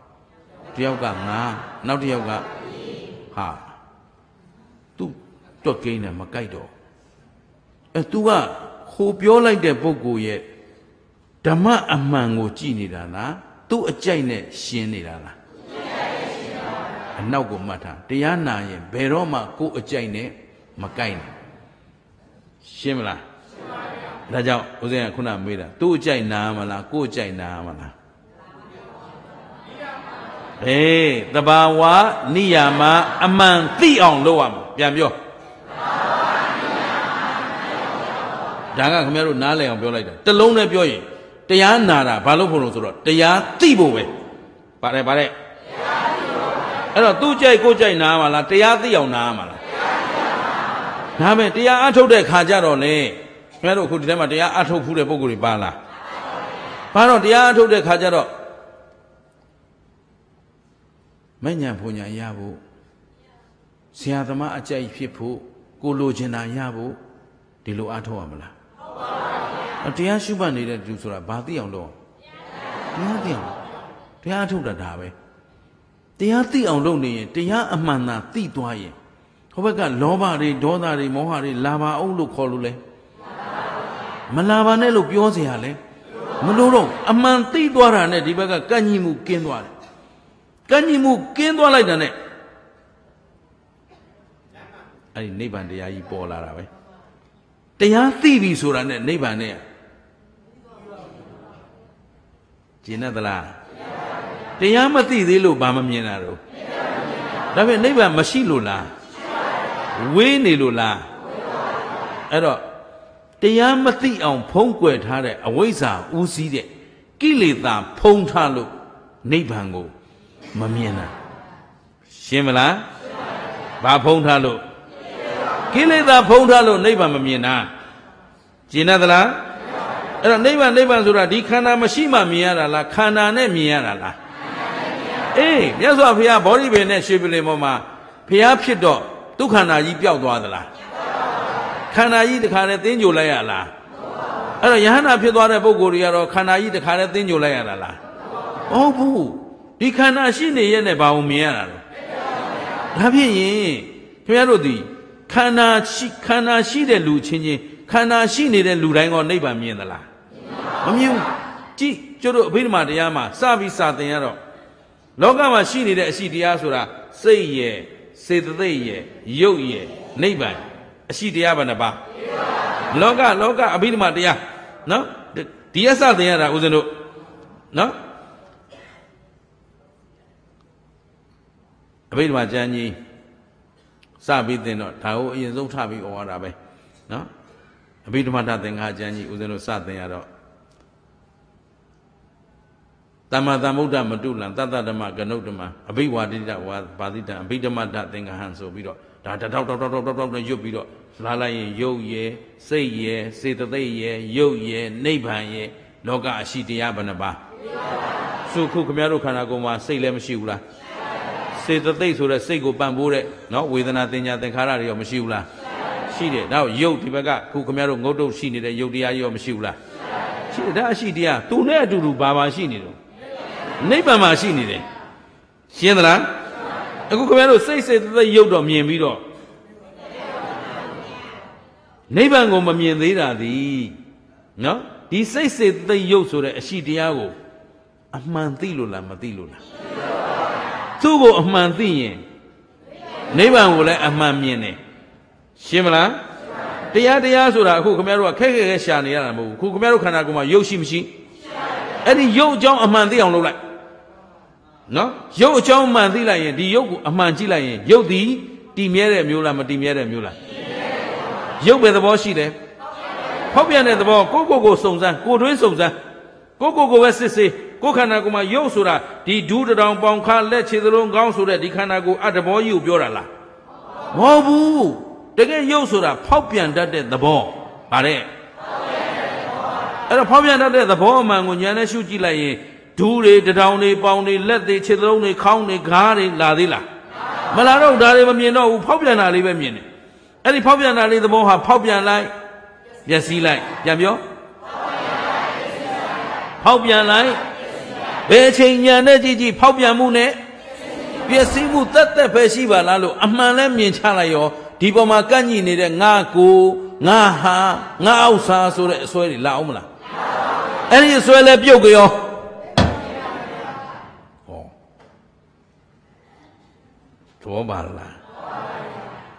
[SPEAKER 1] 6တယောက်က9နောက်တယောက်က ဟာသူတွက်ကိန်းတယ်မကြိုက်တော့အဲ तू ကဟိုပြောလိုက်တဲ့ပုဂ္ဂိုလ်ရဲ့ဓမ္မအမှန်ကိုကြည်နေတာလားသူ့အကြိုက်နဲ့ရှင်းနေတာလားအနောက်ကိုမှတ်ထားတရားနာရင်ဘယ်တော့မှကိုယ်အကြိုက်နဲ့မကြိုက်နဲ့ရှင်းမလားဒါကြောင့်ဦးဇင်းကခုနမေးတာသူ့အကြိုက်နာမလားကိုယ်အကြိုက်နာမလား အေးတဘာဝနိယာမအမှန်သိအောင်လုပ်ရမှာပြန်ပြောဒါကခင်ဗျားတို့နားလည်အောင်ပြောလိုက်တာတလုံးနဲ့ပြောရင်တရားနာတာဘာလို့ဖို့လို့ဆိုတော့တရားသိဖို့ပဲပါတယ်ပါတယ်အဲ့တော့သူ့ကြိုက်ကိုကြိုက်နားမှာလားတရားသိအောင်နားမှာလားဒါပဲတရားအထုတ်တဲ့ခါကြတော့လေခင်ဗျားတို့အခုဒီထဲမှာတရားအထုတ်ဖူးတဲ့ပုံကိုယ်တွေပါလားဘာတော့တရားအထုတ်တဲ့ခါကြတော့ မညံဖုန်ညာရဖို့ဆရာသမားအကြိုက်ဖြစ်ဖို့ကိုလိုချင်တာရဖို့ဒီလိုအားထုတ်ရမလားဟုတ်ပါဘူးတရားရှုမှတ်နေတဲ့သူဆိုတာဘာသိအောင်လုပ်တရားသိအောင်တရားထုတ်တာဒါပဲတရားသိအောင်လုပ်နေရင်တရားအမှန်သာသိသွားရင်ဟိုဘက်ကလောဘတွေဒေါသတွေမောဟတွေလာပါအောင်လို့ခေါ်လို့လဲမလာပါနဲ့လို့ပြောเสียရလဲမလို့တော့အမှန်သိသွားတာနဲ့ဒီဘက်ကကန့်ညှိမှုကင်းသွားတယ် ကန့်ညှိမှုကင်းသွားလိုက်တာနဲ့အဲ့ဒီနိဗ္ဗာန်တရားကြီးပေါ်လာတာပဲတရားသိပြီဆိုတာနဲ့နိဗ္ဗာန်နဲ့ကျင်တ်သလားတရားမသိသေးလို့ဘာမမြင်တာတော့ဒါဖြင့်နိဗ္ဗာန်မရှိလို့လားဝေးနေလို့လားအဲ့တော့တရားမသိအောင်ဖုံးကွယ်ထားတဲ့အဝိဇ္ဇာဦးစီးတဲ့ကိလေသာဖုံးထားလို့နိဗ္ဗာန်ကို မမြင်တာရှင်းမလားဘာဖုံးထားလို့ကိလေသာဖုံးထားလို့နိဗ္ဗာန်မမြင်တာကျင်တ်သလားအဲ့တော့နိဗ္ဗာန်နိဗ္ဗာန်ဆိုတာဒီခန္ဓာမရှိမှမြင်ရတာလားခန္ဓာနဲ့မြင်ရတာလားအေးမြတ်စွာဘုရားဗောဓိပင်နဲ့ရွှေပလင်ပေါ်မှာဘုရားဖြစ်တော့ဒုက္ခန္တာကြီးပျောက်သွားသလားခန္ဓာကြီးတခါနဲ့သင်္ကြိုလိုက်ရလားအဲ့တော့ယဟန္တာဖြစ်သွားတဲ့ပုဂ္ဂိုလ်တွေကတော့ခန္ဓာကြီးတခါနဲ့သင်္ကြိုလိုက်ရတာလားဟုတ်ဘူး ဒီခန္ဓာရှိနေရဲ့နဲ့ဘာလို့မြင်ရတာလဲဒါဖြစ်ရင်ခင်ဗျားတို့ဒီခန္ဓာရှိခန္ဓာရှိတဲ့လူချင်းချင်းခန္ဓာရှိနေတဲ့လူတိုင်းကနိဗ္ဗာန်မြင်သလားမမြင်ဘူးကြည့်ကျတို့အဘိဓမ္မာတရားမှာစပြီးစာသင်ရတော့လောကမှာရှိနေတဲ့အရှိတရားဆိုတာစိတ်ရဲ့စေတသိက်ရဲ့ရုပ်ရဲ့နိဗ္ဗာန်အရှိတရားဘယ်နှပါလောကလောကအဘိဓမ္မာတရားနော်ဒီရစသင်ရတာဦးဇင်းတို့နော် အဘိဓမ္မာကျမ်းကြီးစပြီးသင်တော့ဒါကိုအရင်ဆုံးထပြီးဩဝါဒပဲနော်အဘိဓမ္မာတသင်္ဃာကျမ်းကြီးဦးဇင်းတို့စသင်ရတော့တမ္မာသမ္ဗုဒ္ဓမတုလံတတ္တဓမ္မကနုဋ္ဌမအဘိဝါဒိတဝါပါတိတံအဘိဓမ္မတသင်္ဃဟံဆိုပြီးတော့ဒါတတောက်တောက်တောက်တောက်တောက်နဲ့ရွတ်ပြီးတော့လာလိုက်ရင်ရုပ်ရယ်စိတ်ရယ်စေတသိက်ရယ်ရုပ်ရယ်နိဗ္ဗာန်ရယ်လောကအရှိတရားဘယ်နှပါစုခုခမရတို့ခန္ဓာကိုယ်မှာစိတ်လည်းမရှိဘူးလား စေတသိက်ဆိုတဲ့စိတ်ကိုပံ့ပိုးတဲ့နော်ဝေဒနာတင်ညာသင်္ခါရတွေရောမရှိဘူးလားရှိတယ်နောက်ရုပ်ဒီဘက်ကခုခမရတို့ငုတ်တုတ်ရှိနေတဲ့ရုပ်တရားရောမရှိဘူးလားရှိတယ်ဒါအရှိတရားသူနဲ့အတူတူဘာမှရှိနေတော့နိဗ္ဗာန်မှာရှိနေတယ်ရှင်းသလားအခုခင်ဗျားတို့စိတ်စိတ်သက်ရုပ်တော့မြင်ပြီးတော့နိဗ္ဗာန်ကိုမမြင်သေးတာသည်နော်ဒီစိတ်စိတ်သက်ရုပ်ဆိုတဲ့အရှိတရားကိုအမှန်သိလို့လားမသိလို့လား သူ့ကိုအမှန်သိရင်နိဗ္ဗာန်ကိုလည်းအမှန်မြင်တယ်ရှင်းမလားတရားတရားဆိုတာအခုခင်ဗျားတို့ကခက်ခက်ခဲရှာနေရတာမဟုတ်ဘူးခုခင်ဗျားတို့ခန္ဓာကိုယ်မှာရုပ်ရှိမရှိအဲ့ဒီရုပ်အကြောင်းအမှန်သိအောင်လုပ်လိုက်နော်ရုပ်အကြောင်းမှန်သိလိုက်ရင်ဒီရုပ်ကိုအမှန်ကြည့်လိုက်ရင်ရုပ်ဒီတည်မြဲတဲ့မျိုးလားမတည်မြဲတဲ့မျိုးလားရုပ်ပဲသဘောရှိတယ်ဖောက်ပြန်တဲ့သဘောကိုကိုကိုစုံစမ်းကိုတွင်းစုံစမ်းကိုကိုကိုပဲစစ်စစ် ကိုခန္ဓာကိုယ်မှာရုပ်ဆိုတာဒီဒူးတောင်ပေါင်ခါလက်ခြေသလုံးကောင်းဆိုတဲ့ဒီခန္ဓာကိုယ်အတ္တဘောကြီးကိုပြောတာလားမဟုတ်ဘူးတကယ်ရုပ်ဆိုတာဖောက်ပြန်တတ်တဲ့သဘောဗါတဲ့အဲ့တော့ဖောက်ပြန်တတ်တဲ့သဘောအမှန်ကိုဉာဏ်နဲ့ရှုကြည့်လိုက်ရင်ဒူးတွေတထောင်တွေပေါင်တွေလက်တွေခြေသလုံးတွေခေါင်းတွေဂါးတွေလာသေးလားမလာတော့ဒါတွေမမြင်တော့ဘူးဖောက်ပြန်တာလေးပဲမြင်တယ်အဲ့ဒီဖောက်ပြန်တာလေးသဘောဟာဖောက်ပြန်လိုက်ပျက်စီးလိုက်ပြန်ပြောဖောက်ပြန်လိုက် ဘယ်အချိန်ညာနဲ့ကြည့်ကြည့်ဖောက်ပြန်မှုနဲ့ပျက်စီးမှုတက်တက်ပဲရှိပါလားလို့အမှန်လဲမြင်ချလိုက်ရောဒီပေါ်မှာကန့်ညိနေတဲ့ငါကိုငါဟာငါအောက်စားဆိုတဲ့အစွဲတွေလာအောင်မလားအဲ့ဒီအစွဲလဲပြုတ်ကြောဟောတော်ပါလား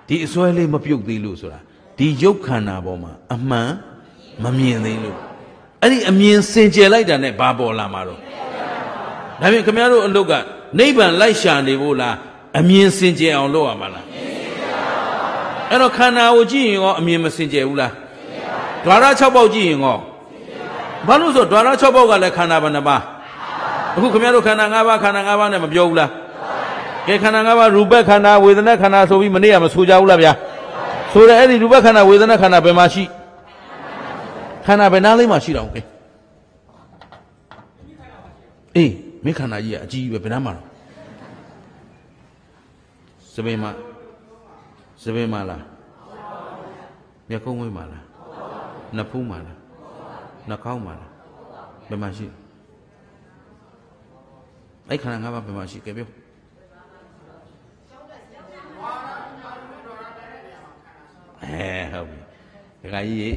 [SPEAKER 1] ဒီအစွဲလေးမပြုတ်သေးလို့ဆိုတာဒီရုပ်ခန္ဓာပေါ်မှာအမှန်မမြင်သေးလို့အဲ့ဒီအမြင်စင်ကြယ်လိုက်တာနဲ့ဘာပေါ်လာမှာတော့ ဒါဖြင့်ခင်ဗျားတို့အလုတ်ကနိဗ္ဗာန်လိုက်ရှာနေဖို့လားအမြင်စင်ကြယ်အောင်လုပ်ရမှာလားအဲ့တော့ခန္ဓာကိုကြည့်ရင်ရောအမြင်မစင်ကြယ်ဘူးလားဒွါရ6ပေါက်ကြည့်ရင်ရောဘာလို့ဆိုဒွါရ6ပေါက်ကလည်းခန္ဓာဘယ်နှပါအခုခင်ဗျားတို့ခန္ဓာ5ပါးခန္ဓာ5ပါးနဲ့မပြောဘူးလားကဲခန္ဓာ၅ပါးရူပခန္ဓာဝေဒနာခန္ဓာဆိုပြီးမနေ့ကမဆိုကြဘူးလားဗျာဆိုတဲ့အဲ့ဒီရူပခန္ဓာဝေဒနာခန္ဓာဘယ်မှာရှိခန္ဓာဘယ်နားလေးမှာရှိတော့ကဲအေး မင်းခန္ဓာကြီးကအကြီးပဲဘယ်နားမှာတော့စပင်မှာစပင်မှာလားမျက်ခုံးဝေးမှာလားနှဖူးမှာလားနှာခေါင်းမှာလားဘယ်မှာရှိအဲ့ခန္ဓာ၅ပါးဘယ်မှာရှိကဲပြောအဲဟုတ်ပြီဒကာကြီးရေ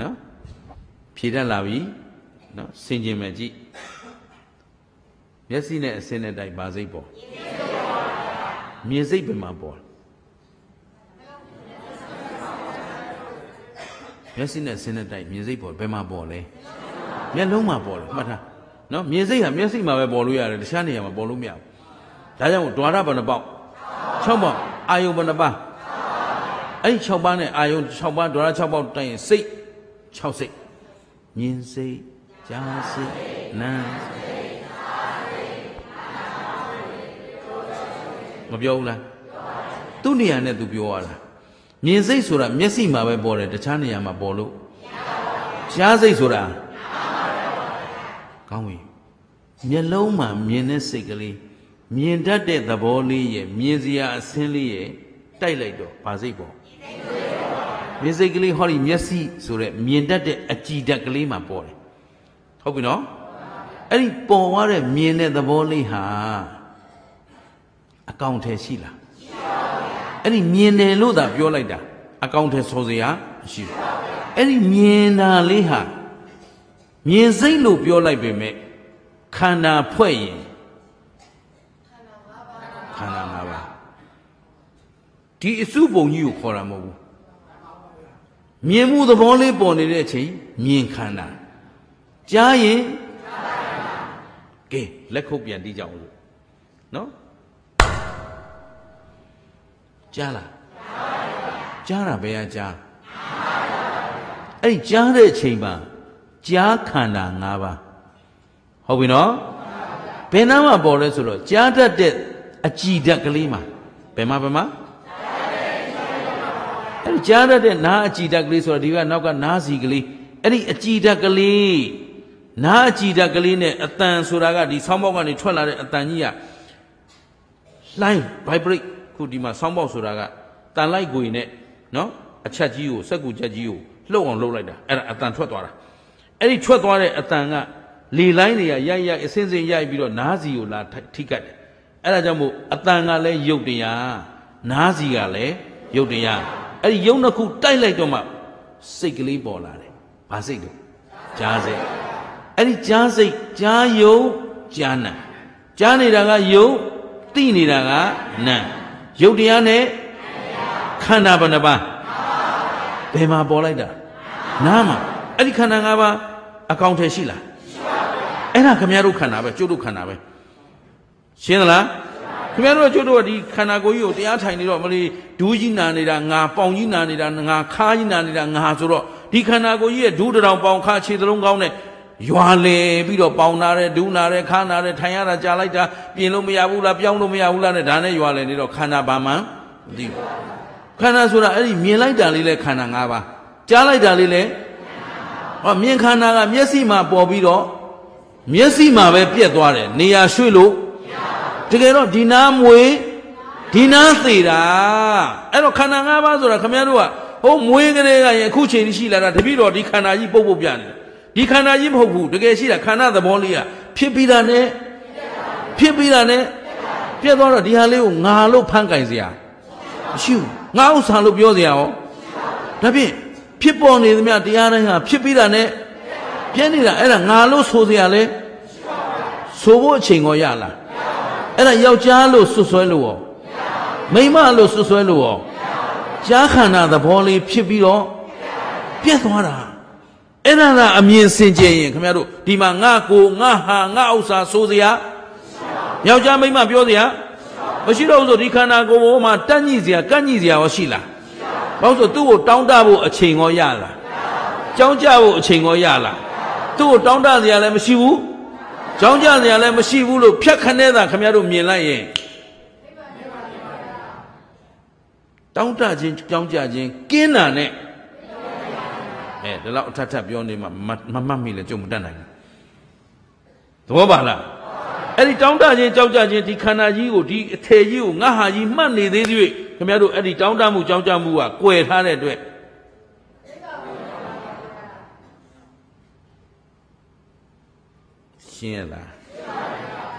[SPEAKER 1] နော်ဖြေတတ်လာပြီနော်ဆင်ကျင်မဲ့ကြည့် မျက်စိနဲ့အစင်းနဲ့တိုက်ပါစိတ်ပေါ်မြင်စိတ်ပဲမှာပေါ်မျက်စိနဲ့အစင်းနဲ့တိုက်မြင်စိတ်ပေါ်ဘယ်မှာပေါ်လဲမျက်လုံးမှာပေါ်တယ်မှတ်ထားနော်မြင်စိတ်ဟာမျက်စိမှာပဲပေါ်လို့ရတယ်တခြားနေရာမှာပေါ်လို့မရဘူးဒါကြောင့်ဒွါရဘယ်နှပေါက်6ပေါက်အာယုံဘယ်နှပါအဲ့ဒီ6ပါးနဲ့အာယုံ6ပါးဒွါရ6ပေါက်တိုင်ရင်စိတ်6စိတ်မြင်စိတ်ကြားစိတ်နား မပြောဘူးလားသူ့နေရာနဲ့သူပြောရတာမြင်စိတ်ဆိုတာမျက်စိမှာပဲပေါ်တယ်တခြားနေရာမှာပေါ်လို့ကြားစိတ်ဆိုတာကောင်းပြီမျက်လုံးမှာမြင်တဲ့စိတ်ကလေးမြင်တတ်တဲ့သဘောလေးရဲ့မြင်စရာအဆင်းလေးရဲ့တိုက်လိုက်တော့ဗာစိတ်ပေါ်မြင်စိတ်ကလေးဟောဒီမျက်စိဆိုတဲ့မြင်တတ်တဲ့အကြည်ဓာတ်ကလေးမှာပေါ်တယ်ဟုတ်ပြီနော်အဲ့ဒီပေါ်သွားတဲ့မြင်တဲ့သဘောလေးဟာ အကောင်ထဲရှိလားရှိပါဘူးအဲ့ဒီမြင်တယ်လို့သာပြောလိုက်တာအကောင်ထဲဆိုစရာမရှိဘူးအဲ့ဒီမြင်တာလေးဟာမြင်စိတ်လို့ပြောလိုက်ပေမဲ့ခန္ဓာဖွဲ့ရင်ခန္ဓာ၅ပါးဒီအစုပုံကြီးကိုခေါ်တာမဟုတ်ဘူးမြင်မှုသဘောလေးပေါ်နေတဲ့အချိန်မြင်ခန္ဓာကြားရင်ကဲလက်ခုပ်ပြန်တီးကြအောင်လို့နော် ကြားလားကြားတာဘယ်ကကြားအဲ့ဒီကြားတဲ့အချိန်မှာကြားခန္ဓာ၅ပါးဟုတ်ပြီနော်ဘယ်နာမှာပေါ်လဲဆိုတော့ကြားတတ်တဲ့အကြည်ဓာတ်ကလေးမှာဘယ်မှာဘယ်မှာအဲ့ဒီကြားတတ်တဲ့နားအကြည်ဓာတ်ကလေးဆိုတော့ဒီကနောက်ကနားစီကလေးအဲ့ဒီအကြည်ဓာတ်ကလေးနားအကြည်ဓာတ်ကလေးနဲ့အတန်ဆိုတာကဒီဆောင်းပေါက်ကနေထွက်လာတဲ့အတန်ကြီးကလှိုင်း vibrate ခုဒီမှာဆောင်းပေါက်ဆိုတာကတန်လိုက်ကိုရင်နဲ့နော်အချက်ကြီးကိုစက်ကူချက်ကြီးကိုလှုပ်အောင်လှုပ်လိုက်တာအဲ့ဒါအတန်ထွက်သွားတာအဲ့ဒီထွက်သွားတဲ့အတန်ကလေလိုင်းတွေကရိုက်ရိုက်အစင်းစင်းရိုက်ပြီးတော့နားစီကိုလာထိကတ်တယ်အဲ့ဒါကြောင့်မို့အတန်ကလည်းရုပ်တရားနားစီကလည်းရုပ်တရားအဲ့ဒီရုပ်နှစ်ခုတိုက်လိုက်တော့မှစိတ်ကလေးပေါ်လာတယ်ဘာစိတ်လဲကြားစိတ်အဲ့ဒီကြားစိတ်ကြားယုံကြားနာကြားနေတာကယုံသိနေတာကနာ ရုပ်တရားနဲ့ခန္ဓာဘယ်နှပါးဘယ်မှာပေါ်လိုက်တာနားမှာအဲ့ဒီခန္ဓာ၅ပါးအကောင့်ထဲရှိလားအဲ့ဒါခမရတို့ခန္ဓာပဲကျုပ်တို့ခန္ဓာပဲရှင်းသလားခမရတို့ကျုပ်တို့ကဒီခန္ဓာကိုယ်ကြီးကိုတရားထိုင်နေတော့မလို့ဒူးကြီးနာနေတာငါပေါင်ကြီးနာနေတာငါခါးကြီးနာနေတာငါဆိုတော့ဒီခန္ဓာကိုယ်ကြီးရဲ့ဒူးတောင်ပေါင်ခါခြေသလုံးကောင်းနဲ့ ရွာလေပြီးတော့ပေါင်နာတယ်ဒူးနာတယ်ခါနာတယ်ထိုင်ရတာကြာလိုက်တာပြင်လို့မရဘူးလားပြောင်းလို့မရဘူးလားနဲ့ဒါနဲ့ရွာလေနေတော့ခန္ဓာဘာမှမသိဘူးခန္ဓာဆိုတာအဲ့ဒီမြင်လိုက်တာလေးလဲခန္ဓာ၅ပါးကြားလိုက်တာလေးလဲဟောမြင်ခန္ဓာကမျက်စိမှာပေါ်ပြီးတော့မျက်စိမှာပဲပြက်သွားတယ်နေရာရွှေ့လို့တကယ်တော့ဒီနာမွေဒီနာသေးတာအဲ့တော့ခန္ဓာ၅ပါးဆိုတာခမရတို့ကဟိုမွေးကလေးကရင်အခုချိန်ရှိလာတာတပည့်တော်ဒီခန္ဓာကြီးပုတ်ပုတ်ပြနေ ဒီခန္ဓာကြီးမဟုတ်ဘူးတကယ်ရှိတာခန္ဓာသဘောလေးကဖြစ်ပြီးတာနဲ့ဖြစ်ပြီးတာနဲ့ပြက်သွားတော့ဒီဟာလေးကိုငါလို့ဖန်ကင်စရာမရှိဘူးငါဥစ္စာလို့ပြောစရာရောဒါဖြင့်ဖြစ်ပေါ်နေသမျှတရားတိုင်းဟာဖြစ်ပြီးတာနဲ့ပြည့်နေတာအဲ့ဒါငါလို့ဆိုစရာလဲဆိုဖို့အချိန်ကောရလားအဲ့ဒါယောက်ျားလို့ဆွဆွဲလို့ရောမိန်းမလို့ဆွဆွဲလို့ရောကြားခန္ဓာသဘောလေးဖြစ်ပြီးတော့ပြက်သွားတာ အဲ့ဒါကအမြင်စင်ကြယ်ရင်ခင်ဗျားတို့ဒီမှာငါကိုငါဟာငါဥစ္စာဆိုစရာယောက်ျားမိန်းမပြောစရာမရှိတော့ဘူးဆိုဒီခန္ဓာကိုယ်ပေါ်မှာတက်ညိစရာကန့်ညိစရာရောရှိလားဘာလို့ဆိုသူ့ကိုတောင်းတဖို့အချိန်ရောရလားကြောင်းကြဖို့အချိန်ရောရလားသူ့ကိုတောင်းတစရာလည်းမရှိဘူးကြောင်းကြစရာလည်းမရှိဘူးလို့ဖြတ်ခနဲ့သာခင်ဗျားတို့မြင်လိုက်ရင်တောင်းတခြင်းကြောင်းကြခြင်းကင်းတာနဲ့ အဲဒါတော့အထက်ထပ်ပြောနေမှမမှတ်မိလဲကြုံမတတ်နိုင်ဘူးသဘောပါလားအဲ့ဒီတောင်းတခြင်းကြောက်ကြခြင်းဒီခန္ဓာကြီးကိုဒီအထည်ကြီးကိုငါဟာကြီးမှတ်နေသေးသေးခင်ဗျားတို့အဲ့ဒီတောင်းတမှုကြောက်ကြမှုကကွယ်ထားတဲ့အတွက်ရှင်းရလား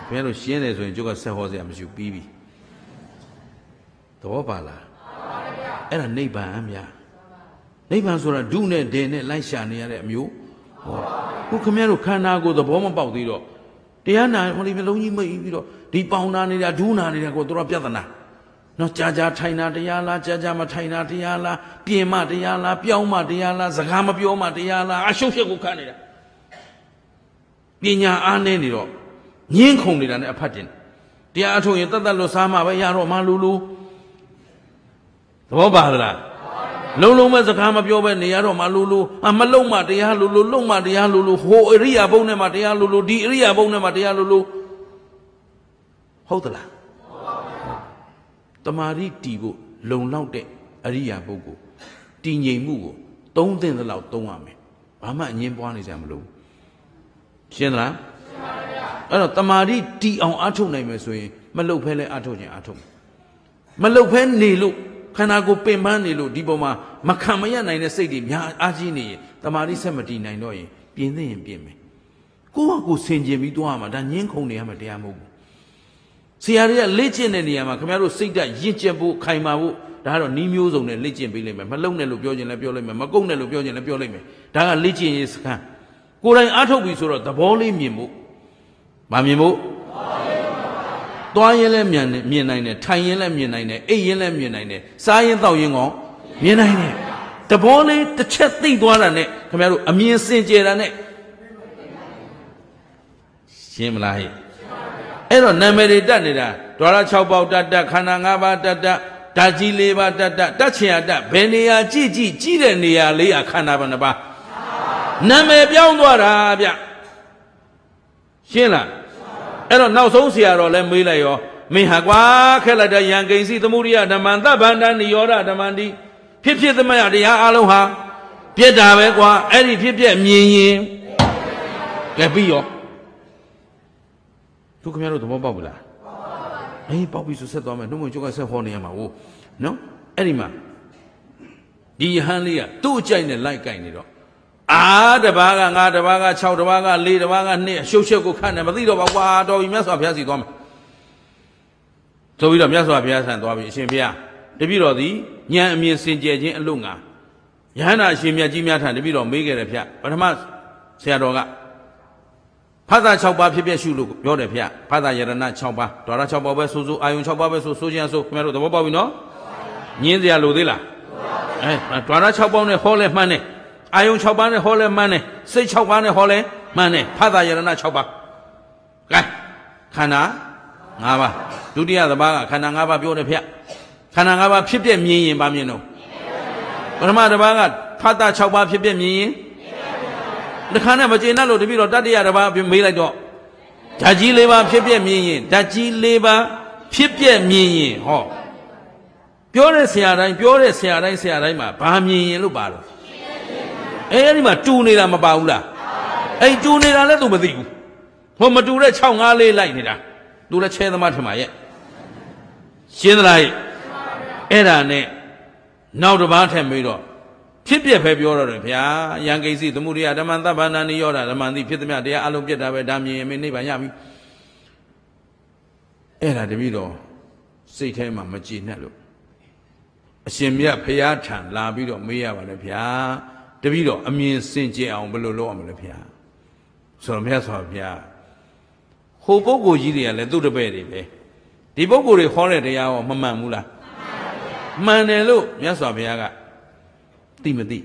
[SPEAKER 1] ဘယ်လိုရှင်းတယ်ဆိုရင်ကျုပ်ကဆက်ဟောစရာမရှိဘူးပြီးပြီသဘောပါလားအဲ့ဒါနိဗ္ဗာန်အများ နိဗ္ဗာန်ဆိုတာဒုနဲ့ဒေနဲ့လိုက်ရှာနေရတဲ့အမျိုးဟောခုခင်ဗျားတို့ခန္ဓာကိုယ်သဘောမပေါက်သေးတော့တရားနာဟိုဒီမျိုးလုံးကြီးမိတ်ပြီးတော့ဒီပေါင်နာနေတာဒူးနာနေတာကိုတို့ပြဿနာနော်ကြာကြာထိုင်တာတရားလားကြာကြာမထိုင်တာတရားလားပြင်မတရားလားပြောင်းမတရားလားစကားမပြောမတရားလားအရှုပ်ရှက်ကိုခံနေတာပညာအားနည်းနေတော့ညင်းခုန်နေတာနဲ့အဖတ်တင်တရားအထုတ်ရင်တတ်တတ်လို့စားမှပဲရတော့မှလူလူသဘောပါလား လုံးလုံးမဲ့စကားမပြောပဲနေရတော့မှလူလူအမလုံးမှတရားလူလူလုံးမှတရားလူလူဟိုအရိယာဘုံနဲ့မှတရားလူလူဒီအရိယာဘုံနဲ့မှတရားလူလူဟုတ်သလားတမာရီတီဖို့လုံလောက်တဲ့အရိယာပုဂ္ဂိုလ်တည်ငြိမ်မှုကိုသုံးသင့်သလောက်သုံးရမယ်ဘာမှအငင်းပွားနေကြမလို့ရှင်းသလားအဲ့တော့တမာရီတီအောင်အထုတ်နိုင်မယ်ဆိုရင်မလုတ်ဖဲလဲအထုတ်ခြင်းအထုတ်မလုတ်ဖဲနေလို့ ခန္ဓာကိုယ်ပင်ပန်းနေလို့ဒီပေါ်မှာမခံမရနိုင်တဲ့စိတ်တွေများအားကြီးနေရင်တမာရီဆက်မတည်နိုင်တော့ရင်ပြင်းသိရင်ပြင်းမယ်ကိုယ့်ဟာကိုယ်ဆင်ခြင်ပြီးသွားမှာဒါညင်းခုန်နေရမှာတရားမဟုတ်ဘူးဆရာတွေကလေ့ကျင့်တဲ့နေရာမှာခင်ဗျားတို့စိတ်ဓာတ်ရင့်ကျက်ဖို့ခိုင်မာဖို့ဒါကတော့နီးမျိုးစုံနဲ့လေ့ကျင့်ပေးလိုက်မယ်မလုံနဲ့လို့ပြောခြင်းလည်းပြောလိုက်မယ်မကုတ်နဲ့လို့ပြောခြင်းလည်းပြောလိုက်မယ်ဒါကလေ့ကျင့်ရေးစခန်းကိုယ်တိုင်အားထုတ်ပြီဆိုတော့သဘောလေးမြင်ဖို့မမြင်ဖို့ သွားရင်လည်းမြင်မြင်နိုင်တယ်ထိုင်ရင်လည်းမြင်နိုင်တယ်အိပ်ရင်လည်းမြင်နိုင်တယ်စားရင်တောက်ရင်ကောမြင်နိုင်တယ်သဘောလေးတစ်ချက်သိသွားတာနဲ့ခင်ဗျားတို့အမြင်စင်ကြယ်တာနဲ့ရှင်းမလားဟဲ့အဲ့တော့နာမည်တွေတက်နေတာဒွါရ6ပေါက်တက်တက်ခန္ဓာ5ပါးတက်တက်ဓာတ်ကြီး၄ပါးတက်တက်တက်ချင်ရတက်ဘယ်နေရာကြည့်ကြည့်ကြည့်တဲ့နေရာလေးရခန္ဓာဘယ်နှပါးနာမည်ပြောင်းသွားတာဗျရှင်းလား အဲ့တော့နောက်ဆုံးဆရာတော်လဲမေးလိုက်ရောမင်းဟာကွာခက်လိုက်တဲ့ယံကိဉ္စီသမုဒိယဓမ္မံသဗ္ဗန္တနိယောဒဓမ္မန္တိဖြစ်ဖြစ်သမယတရားအလုံးဟာပြက်တာပဲကွာအဲ့ဒီဖြစ်ပြက်မြင်ရင်ကဲပြီးရောသူခင်ဗျားတို့သဘောပေါက်ပြီလားအေးပေါက်ပြီဆိုဆက်သွားမယ်နှုတ်မကျုပ်ကဆက်ဟောနေရမှာဟုတ်နော်အဲ့ဒီမှာဒီယဟန်လေးကသူ့အကြိုက်နဲ့လိုက်ကြိုက်နေတော့ အာတပားကငါတပားက6တပားက4တပားက2အရှုပ်ရှက်ကိုခတ်နေမသိတော့ပါကွာတော်ပြီမြတ်စွာဘုရားစီသွားမယ်ဆိုပြီးတော့မြတ်စွာဘုရားဆန်သွားပြီအရှင်ဘုရားတပည့်တော်သည်ဉာဏ်အမြင်စင်ကြယ်ခြင်းအလို့ငါယဟန္တာအရှင်မြတ်ကြီးများထံတပည့်တော်မေးခဲ့တယ်ဗျပထမဆရာတော်ကဖသ6ပါးဖြစ်ဖြစ်ရှုလို့ပြောတယ်ဗျဖသယရဏ6ပါးဒွါရ6ပါးပဲဆိုဆိုအာယုံ6ပါးပဲဆိုဆိုခြင်းဆိုခင်ဗျားတို့သဘောပေါက်ပြီနော်ညင်းစရာလိုသေးလားအဲဒွါရ6ပါးနဲ့ဟောလဲမှန်းတယ် အာယုံ6ပါးနဲ့ဟောလဲမှန်းတယ်စိတ်6ပါးနဲ့ဟောလဲမှန်းတယ်ဖသယရဏ6ပါးကဲခန္ဓာ5ပါးဒုတိယသဘာကခန္ဓာ5ပါးပြောတယ်ဗျခန္ဓာ5ပါးဖြစ်ပြမြင်ရင်ဗာမြင်တော့ပထမတစ်ပါးကဖသ6ပါးဖြစ်ပြမြင်ရင်တခါနဲ့မကျေနပ်လို့တပည့်တော်တတ္တရတစ်ပါးမေးလိုက်တော့ဓာကြီးလေးပါဖြစ်ပြမြင်ရင်ဓာကြီးလေးပါဖြစ်ပြမြင်ရင်ဟောပြောတဲ့ဆရာတိုင်းပြောတဲ့ဆရာတိုင်းဆရာတိုင်းမှာဘာမြင်ရင်လို့ပါတော့ အဲအဲ့ဒီမှာတူနေတာမပါဘူးလားအဲ့တူနေတာလည်းသူမသိဘူးဟောမတူတဲ့6 5လေးလိုက်နေတာသူလည်းချဲသမားထင်ပါရဲ့ရှင်းသလားအဲ့ဒါနဲ့နောက်တစ်ပါးထက်ပြီးတော့ဖြစ်ပြပဲပြောတော့တယ်ဗျာယံကိစီသမှုရိယဓမ္မသဗ္ဗန္နနိယောဓဓမ္မတိဖြစ်သမျှတရားအလုံးပြတ်တာပဲဒါမြင်ရင်မင်းနိဗ္ဗာန်ရပြီအဲ့ဒါတပည့်တော်စိတ်ထဲမှာမကြည်နဲ့လို့အရှင်မြတ်ဖရာထံလာပြီးတော့မေးရပါလေဗျာ တပည့်တော်အမြင်စင်ကြယ်အောင်ဘယ်လိုလုပ်ရမလဲဗျာဆိုတော့မြတ်စွာဘုရားဟိုပုဂ္ဂိုလ်ကြီးတွေကလည်းသူ့တပည့်တွေပဲဒီပုဂ္ဂိုလ်တွေဟောတဲ့တရားရောမမှန်ဘူးလားမှန်တယ်လို့မြတ်စွာဘုရားကသိမသိ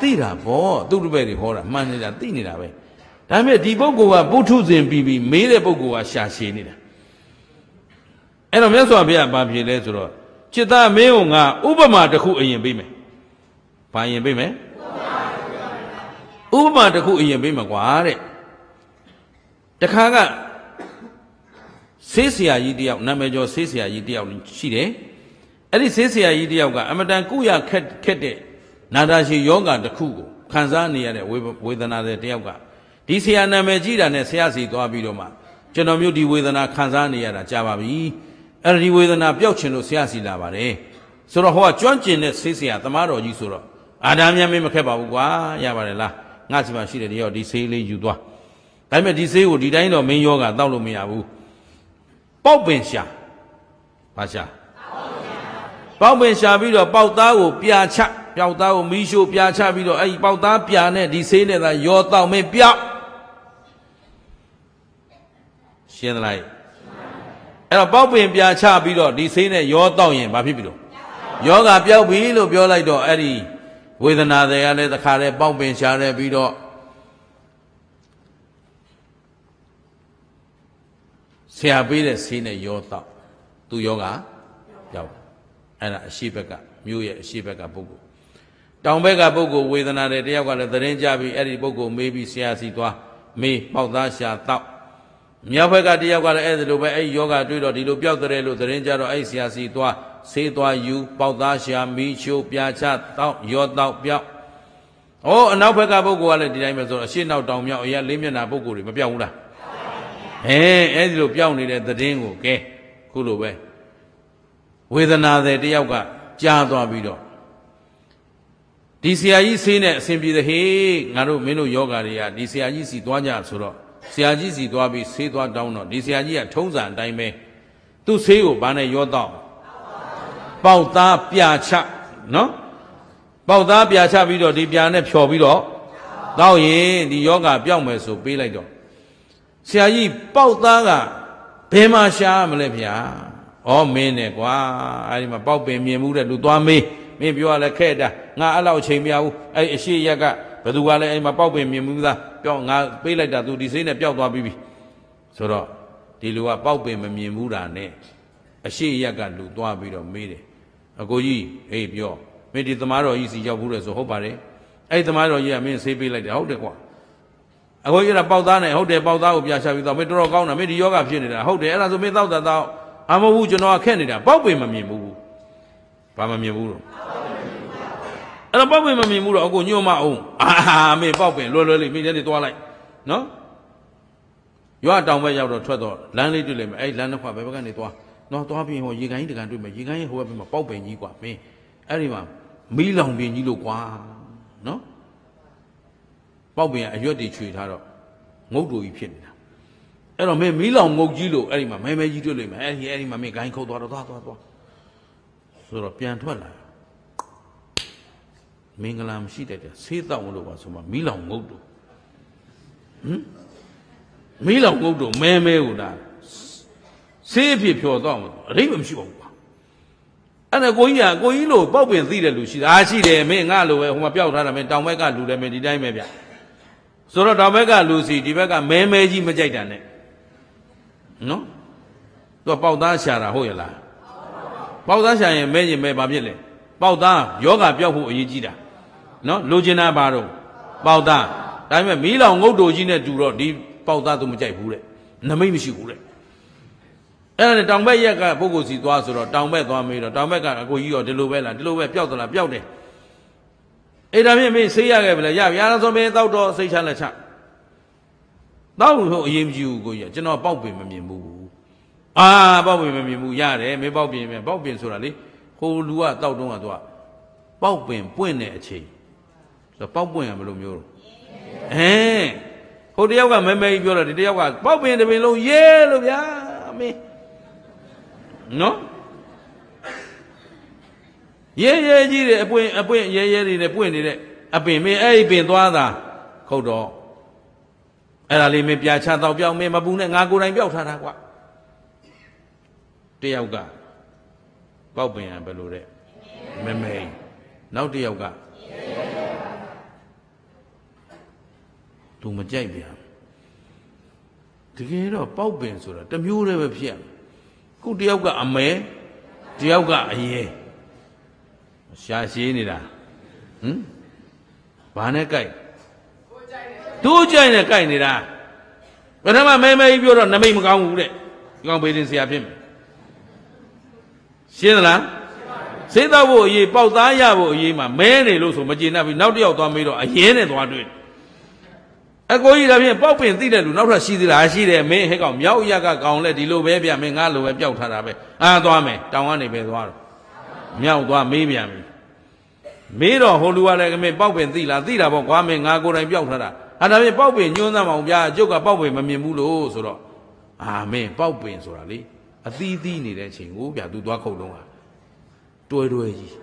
[SPEAKER 1] သိတာဗောသူ့တပည့်တွေဟောတာမှန်နေတာသိနေတာပဲဒါပေမဲ့ဒီပုဂ္ဂိုလ်ကပုထုဇဉ်ပြီးပြီးမေးတဲ့ပုဂ္ဂိုလ်ကရှာရှည်နေတာအဲ့တော့မြတ်စွာဘုရားဘာဖြစ်လဲဆိုတော့จิตမင်းကိုငါဥပမာတစ်ခုအရင်ပေးမယ် ဘာရင်ပေးမယ်ဥပမာတစ်ခုအရင်ပေးမှာကွာတဲ့တခါကဆေးဆရာကြီးတယောက်နာမည်ကျော်ဆေးဆရာကြီးတယောက်ရှိတယ်အဲ့ဒီဆေးဆရာကြီးတယောက်ကအမတန်ကုရခက်ခက်တဲ့နာတာရှိယောဂတစ်ခုကိုခံစားနေရတဲ့ဝေဒနာတွေတယောက်ကဒီဆရာနာမည်ကြီးတာနဲ့ဆရာစီသွားပြီးတော့မှကျွန်တော်မျိုးဒီဝေဒနာခံစားနေရတာကြာပါပြီအဲ့ဒီဝေဒနာပျောက်ချင်လို့ဆရာစီလာပါတယ်ဆိုတော့ဟောကကျွမ်းကျင်တဲ့ဆေးဆရာသမားတော်ကြီးဆိုတော့ အာဒါမြတ်မင်းမခက်ပါဘူးကွာရပါတယ်လားငါစီမှာရှိတဲ့တယောက်ဒီဆေးလေးယူသွားဒါပေမဲ့ဒီဆေးကိုဒီတိုင်းတော့မင်းယောဂတောက်လို့မရဘူးပေါက်ပင်ရှာဘာရှာပေါက်ပင်ရှာပြီးတော့ပေါက်သားကိုပြာချပျောက်သားကိုမီးရှို့ပြာချပြီးတော့အဲ့ဒီပေါက်သားပြာနဲ့ဒီဆေးနဲ့သာရောတောက်မင်းပြောက်ရှင်းသလားအဲ့တော့ပေါက်ပင်ပြာချပြီးတော့ဒီဆေးနဲ့ရောတောက်ရင်ဘာဖြစ်ပြီလို့ယောဂပျောက်ပြီလို့ပြောလိုက်တော့အဲ့ဒီ ဝေဒနာတွေကလည်းတခါတည်းပေါက်ပင်ရှားတယ်ပြီးတော့ဆရာပေးတဲ့ဆေးနဲ့ရောတော့သူယောဂရောက်အဲ့ဒါအရှိဘက်ကမြို့ရဲ့အရှိဘက်ကပုဂ္ဂိုလ်တောင်ဘက်ကပုဂ္ဂိုလ်ဝေဒနာတွေတယောက်ကလည်းသတင်းကြပြီးအဲ့ဒီပုဂ္ဂိုလ်မေးပြီးဆရာစီသွားမေးပေါက်သားရှာတော့မြောက်ဘက်ကတယောက်ကလည်းအဲ့ဒီလိုပဲအဲ့ဒီယောဂတွေ့တော့ဒီလိုပြောက်တဲ့လို့သတင်းကြတော့အဲ့ဆရာစီသွား ဆေးသွားယူပေါက်သားရှာမီးချိုးပြာချတောက်ရောတောက်ပျောက်ဩအနောက်ဘက်ကပုဂ္ဂိုလ်ကလည်းဒီတိုင်းပဲဆိုတော့အရှင်းနောက်တောင်မြောက်အရာလေးမျက်နှာပုဂ္ဂိုလ်တွေမပြောက်ဘူးလားအဲအဲ့ဒီလိုပျောက်နေတဲ့သတင်းကိုကဲခုလိုပဲဝေဒနာတဲ့တယောက်ကကြားသွားပြီးတော့ဒီဆရာကြီးဆေးနဲ့အစဉ်ပြေတဲ့ဟေးငါတို့မင်းတို့ယောဂါတွေကဒီဆရာကြီးစီသွားကြဆိုတော့ဆရာကြီးစီသွားပြီးဆေးသွားတောင်းတော့ဒီဆရာကြီးကထုံးစံအတိုင်းပဲသူ့ဆေးကိုဘာနဲ့ရောတော့ ပေါက်သားပြာချနော်ပေါက်သားပြာချပြီးတော့ဒီပြာနဲ့ဖြော်ပြီးတော့တောက်ရင်ဒီယောဂပြောက်မယ်ဆိုပေးလိုက်တော့ဆရာကြီးပေါက်သားကဘယ်မှာရှားမလဲဗျာဩမင်းနဲ့ကွာအဲဒီမှာပေါက်ပင်မြင်မှုတဲ့လူသွားမေးမင်းပြောရလဲခဲ့တာငါအဲ့လောက်ချိန်မရဘူးအဲ့အရှိရက်ကဘသူကလည်းအဲ့မှာပေါက်ပင်မြင်မှုသားပြောငါပေးလိုက်တာသူဒီစိတ်နဲ့ပျောက်သွားပြီးပြီဆိုတော့ဒီလူကပေါက်ပင်မမြင်ဘူးတာနဲ့အရှိရက်ကလူသွားပြီးတော့မေးတယ် အကိုကြီးဟေးပြောမင်းဒီသမားတော်ကြီးစီရောက်ဘူးလေဆိုဟုတ်ပါတယ်အဲ့သမားတော်ကြီးကမင်းဆေးပေးလိုက်တယ်ဟုတ်တယ်ကွာအကိုကြီးကပေါက်သားနဲ့ဟုတ်တယ်ပေါက်သားကိုပြချပြီးတော့မင်းတော်တော်ကောင်းတာမင်းဒီယောဂဖြစ်နေတာဟုတ်တယ်အဲ့ဒါဆိုမင်းသောက်တာတော့အမဟုတ်ဘူးကျွန်တော်ကခက်နေတာပေါက်ပင်မမြင်ဘူးဘာမမြင်ဘူးတော့အဲ့တော့ပေါက်ပင်မမြင်ဘူးတော့အကိုညှို့မအောင်အာမင်းပေါက်ပင်လွယ်လွယ်လေးမင်းလည်းသွားလိုက်နော်ရွာတောင်ဘက်ရောက်တော့ထွက်တော့လမ်းလေးတွေ့လိမ့်မယ်အဲ့လမ်းတစ်ခွဘယ်ဘက်ကနေသွား နော်သွားပြီးဟိုရေကိုင်းတကန်တွေ့မယ်ရေကိုင်းရဲ့ဟိုဘက်မှာပေါက်ပင်ကြီးกว่าမင်းအဲ့ဒီမှာမီးလောင်ပင်ကြီးလို့ကွာနော်ပေါက်ပင်ကအရွက်တွေခြွေထားတော့ငုတ်တူကြီးဖြစ်နေတာအဲ့တော့မင်းမီးလောင်ငုတ်ကြီးလို့အဲ့ဒီမှာမဲမဲကြီးတွေ့လိမ့်မယ်အဲ့ဒီအဲ့ဒီမှာမင်းဂိုင်းခုတ်သွားတော့သွားသွားသွားဆိုတော့ပြန်ထွက်လာမင်္ဂလာမရှိတဲ့ဆေးတောက်လို့ပါဆိုမှမီးလောင်ငုတ်တူဟမ်မီးလောင်ငုတ်တူမဲမဲဟူတာ ဆေးအဖြစ်ဖြော်တော့မှာအရိပ်မရှိပါဘူးကွာအဲ့ဒါကိုကြီးကကိုကြီးလို့ပေါက်ပင်သိတဲ့လူရှိတာအားရှိတယ်မင်းငါလိုပဲဟိုမှာပျောက်ထားတာမင်းတောင်ဘက်ကလူတယ်မင်းဒီတိုင်းပဲဗျဆိုတော့တောင်ဘက်ကလူစီဒီဘက်ကမဲမဲကြီးမကြိုက်တာနဲ့နော်သူကပေါက်သားရှာတာဟုတ်ရဲ့လားပေါက်သားရှာရင်မဲရင်မဲဘာဖြစ်လဲပေါက်သားယောဂပြောက်ဖို့အရေးကြီးတာနော်လိုချင်တာဘာတော့ပေါက်သားဒါပေမဲ့မီးလောင်ငုတ်တိုကြီးနဲ့တူတော့ဒီပေါက်သားသူမကြိုက်ဘူးတဲ့နမိတ်မရှိဘူးတဲ့ အဲ့ဒါနဲ့တောင်ဘက်ရက်ကပုဂ္ဂိုလ်စီသွားဆိုတော့တောင်ဘက်သွားမေးတော့တောင်ဘက်ကအကိုကြီးရောဒီလိုပဲလားဒီလိုပဲပျောက်သလားပျောက်တယ်အဲ့ဒါဖြင့်မင်းဆေးရခဲ့ပြီလားရပြီအားဆိုမင်းတောက်တော့စိတ်ချလက်ချတောက်လို့အရင်မကြည့်ဘူးကိုကြီးကျွန်တော်ပေါက်ပင်မမြင်ဘူးအာပေါက်ပင်မမြင်ဘူးရတယ်မင်းပေါက်ပင်ပဲပေါက်ပင်ဆိုတာလေဟိုလူကတောက်တုံးကသူကပေါက်ပင်ပွင့်တဲ့အချိန်ဆိုပေါက်ပွင့်ရမလို့မျိုးအဲဟိုတယောက်ကမဲမဲကြီးပြောတော့ဒီတယောက်ကပေါက်ပင်တစ်ပင်လုံးရဲလို့ဗျာမင်း နော်ရဲရဲကြီးတယ်အပွင့်အပွင့်ရဲရဲတွေနဲ့ပွင့်နေတဲ့အပင်မင်းအဲ့ဒီပင်သွားတာခုတ်တော့အဲ့ဒါလေးမင်းပြာချတော့ပြောင်းမင်းမပူနဲ့ငါကိုယ်တိုင်ပြောက်ထားတာကွာတယောက်ကပေါက်ပင်ရဘယ်လိုတဲ့မမဲနောက်တယောက်ကသူမကြိုက်ပြန်တကယ်တော့ပေါက်ပင်ဆိုတာတမျိုးတည်းပဲဖြစ် ခုတယောက်ကအမဲတယောက်ကအရေးရှာရှည်နေတာဟမ်ဘာနဲ့ကြိုက်သူကြိုက်နဲ့ကြိုက်နေတာဘယ်တော့မှမဲမဲကြီးပြောတော့နမိတ်မကောင်းဘူးတဲ့ဒီကောင်ဘေးတင်ဆရာဖြစ်မယ်ရှင်းသလားစေးတော့ဖို့အရေးပေါက်သားရဖို့အရေးမှာမဲနေလို့ဆိုမကျေနပ်ဘူးနောက်တစ်ယောက်သွားမေးတော့အရင်နဲ့သွားတွေ့ အကိုကြီးဒါဖြင့်ပေါက်ပင်သိတဲ့လူနောက်ထပ်ရှိသေးလားရှိတယ်မင်းဟဲ့ကောင်မြောက်ရကကောင်လဲဒီလိုပဲဗျမင်းငါလိုပဲပျောက်ထားတာပဲအာသွားမယ်တောင်ကနေပဲသွားတော့မြောက်သွားမေးပြန်ပြီမေးတော့ဟိုလူကလည်းမင်းပေါက်ပင်သိလားသိတာပေါ့ကွာမင်းငါကိုယ်တိုင်ပျောက်ထားတာအဲ့ဒါဖြင့်ပေါက်ပင်ညှိုးသားမအောင်ဗျာကျုပ်ကပေါက်ပင်မမြင်ဘူးလို့ဆိုတော့အာမင်းပေါက်ပင်ဆိုတာလေအသီးသီးနေတဲ့အချိန်ကိုဗျာ तू သွားခုတ်တော့တွဲတွဲကြီး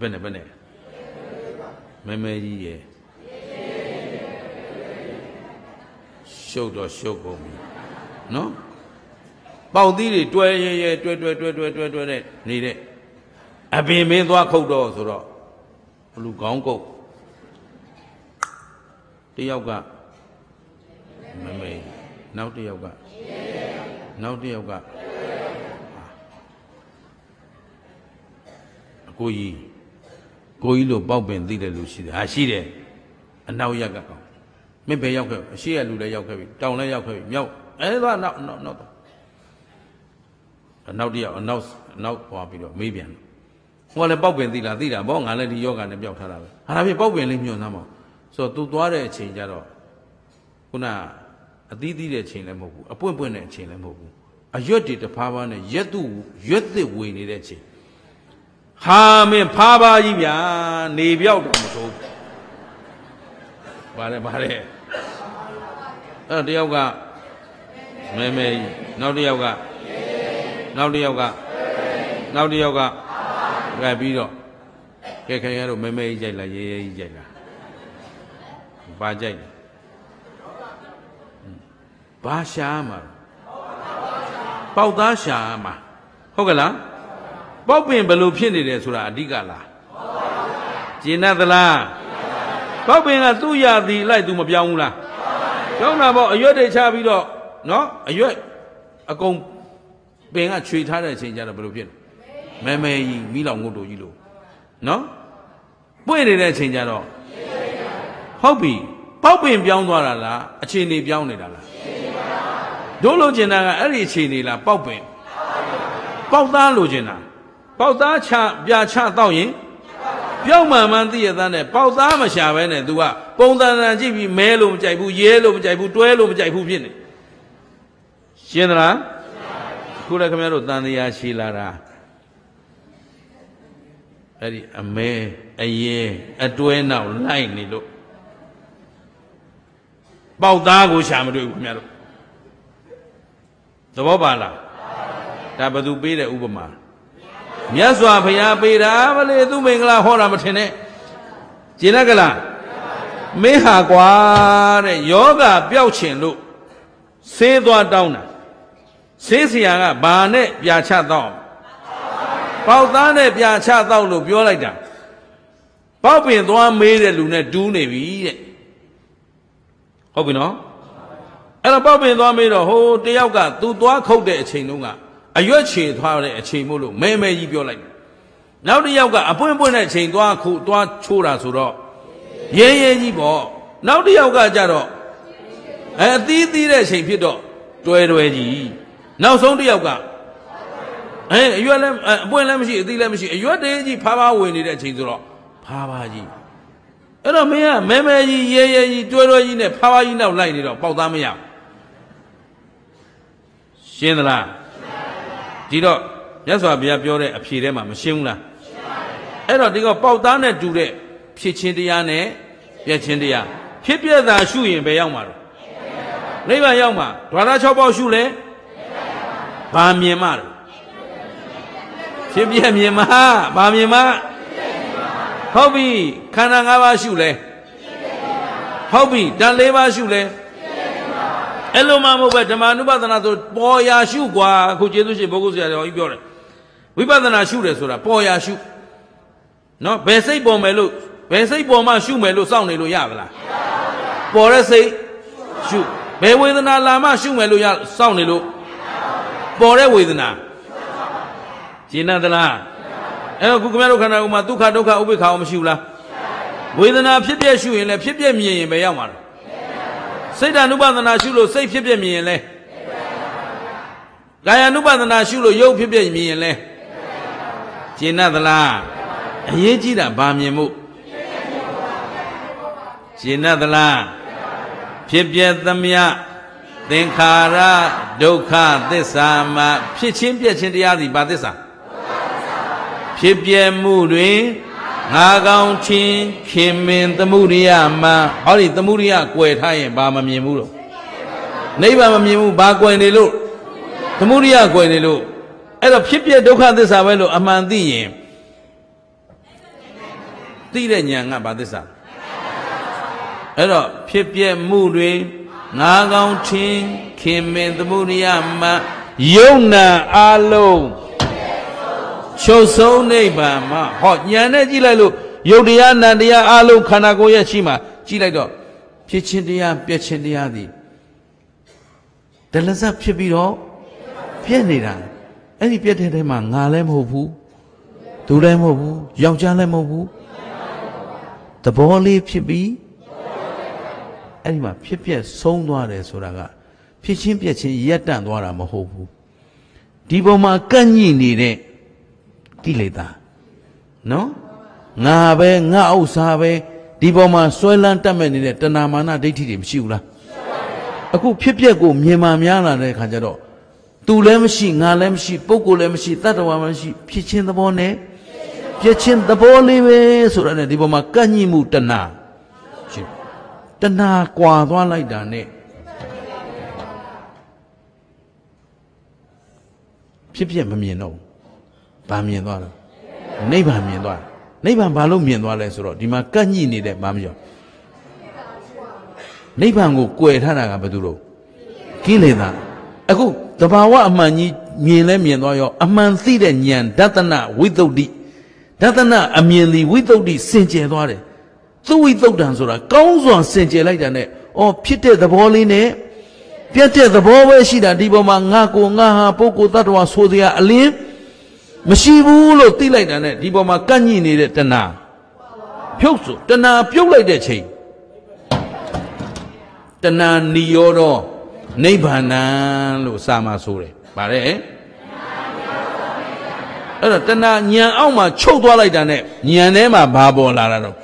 [SPEAKER 1] ဘယ်နဲ့ဘယ်နဲ့မဲမဲကြီးရဲ့ ရှုပ်တော့ရှုပ်ကုန်ပြီနော်ပေါက်သီးတွေတွဲရဲရဲတွဲတွဲတွဲတွဲတွဲတွဲနဲ့နေတဲ့အပင်မင်းသွားခုတ်တော့ဆိုတော့ဘလူကောင်းကုတ်တယောက်ကမမဲနောက်တစ်ယောက်ကနောက်တစ်ယောက်ကအကိုကြီးကိုကြီးလို့ပေါက်ပင်သိတယ်လို့ရှိတယ်ဟာရှိတယ်အနောက်ရက်ကကောင် မင်းဘယ်ရောက်ခဲ့အရှိရလူလည်းရောက်ခဲ့ပြီတောင်လည်းရောက်ခဲ့ပြီမြောက်အဲသွားနောက်နောက်နောက်အနောက်တယောက်အနောက်အနောက်ပွားပြီးတော့မေးပြန်ဟိုကလည်းပေါက်ပင်သိလားသိတာဘောငါလည်းဒီယောဂနဲ့ပျောက်ထားတာပဲဟာဒါဖြစ်ပေါက်ပင်လေးညွှန်သားမအောင်ဆိုတော့ तू သွားတဲ့အချိန်ကျတော့ခုနအသီးသီးတဲ့အချိန်လည်းမဟုတ်ဘူးအပွင့်ပွင့်တဲ့အချိန်လည်းမဟုတ်ဘူးအရွက်တွေတဖားဖားနဲ့ရက်သူရွက်သစ်ဝေနေတဲ့အချိန်ဟာမင်းဖားပါကြီးဗျာနေပြောက်တော့မဆိုးဘာလဲဘာလဲ အဲ့တယောက်ကမဲမဲကြီးနောက်တယောက်ကနောက်တယောက်ကနောက်တယောက်ကကဲပြီးတော့ကဲခင်ရတော့မဲမဲကြီးကြိုက်လားရဲရဲကြီးကြိုက်လားဘာကြိုက်လဲဘာရှာမှာပေါက်သားရှာမှာဟုတ်ကလားပေါက်ပင်ဘယ်လိုဖြစ်နေတယ်ဆိုတာအဓိကလားကျင်납သလားပေါက်ပင်ကသူ့ရသည်လိုက်သူမပြောင်းဘူးလား ပြောင်းတာပေါ့အရွက်တွေချပြီးတော့နော်အရွက်အကုန်ပင်ကခြွေထားတဲ့အချိန်ကျတော့ဘယ်လိုဖြစ်လဲမဲမဲကြီးမိလောင်ငုတ်တူကြီးလို့နော်ပွင့်နေတဲ့အချိန်ကျတော့ဟုတ်ပြီပေါက်ပင်ပြောင်းသွားတာလားအခြေအနေပြောင်းနေတာလားတို့လိုချင်တာကအဲ့ဒီအခြေအနေလားပေါက်ပင်ပေါက်သားလိုချင်တာပေါက်သားချပြချတော့ရင် ပြောင်းမှန်မှန်သိရတဲ့နဲ့ပေါက်သားမရှာပဲနဲ့ तू ကပုံသဏ္ဍာန်ကြည့်ပြီးမဲလို့မကြိုက်ဘူးရဲလို့မကြိုက်ဘူးတွဲလို့မကြိုက်ဘူးဖြစ်နေရှင်းသလားခုလည်းခင်ဗျားတို့တန်တရားရှိလာတာအဲ့ဒီအမဲအရင်အတွဲနောက်လိုက်နေလို့ပေါက်သားကိုရှာမတွေ့ဘူးခင်ဗျားတို့သဘောပါလားဒါဘသူပေးတဲ့ဥပမာ မြတ်စွာဘုရားပေးတာမလေသူမင်္ဂလာဟောတာမထင်နဲ့ကျင်ရကလားမင်းဟာကွာတဲ့ယောဂပျောက်ချင်လို့ဆေးသွားတောင်းတာဆေးဆရာကဘာနဲ့ပြာချတော့ပေါက်သားနဲ့ပြာချတော့လို့ပြောလိုက်တာပေါက်ပင်သွားမေးတဲ့လူနဲ့တူးနေပြီတဲ့ဟုတ်ပြီနော်အဲ့တော့ပေါက်ပင်သွားမေးတော့ဟိုတယောက်ကသူသွားခုတ်တဲ့အချိန်တုန်းက အရွက်ချေသွားတဲ့အချိန်မို့လို့မဲမဲကြီးပြောလိုက်နောက်တစ်ယောက်ကအပွင့်ပွင့်တဲ့အချိန်သွားခုသွားချိုးတာဆိုတော့ရဲရဲကြီးပေါ့နောက်တစ်ယောက်ကကြတော့အဲအသီးသီးတဲ့အချိန်ဖြစ်တော့တွဲတွဲကြီးနောက်ဆုံးတစ်ယောက်ကအဲအရွက်လည်းအပွင့်လည်းမရှိအသီးလည်းမရှိအရွက်တေးကြီးဖားဖားဝင်နေတဲ့အချိန်ဆိုတော့ဖားဖားကြီးအဲ့တော့မင်းကမဲမဲကြီးရဲရဲကြီးတွဲတွဲကြီးနဲ့ဖားဖားကြီးနောက်လိုက်နေတော့ပေါက်သားမရရှင်းသလား ဒီတော့မြတ်စွာဘုရားပြောတဲ့အဖြေထဲမှာမရှင်းဘူးလားအဲ့တော့ဒီကပေါက်သားနဲ့တူတဲ့ဖြစ်ချင်းတရားနဲ့ပြည့်ချင်းတရားဖြစ်ပြတာရှုရင်ဘယ်ရောက်မှာတော့နိဗ္ဗာန်ရောက်မှာဒွါရ6ပေါက်ရှုလဲဘာမြင်မှာတော့ဖြစ်ပြမြင်မှာဘာမြင်မှာဟုတ်ပြီခန္ဓာ၅ပါးရှုလဲဟုတ်ပြီတန်၄ပါးရှုလဲ အဲ့လိုမှမဟုတ်ပဲဓမ္မနုပဒနာဆိုပေါ်ရာရှုกว่าအခုကျေးဇူးရှင်ဘုဂုဆရာတော်ကြီးပြောတယ်ဝိပဿနာရှုတယ်ဆိုတာပေါ်ရာရှုနော်ဘယ်စိတ်ပေါ်မယ်လို့ဘယ်စိတ်ပေါ်မှရှုမယ်လို့စောင့်နေလို့ရပါလားပေါ်တဲ့စိတ်ရှုဘယ်ဝေဒနာလာမှရှုမယ်လို့ရစောင့်နေလို့ပေါ်တဲ့ဝေဒနာရှင်းသလားအဲ့တော့ခုခင်ဗျားတို့ခန္ဓာကိုယ်မှာဒုက္ခဒုက္ခဥပိ္ပခာအောင်မရှိဘူးလားဝေဒနာဖြစ်ပြရှုရင်လည်းဖြစ်ပြမြင်ရင်ပဲရောက်မှာလား စိတ်ဓာနုပဒနာရှုလို့စိတ်ဖြစ်ပြမြင်ရင်လဲကာယ ानु ပဒနာရှုလို့ရုပ်ဖြစ်ပြမြင်ရင်လဲကျင်납သလားအရေးကြီးတာဘာမြင်မှုကျင်납သလားဖြစ်ပြသမျှသင်္ခါရဒုက္ခသစ္စာမှာဖြစ်ချင်းပြက်ချင်းတရားစီဘာသစ္စာဖြစ်ပြမှုတွင် ငါကောင်းချင်းခင်မင်သမှုရိယမှာဟောဒီသမှုရိယကွယ်ထားရင်ဘာမမြင်ဘူးတော့နိဗ္ဗာန်မမြင်ဘူးဘာကွယ်နေလို့သမှုရိယကွယ်နေလို့အဲ့တော့ဖြစ်ပြဒုက္ခသစ္စာပဲလို့အမှန်သိရင်သိတဲ့ဉာဏ်ကဘာသစ္စာအဲ့တော့ဖြစ်ပြမှုတွေငါကောင်းချင်းခင်မင်သမှုရိယမှာယုံနာအလုံး ချုပ်ဆုံးနိဗ္ဗာန်မှာဟောညာနဲ့ကြည့်လိုက်လို့ယုတ်တရားနံတရားအလုံးခန္ဓာကိုယ်ရဲ့ရှိမှကြည့်လိုက်တော့ဖြစ်ချင်းတရားပြက်ချင်းတရားသည်ဒလဇတ်ဖြစ်ပြီးတော့ပြက်နေတာအဲ့ဒီပြက်တဲ့ထဲမှာငါလည်းမဟုတ်ဘူးသူလည်းမဟုတ်ဘူးယောက်ျားလည်းမဟုတ်ဘူးသဘောလေးဖြစ်ပြီးအဲ့ဒီမှာဖြစ်ပြက်ဆုံးသွားတယ်ဆိုတာကဖြစ်ချင်းပြက်ချင်းရက်တန့်သွားတာမဟုတ်ဘူးဒီပုံမှာကန့်ညိနေတဲ့ ကိလေသာနော်ငါပဲငါဥစ္စာပဲဒီပေါ်မှာဆွဲလန်းတတ်မဲ့နေတဲ့တဏမာနဒိဋ္ဌိတွေမရှိဘူးလားအခုဖြစ်ပျက်ကိုမြင်မှများလာတဲ့ခါကျတော့သူလည်းမရှိငါလည်းမရှိပုဂ္ဂိုလ်လည်းမရှိတတ္တဝါမှမရှိဖြစ်ချင်းသဘောနဲ့ပြည့်ချင်းသဘောလေးပဲဆိုတာနဲ့ဒီပေါ်မှာကန့်ညိမှုတဏရှင်တဏကွာသွားလိုက်တာနဲ့ဖြစ်ဖြစ်မမြင်တော့ ဘူး။ဘာမြင်သွားလဲ။နိဗ္ဗာန်မြင်သွားတယ်။နိဗ္ဗာန်ဘာလို့မြင်သွားလဲဆိုတော့ဒီမှာကန့်ညိနေတဲ့ဘာမပြော။နိဗ္ဗာန်ကိုကြွယ်ထားတာကဘာသူလို့ကိလေသာအခုတဘာဝအမှန်ကြီးမြင်လဲမြင်သွားရောအမှန်သိတဲ့ဉာဏ်ဒသနဝိသုဒ္ဓိဒသနအမြင်သည်ဝိသုဒ္ဓိစင်ကြယ်သွားတယ်သူဝိသုဒ္ဓံဆိုတာကောင်းစွာစင်ကြယ်လိုက်တာနဲ့အော်ဖြစ်တဲ့သဘောလေးနဲ့ပြတ်တဲ့သဘောပဲရှိတာဒီပေါ်မှာငါကိုငါဟာပုဂ္ဂိုလ်တ attva ဆိုစရာအလင်း မရှိဘူးလို့သိလိုက်တာနဲ့ဒီပေါ်မှာကန့်ညိနေတဲ့တဏှာဖြုတ်ဆိုတဏှာပြုတ်လိုက်တဲ့ချိန်တဏှာနိရောဓနိဗ္ဗာန်လို့စာမှာဆိုတယ်ဗါတဲ့အဲ့တော့တဏှာညံအောက်မှာချုပ်သွားလိုက်တာနဲ့ညံထဲမှာဘာပေါ်လာတာတော့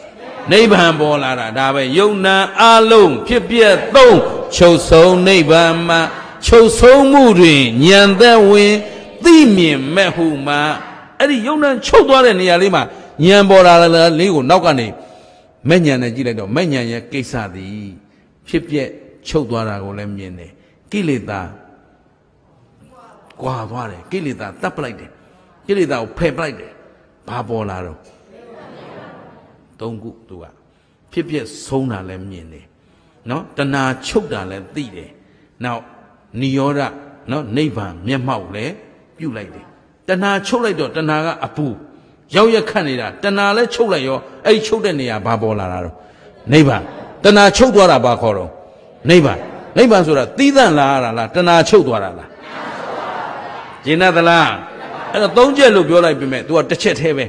[SPEAKER 1] နိဗ္ဗာန်ပေါ်လာတာဒါပဲယုံနာအလုံးဖြစ်ပြက်သုံးချုပ်ဆုံးနိဗ္ဗာန်မှာချုပ်ဆုံးမှုတွင်ဉာဏ်သက်ဝင် သိမြင်မဲ့ဟုမှာအဲ့ဒီယုံနာချုပ်သွားတဲ့နေရာလေးမှာဉာဏ်ပေါ်လာလေးကိုနောက်ကနေမဲ့ဉာဏ်နဲ့ကြည့်လိုက်တော့မဲ့ဉာဏ်ရဲ့ကိစ္စသည်ဖြစ်ပြက်ချုပ်သွားတာကိုလည်းမြင်တယ်ကိလေသာကွာသွားတယ်ကိလေသာတတ်ပလိုက်တယ်ကိလေသာကိုဖယ်ပလိုက်တယ်ဘာပေါ်လာတော့သုံးခုသူကဖြစ်ဖြစ်ဆုံးတာလည်းမြင်တယ်နော်တဏှာချုပ်တာလည်းသိတယ်နောက်နိရောဓနော်နိဗ္ဗာန်မျက်မှောက်လည်း ပြုတ်လိုက်တယ်တဏှာချုပ်လိုက်တော့တဏှာကအပူရောက်ရက်ခတ်နေတာတဏှာလည်းချုပ်လိုက်ရောအဲ့ဒီချုပ်တဲ့နေရာဘာပေါ်လာတာတော့နိဗ္ဗာန်တဏှာချုပ်သွားတာဘာခေါ်တော့နိဗ္ဗာန်နိဗ္ဗာန်ဆိုတာသီးသန့်လာရတာလားတဏှာချုပ်သွားတာလားကျင်သလားအဲ့တော့သုံးချက်လို့ပြောလိုက်ပြီမဲ့ तू ကတစ်ချက်သေးပဲ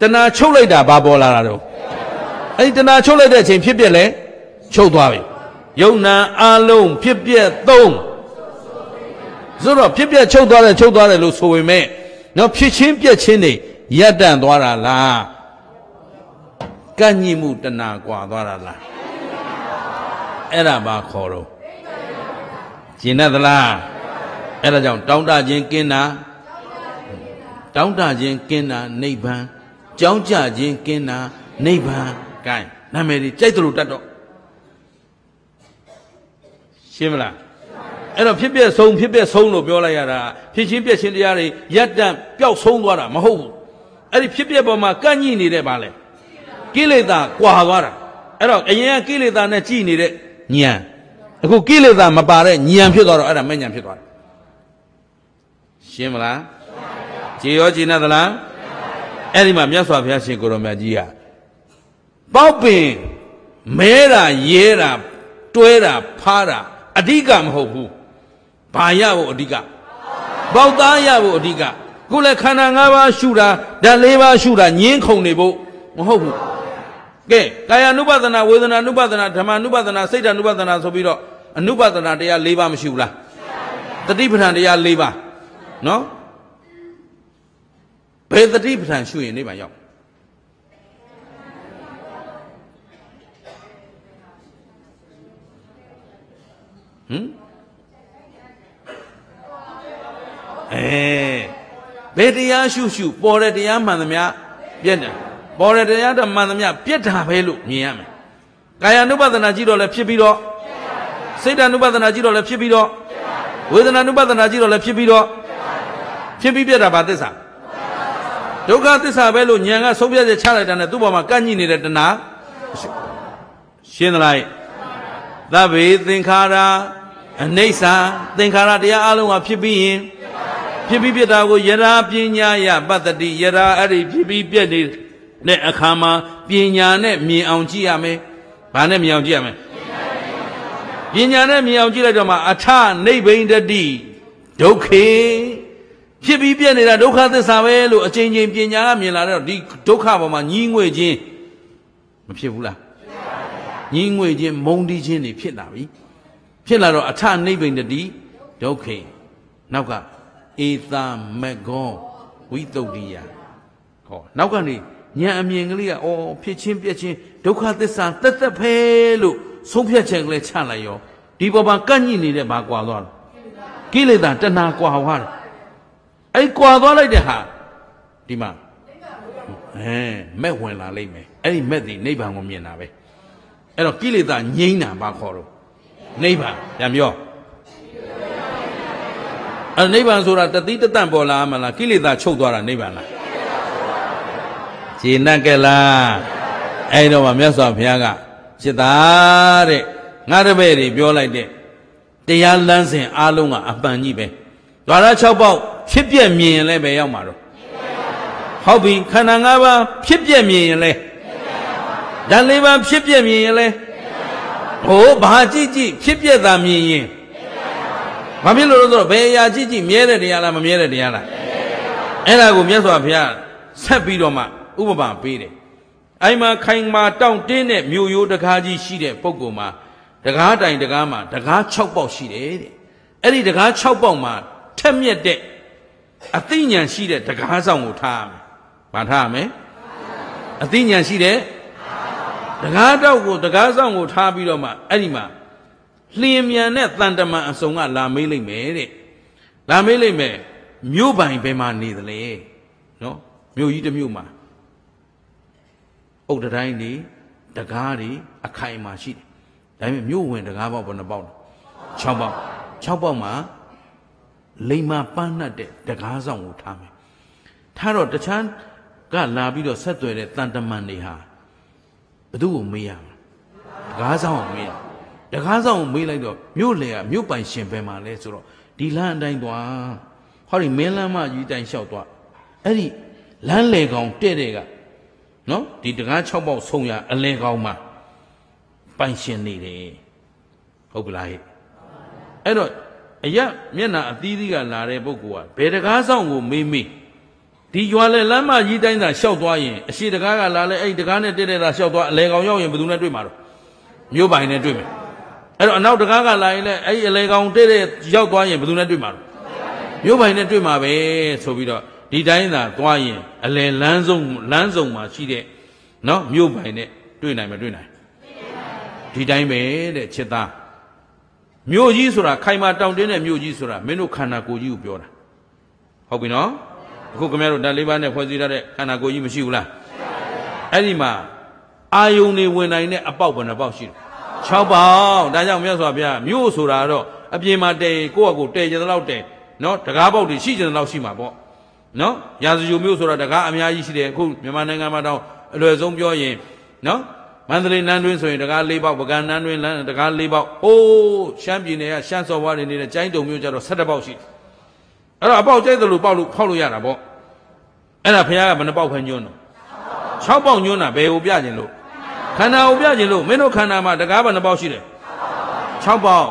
[SPEAKER 1] တဏှာချုပ်လိုက်တာဘာပေါ်လာတာတော့အဲ့ဒီတဏှာချုပ်လိုက်တဲ့အချိန်ဖြစ်ပြက်လဲချုပ်သွားပြီယုံနာအလုံးဖြစ်ပြက်သုံး ဆိုတော့ဖြစ်ပြက်ချုပ်သွားတယ်ချုပ်သွားတယ်လို့ဆိုပေမဲ့နော်ဖြစ်ချင်းပြက်ချင်းနေရပ်တန့်သွားတာလားကန့်ညိမှုတဏှာကွာသွားတာလားအဲ့ဒါဘာခေါ်တော့ကျင်တတ်သလားအဲ့ဒါကြောင့်တောင်းတခြင်းကင်းတာတောင်းတခြင်းကင်းတာနိဗ္ဗာန်ကြောင်းကြခြင်းကင်းတာနိဗ္ဗာန်ကဲနာမည်ကြီးကြိုက်တယ်လို့တတ်တော့ရှင်းမလား အဲ့တော့ဖြစ်ပြဆုံးဖြစ်ပြဆုံးလို့ပြောလိုက်ရတာဖြစ်ချင်းပြက်ချင်းတရားတွေရက်တန့်ပျောက်ဆုံးသွားတာမဟုတ်ဘူးအဲ့ဒီဖြစ်ပြပေါ်မှာကန့်ညိနေတဲ့ပါလေကိလေသာကွာသွားတာအဲ့တော့အရင်ကကိလေသာနဲ့ကြည်နေတဲ့ဉာဏ်အခုကိလေသာမပါတဲ့ဉာဏ်ဖြစ်သွားတော့အဲ့ဒါမဲ့ဉာဏ်ဖြစ်သွားတယ်ရှင်းမလားကြည်ရောကြည်နေသလားအဲ့ဒီမှာမြတ်စွာဘုရားရှင်ကိုရောမြတ်ကြီးကပေါက်ပင်မဲတာရဲတာတွဲတာဖားတာအဓိကမဟုတ်ဘူး ဘာရဖို့အဓိကပေါက်သားရဖို့အဓိကခုလည်းခန္ဓာ၅ပါးရှုတာဓာတ်၄ပါးရှုတာငင်းခုန်နေဖို့မဟုတ်ဘူးကဲကာယ ानु ပဒနာဝေဒနာ ानु ပဒနာဓမ္မ ानु ပဒနာစိတ် ानु ပဒနာဆိုပြီးတော့အနုပဒနာတရား၄ပါးမရှိဘူးလားတတိပဋ္ဌာန်တရား၄ပါးနော်ဘယ်တတိပဋ္ဌာန်ရှုရင်နိဗ္ဗာန်ရောက်ဟမ် အဲဘယ်တရားရှုရှုပေါ်တဲ့တရားမှန်သမျှပြည့်တယ်ပေါ်တဲ့တရားတမှန်သမျှပြည့်တာပဲလို့မြင်ရမယ်ကာယ ानु ပဒနာကြည့်တော့လည်းဖြစ်ပြီးတော့စိတ် ानु ပဒနာကြည့်တော့လည်းဖြစ်ပြီးတော့ဝေဒနာ ानु ပဒနာကြည့်တော့လည်းဖြစ်ပြီးတော့ဖြစ်ပြီးပြည့်တာဘာသစ္စာဒုက္ခသစ္စာပဲလို့ဉာဏ်ကဆုံးဖြတ်ချက်ချလိုက်တာနဲ့သူ့ဘောမှာကန့်ညိနေတဲ့တဏှာရှင်းသလားသဗ္ဗေသင်္ခါရအနိစ္စသင်္ခါရတရားအလုံးဟာဖြစ်ပြီးရင် ဖြစ်ပြီးပြတာကိုယရာပညာယပတ္တိယရာအဲ့ဒီဖြစ်ပြီးပြက်နေတဲ့အခါမှာပညာနဲ့မြင်အောင်ကြည့်ရမယ်။ဘာနဲ့မြင်အောင်ကြည့်ရမလဲ။ပညာနဲ့မြင်အောင်ကြည့်လိုက်တော့မှအထနိဗ္ဗိန္ဒတိဒုက္ခေဖြစ်ပြီးပြည့်နေတာဒုက္ခသစ္စာပဲလို့အချိန်ချင်းပညာကမြင်လာတော့ဒီဒုက္ခပေါ်မှာညီးငွေခြင်းမဖြစ်ဘူးလားညီးငွေခြင်းမုံတီးခြင်းတွေဖြစ်လာပြီဖြစ်လာတော့အထနိဗ္ဗိန္ဒတိဒုက္ခေနောက်က ဧသာမဂောဝိတုဒ္ဓိယဟောနောက်ကနေဉာဏ်အမြင်ကလေးကအော်ဖြစ်ချင်းပြက်ချင်းဒုက္ခသစ္စာတက်တက်ဖဲလို့ဆုံးဖြတ်ချက်ကလေးချလိုက်ရောဒီပေါ်မှာကန့်ညိနေတဲ့ဘာကွာသွားလဲကိလေသာတဏှာကွာသွားတယ်အဲ့ကွာသွားလိုက်တဲ့ဟာဒီမှာအဲမက်ဝင်လာလိမ့်မယ်အဲ့ဒီမက်ဒီနိဗ္ဗာန်ကိုမြင်တာပဲအဲ့တော့ကိလေသာငြိမ့်တာဘာခေါ်တော့နိဗ္ဗာန်ပြန်ပြော အဲ့နိဗ္ဗာန်ဆိုတာတတိတတန့်ပေါ်လာမလားကိလေသာချုပ်သွားတာနိဗ္ဗာန်လားခြေနှက်ကလားအဲ့တော့မှမြတ်စွာဘုရားကจิตသာတဲ့ငါတပည့်တွေပြောလိုက်တဲ့တရားလမ်းစဉ်အားလုံးကအပန်ကြီးပဲဒွါရ6ပေါက်ဖြစ်ပြက်မြင်ရင်လည်းပဲရောက်မှာတော့ဟုတ်ပြီခန္ဓာ၅ပါးဖြစ်ပြက်မြင်ရင်လည်းဓာတ်၄ပါးဖြစ်ပြက်မြင်ရင်လည်းဟိုဘာကြည့်ကြည့်ဖြစ်ပြက်တာမြင်ရင် ဘာဖြစ်လို့လဲဆိုတော့ဘယ်အရာကြည့်ကြည့်မြဲတဲ့တရားလားမမြဲတဲ့တရားလားအဲ့ဒါကိုမြတ်စွာဘုရားဆက်ပြီးတော့မှဥပမာပေးတယ်အဲ့မှာခိုင်မာတောင့်တင်းတဲ့မြို့ရိုးတကားကြီးရှိတဲ့ပုံကောမှာတကားတိုင်တကားမှာတကား6ပေါက်ရှိတယ်တဲ့အဲ့ဒီတကား6ပေါက်မှာထက်မြက်တဲ့အသိဉာဏ်ရှိတဲ့တကားဆောင်ကိုထားရမယ်။ဘာထားရမလဲ။အသိဉာဏ်ရှိတဲ့တကားတောက်ကိုတကားဆောင်ကိုထားပြီးတော့မှအဲ့ဒီမှာ လျင်မြန်တဲ့တန်တမန်အစုံကလာမေးလိုက်မယ်တဲ့။လာမေးလိုက်မယ်မြို့ပိုင်ဘယ်မှာနေသလဲ။နော်မြို့ကြီးတစ်မြို့မှာအုတ်တိုင်းနေတကားတွေအခိုင်အမာရှိတယ်။ဒါပေမဲ့မြို့ဝင်တကားပေါက်ဘယ်နှပေါက်လဲ။6ပေါက်6ပေါက်မှာလိမ္မာပန်းနှတ်တဲ့တကားဆောင်ကိုထားမယ်ထားတော့တချမ်းကလာပြီးတော့ဆက်သွယ်တဲ့တန်တမန်တွေဟာဘသူ့ကိုမေးရမှာတကားဆောင်ကိုမေးရ တကားဆောင်ကိုမေးလိုက်တော့မြို့လေကမြို့ပိုင်ရှင်ပဲမှာလဲဆိုတော့ဒီလမ်းအတိုင်းသွားဟောဒီမင်းလမ်းမကြီးတိုင်းလျှောက်သွားအဲ့ဒီလမ်းလေကောင်တဲ့တဲ့ကနော်ဒီတကား6ပေါက်ဆုံရအလဲကောင်မှာပိုင်ရှင်နေတယ်ဟုတ်ကလားဟဲ့အဲ့တော့အရမျက်နာအသီးသီးကလာတဲ့ပုဂ္ဂိုလ်ကဘယ်တကားဆောင်ကိုမေးမေးဒီရွာလဲလမ်းမကြီးတိုင်းသာရှောက်သွားရင်အရှိတကားကလာလဲအဲ့ဒီတကားနဲ့တက်တဲ့တာရှောက်သွားအလဲကောင်ရောက်ရင်ဘယ်သူနဲ့တွေ့မှာတော့မြို့ပိုင်နဲ့တွေ့မယ် အဲ့တော့အနောက်တကားကလာရင်လဲအဲ့ဒီအလဲကောင်တက်တဲ့ရောက်သွားရင်ဘယ်သူနဲ့တွေ့မှာတော့မြို့ပိုင်နဲ့တွေ့မှာပဲဆိုပြီးတော့ဒီတိုင်းသာသွားရင်အလဲလမ်းဆုံးလမ်းစုံမှာရှိတဲ့နော်မြို့ပိုင်နဲ့တွေ့နိုင်မတွေ့နိုင်ဒီတိုင်းပဲတဲ့ချစ်သားမြို့ကြီးဆိုတာခိုင်မာတောင့်တင်းတဲ့မြို့ကြီးဆိုတာမင်းတို့ခန္ဓာကိုယ်ကြီးကိုပြောတာဟုတ်ပြီနော်အခုခင်ဗျားတို့ဓာတ်လေးပါးနဲ့ဖွဲ့စည်းထားတဲ့ခန္ဓာကိုယ်ကြီးမရှိဘူးလားအဲ့ဒီမှာအာယုန်တွေဝင်နိုင်တဲ့အပေါက်ဘယ်နှပေါက်ရှိလဲ 6ပေါက်ဒါကြောင့်မြတ်စွာဘုရားမြို့ဆိုတာတော့အပြင်မှာတဲကိုယ့်အကိုတဲကျတဲ့လောက်တဲနော်တကားပေါက်တွေရှိကျတဲ့လောက်ရှိမှာပေါ့နော်ရာဇဂိုမြို့ဆိုတာတကားအများကြီးရှိတယ်အခုမြန်မာနိုင်ငံမှာတော့အလွယ်ဆုံးပြောရင်နော်မန္တလေးနန်းတွင်းဆိုရင်တကား၄ပေါက်ပကံနန်းတွင်းလမ်းတကား၄ပေါက်အိုးရှမ်းပြည်နယ်ကရှမ်းစော်ဘွားတွေနေတဲ့ကျိုင်းတုံမျိုးကျတော့၁၇ပေါက်ရှိတယ်အဲ့တော့အပေါက်ကျိုက်တယ်လို့ပေါက်လို့ဖောက်လို့ရတာပေါ့အဲ့ဒါဖခင်ကဘယ်နှပေါက်ဖန်ညွန်းတော့6ပေါက်ညွန်းတာဘယ်ကိုပြခြင်းလို့ ခန္ဓာကိုပြခြင်းလို့မင်းတို့ခန္ဓာမှာတကားဘယ်နှပေါက်ရှိတယ်6ပေါက်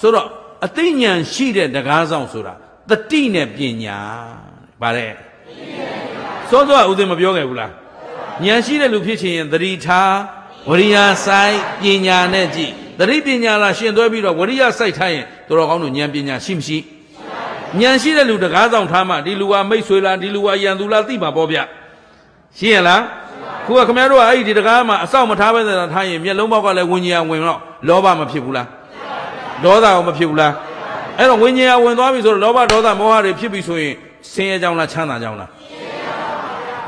[SPEAKER 1] ဆိုတော့အသိဉာဏ်ရှိတဲ့တကားဆောင်ဆိုတာတတိနဲ့ပညာဗါတဲ့စောစောကဦးသိမပြောခဲ့ဘူးလားဉာဏ်ရှိတဲ့လူဖြစ်ချင်ရင်သတိထားဝရိယစိုက်ပညာနဲ့ကြည့်သတိပညာလားရှင်သွဲပြီးတော့ဝရိယစိုက်ထားရင်တော်တော်ကောင်းလို့ဉာဏ်ပညာရှိမရှိဉာဏ်ရှိတဲ့လူတကားဆောင်ထားမှဒီလူကမိတ်ဆွေလားဒီလူကယံသူလားသိမှာပေါ့ဗျရှင်းရလား ခုကခင်ဗျားတို့ကအဲ့ဒီတကားမှာအဆောက်မထားပဲထားရင်မျက်လုံးပေါက်ကလည်းဝิญญาဝင်တော့လောဘမဖြစ်ဘူးလားဒေါသရောမဖြစ်ဘူးလားအဲ့တော့ဝิญญาဝင်သွားပြီဆိုတော့လောဘဒေါသမောဟတွေဖြစ်ပြီဆိုရင်ဆင်းရဲကြောင်းလားချမ်းသာကြောင်းလား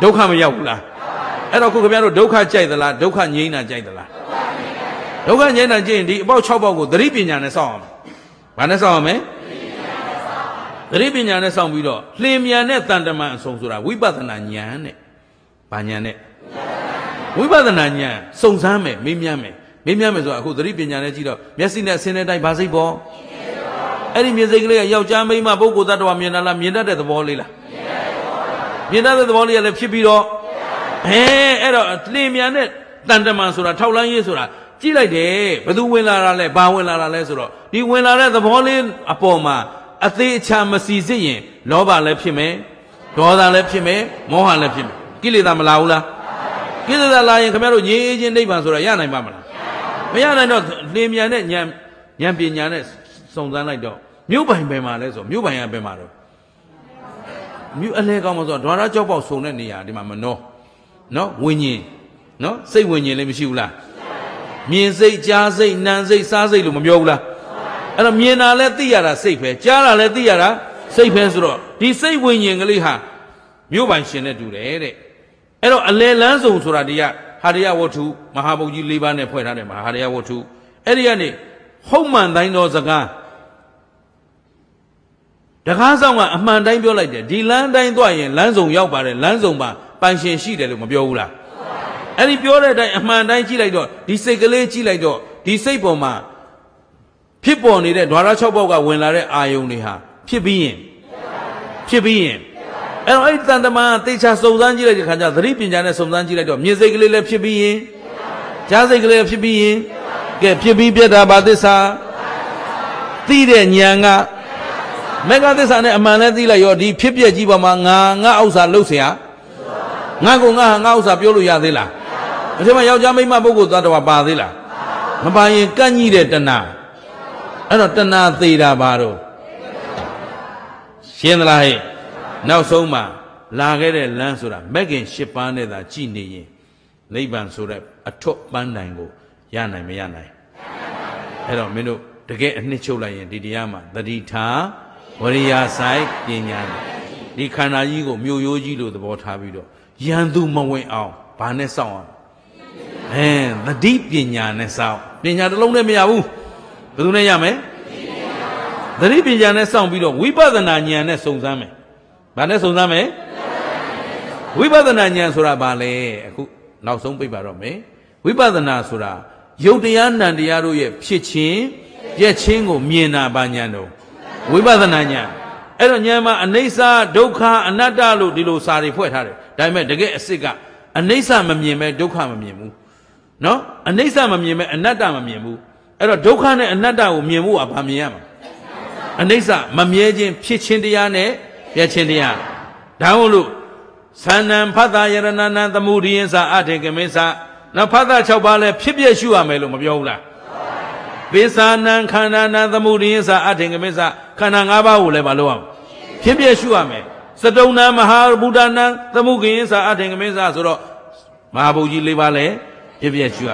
[SPEAKER 1] ဒုက္ခမရောက်ဘူးလားအဲ့တော့ခုခင်ဗျားတို့ဒုက္ခကြိုက်သလားဒုက္ခငြိမ်းတာကြိုက်သလားဒုက္ခငြိမ်းတာကြိုက်ရင်ဒီအပေါက်6ပေါက်ကိုသတိပညာနဲ့စောင့်အောင်ဘာနဲ့စောင့်အောင်မလဲသတိပညာနဲ့စောင့်ပြီးတော့လျင်မြန်တဲ့တန်တမန်အဆုံးဆိုတာဝိပဿနာဉာဏ်နဲ့ဘာဉာဏ်နဲ့ ဝိပဿနာဉာဏ်စုံစမ်းမယ်မေးမြန်းမယ်မေးမြန်းမယ်ဆိုတာအခုသတိပညာနဲ့ကြည့်တော့မျက်စိနဲ့အစင်းနဲ့တိုင်းဘာစိတ်ပေါ်အဲ့ဒီမြင်စိတ်ကလေးကယောက်ျားမိန်းမပုဂ္ဂိုလ်သတ္တဝါမြင်တာလားမြင်တတ်တဲ့သဘောလေးလားမြင်တတ်တဲ့သဘောလေးကလည်းဖြစ်ပြီးတော့ဟဲအဲ့တော့လင်မြန်တဲ့တန်တမန်ဆိုတာထောက်လန်းရေးဆိုတာ
[SPEAKER 2] ကြည့်လိုက်တယ်ဘယ်သူဝင်လာတာလဲဘာဝင်လာတာလဲဆိုတော့ဒီဝင်လာတဲ့သဘောလေးအပေါ်မှာအသေးအချာမစီစစ်ရင်လောဘလည်းဖြစ်မယ်ဒေါသလည်းဖြစ်မယ်မောဟလည်းဖြစ်မယ်ကိလေသာမလာဘူးလား ကိလေသာလာရင်ခင်ဗျားတို့ငြိမ်းချင်းနိဗ္ဗာန်ဆိုတာရနိုင်ပါမလားမရနိုင်တော့လင်းမြန်တဲ့ဉာဏ်ဉာဏ်ပညာနဲ့စုံစမ်းလိုက်တော့မြို့ပိုင်ပဲမှာလဲဆိုမြို့ပိုင်ကပဲမှာတော့မြို့အလဲကောင်းမဆိုတော့ဒွါရကြောက်ပေါက်ဆုံတဲ့နေရာဒီမှာမနှောနော်ဝิญဉ်နော်စိတ်ဝิญဉ်လည်းမရှိဘူးလားမြင်စိတ်ကြားစိတ်နာမ်စိတ်စားစိတ်လို့မပြောဘူးလားအဲ့တော့မြင်တာလဲသိရတာစိတ်ပဲကြားတာလဲသိရတာစိတ်ပဲဆိုတော့ဒီစိတ်ဝิญဉ်ကလေးဟာမြို့ပိုင်ရှင်နဲ့တူတယ်တဲ့ အဲ့တော့အလဲလန်းဆောင်ဆိုတာဒီကဟာရယဝတ္ထုမဟာဗုဒ္ဓကြီး၄ပါးနဲ့ဖွဲ့ထားတယ်မဟာရယဝတ္ထုအဲ့ဒီကနေဟုတ်မှန်တိုင်းသောစကားတကားဆောင်ကအမှန်တိုင်းပြောလိုက်တယ်ဒီလမ်းတိုင်းသွားရင်လမ်းဆောင်ရောက်ပါတယ်လမ်းဆောင်ပါပိုင်ရှင်ရှိတယ်လို့မပြောဘူးလားအဲ့ဒီပြောတဲ့အတိုင်းအမှန်တိုင်းကြည့်လိုက်တော့ဒီစိတ်ကလေးကြည့်လိုက်တော့ဒီစိတ်ပေါ်မှာဖြစ်ပေါ်နေတဲ့ဓဝရ6ပေါက်ကဝင်လာတဲ့အာယုန်တွေဟာဖြစ်ပြီးရင်ဖြစ်ပြီးရင် အဲ့တော့အဲ့ဒီတန်တမန်တေချာစုံစမ်းကြည့်လိုက်တဲ့ခါကျသတိပညာနဲ့စုံစမ်းကြည့်လိုက်တော့မြင်စိတ်ကလေးလည်းဖြစ်ပြီးရင်ကြားစိတ်ကလေးဖြစ်ပြီးရင်ကဲဖြစ်ပြီးပြတ်တာဘာသစ္စာသိတဲ့ဉာဏ်ကမေဃသစ္စာနဲ့အမှန်နဲ့သိလိုက်ရောဒီဖြစ်ပြက်ကြီးပေါ်မှာငါငါဥစ္စာလှုပ်เสียငါကငါငါဥစ္စာပြောလို့ရသေးလားအထက်မှာယောက်ျားမိန်းမပုဂ္ဂိုလ်သတ္တဝါပါသေးလားမပါရင်ကန့်ကြီးတဲ့တဏှာအဲ့တော့တဏှာသေးတာပါတော့ရှင်းသလားဟဲ့ နောက်ဆုံးမှာလာခဲ့တဲ့လမ်းဆိုတာမက်ကင်၈ပါးနဲ့သာကြည်နေရင်နိဗ္ဗာန်ဆိုတဲ့အထွတ်ပန်းတိုင်ကိုရနိုင်မရနိုင်အဲ့တော့မင်းတို့တကယ်အနှစ်ချုပ်လိုက်ရင်ဒီတရားမှာတတိထားဝရိယဆိုင်ပညာဒီခန္ဓာကြီးကိုမြို့ရိုးကြီးလို့သဘောထားပြီးတော့ရန်သူမဝင်အောင်ဘာနဲ့စောင့်အောင်အဲသတိပညာနဲ့စောင့်ပညာတစ်လုံးနဲ့မရဘူးဘယ်သူနဲ့ရမလဲသတိပညာနဲ့စောင့်ပြီးတော့ဝိပဿနာဉာဏ်နဲ့စုံစမ်းမယ် ဘာနဲ့စုံစမ်းမယ်ဝိပဿနာဉာဏ်ဆိုတာဘာလဲအခုနောက်ဆုံးပြပါတော့မယ်ဝိပဿနာဆိုတာယုတ်တရားနံတရားတို့ရဲ့ဖြစ်ခြင်းပြက်ခြင်းကိုမြင်တာဘာဉာဏ်တော့ဝိပဿနာဉာဏ်အဲ့တော့ဉာဏ်မှာအနိစ္စဒုက္ခအနတ္တလို့ဒီလိုစာတွေဖွဲ့ထားတယ်ဒါပေမဲ့တကယ်အစစ်ကအနိစ္စမမြင်ပဲဒုက္ခမမြင်ဘူးနော်အနိစ္စမမြင်ပဲအနတ္တမမြင်ဘူးအဲ့တော့ဒုက္ခနဲ့အနတ္တကိုမြင်ဖို့ကဘာမြင်ရမှာအနိစ္စမမြဲခြင်းဖြစ်ခြင်းတရားနဲ့ ပြည့်ခြင်းတရားဒါဟုတ်လို့သန္နံဖတ်တာယရဏနံသမုဒိယံစာအထေကမေစာနောက်ဖတ်တာ6ပါးလဲဖြစ်ပြရှုရမယ်လို့မပြောဘူးလားပိစာနံခန္ဓာနံသမုဒိယံစာအထေကမေစာခန္ဓာ၅ပါးကိုလည်းမလုပ်အောင်ဖြစ်ပြရှုရမယ်စတုံနံမဟာဗုဒ္ဓနံသမုဂိယံစာအထေကမေစာဆိုတော့မဟာဗုဒ္ဓကြီး၄ပါးလဲဖြစ်ပြရှုရ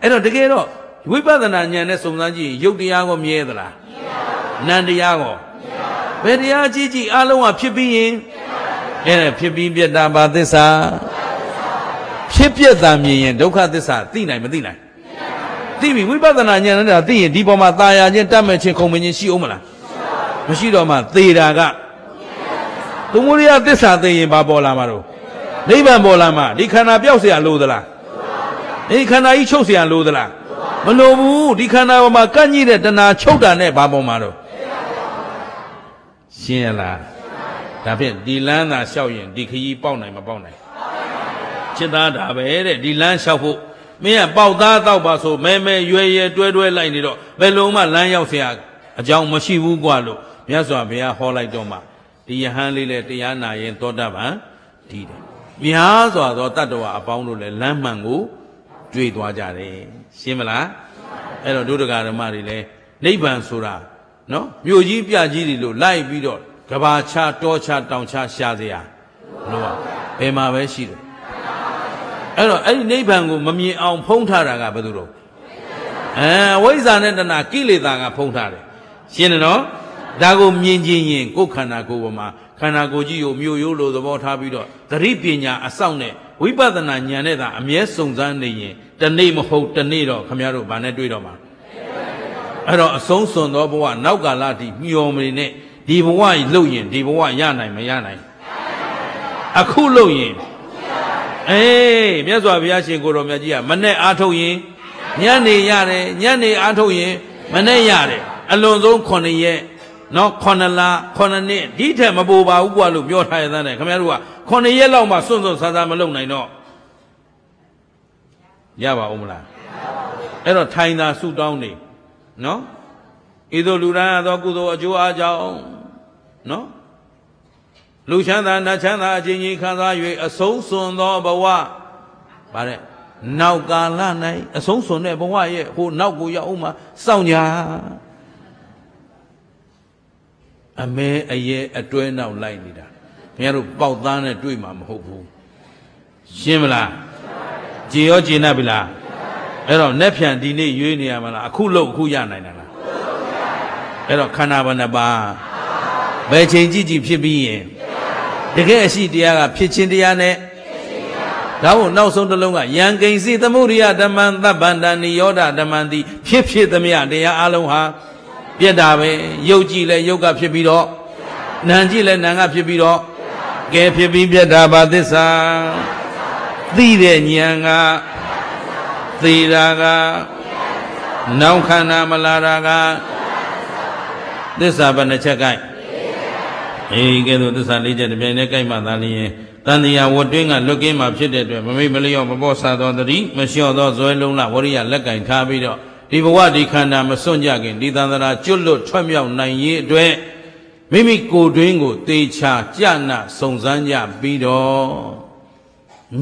[SPEAKER 2] အဲ့တော့တကယ်တော့ဝိပဿနာဉာဏ်နဲ့စုံစမ်းကြည့်ရုပ်တရားကိုမြဲသလားနံတရားကို ဘယ်တရားကြည့်ကြည့်အလုံးကဖြစ်ပြီးရင်အဲ့ဒါဖြစ်ပြီးပြတ်တာပါသစ္စာဖြစ်ပြတ်တာမြင်ရင်ဒုက္ခသစ္စာသိနိုင်မသိနိုင်သိပြီဝိပဿနာဉာဏ်နဲ့သိရင်ဒီပေါ်မှာตายရခြင်းတတ်မဲ့ခြင်းခုံမခြင်းရှိအောင်မလားမရှိတော့မှသေတာကသမုဒိယသစ္စာသိရင်ဘာပေါ်လာမှာတော့နိဗ္ဗာန်ပေါ်လာမှာဒီခန္ဓာပြောက်เสียလို့သလားဒီခန္ဓာကြီးချုပ်เสียလို့သလားမလိုဘူးဒီခန္ဓာပေါ်မှာကန့်ညိတဲ့တဏှာချုပ်တာနဲ့ဘာပေါ်မှာတော့ ရှင်းရလားဒါဖြင့်ဒီလမ်းသာလျှောက်ရင်ဒီခရီးပေါက်နိုင်မပေါက်နိုင်จิตသားဒါပဲတဲ့ဒီလမ်းလျှောက်ဖို့မင်းကပေါက်သားတော့ပါဆိုမဲမဲရွယ်ရွယ်တွဲတွဲလိုက်နေတော့ဘယ်လုံးမှလမ်းရောက်เสียအကြောင်းမရှိဘူးกว่าလို့မြတ်စွာဘုရားဟောလိုက်တော့မှဒီယဟန်လေးလည်းတရားနာရင်သောတာပန်ဒီတယ်များစွာသောတတ္တဝါအပေါင်းတို့လည်းလမ်းမှန်ကိုတွေ့သွားကြတယ်ရှင်းမလားအဲ့တော့ဒုဒကာဓမ္မတွေလည်းနိဗ္ဗာန်ဆိုတာ နော်မြို့ကြီးပြကြီးတွေလို့လိုက်ပြီးတော့ကဘာချတောချတောင်ချရှာစရာလို့ပါဘယ်မှာပဲရှိတယ်အဲ့တော့အဲ့ဒီနိဗ္ဗာန်ကိုမမြင်အောင် ဖုံးထားတာကဘယ်သူတော့အဲဝိဇ္ဇာနဲ့တဏကိလေသာကဖုံးထားတယ်ရှင်းတယ်နော်ဒါကိုမြင်ခြင်းရင်ကိုယ်ခန္ဓာကိုယ်ပေါ်မှာခန္ဓာကိုယ်ကြီးကိုမြို့ရိုးလိုသဘောထားပြီးတော့သတိပညာအစောင့်နဲ့ဝိပဿနာဉာဏ်နဲ့သာအမြဲစုံစမ်းနေရင်တနေ့မဟုတ်တနေ့တော့ခမရတို့ဘာနဲ့တွေ့တော့မှာ အဲ့တော့အဆုံးစွန်သောဘဝနောက်ကာလတိမျောမနေနဲ့ဒီဘဝကြီးလှုပ်ရင်ဒီဘဝရနိုင်မရနိုင်အခုလှုပ်ရင်အေးမြတ်စွာဘုရားရှင်ကိုတော်မြတ်ကြီးကမနဲ့အားထုတ်ရင်ညနေရတယ်ညနေအားထုတ်ရင်မနဲ့ရတယ်အလွန်ဆုံး9ရက်နော်9လ9နှစ်ဒီထက်မပိုပါဘူးကွာလို့ပြောထားရတဲ့ခင်ဗျားတို့က9ရက်လောက်မှစွန့်စွန့်ဆာဆာမလုပ်နိုင်တော့ရပါဦးမလားအဲ့တော့ထိုင်သာဆုတောင်းနေ နော်ဤသို့လူရန်ရသောကုသိုလ်အကျိုးအားကြောင့်နော်လူချမ်းသာနတ်ချမ်းသာအချင်းချင်းခံစား၍အဆုံးစွန်သောဘဝဗါတဲ့နောက်ကာလ၌အဆုံးစွန်တဲ့ဘဝရဲ့ဟိုနောက်ကိုရောက်မှစောင့်ညာအမဲအရဲ့အတွဲနောက်လိုက်နေတာခင်ဗျားတို့ပေါက်သားနဲ့တွေ့မှာမဟုတ်ဘူးရှင်းမလားကြည်ရောကြည်နပ်ပြီလား အဲ့တော့ net ဖြန်ဒီနေ့ရွေးနေရမလားအခုလို့အခုရနိုင်တယ်လားအဲ့တော့ခန္ဓာဘဏ္ဍပါဘယ်ချိန်ကြည့်ကြည့်ဖြစ်ပြီးရင်တကယ်အရှိတရားကဖြစ်ခြင်းတရားနဲ့ဒါမို့နောက်ဆုံးတစ်လုံးကယံကိဉ္စီသမုဒိယဓမ္မံသဗ္ဗန္တနိယောဒဓမ္မံတိဖြစ်ဖြစ်သမျှတရားအလုံးဟာပြက်တာပဲယုတ်ကြည့်လဲယုတ်ကဖြစ်ပြီးတော့နာမ်ကြည့်လဲနာမ်ကဖြစ်ပြီးတော့ကဲဖြစ်ပြီးပြက်တာပါသစ္စာသိတဲ့ဉာဏ်က သေတာကနောက်ခန္ဓာမလာတာကသစ္စာဘယ်နှချက်ကိုက်အေးကဲတော့သစ္စာလေးချက်တစ်ပြိုင်တည်းကိုက်မှသာလျင်တန်တရားဝတ်တွင်းကလွတ်ကင်းမှဖြစ်တဲ့အတွက်မမိတ်မလျော့မပေါ့ဆာသောတတိမလျှော့သောဇွဲလုံးလဝရိယလက်ကင်ထားပြီးတော့ဒီဘဝဒီခန္ဓာမစွန့်ကြခင်ဒီသန္တရာကျွတ်လွတ်ထွက်မြောက်နိုင်ရေးအတွက်မိမိကိုယ်တွင်းကိုတေချာကြနာစုံစမ်းကြပြီးတော့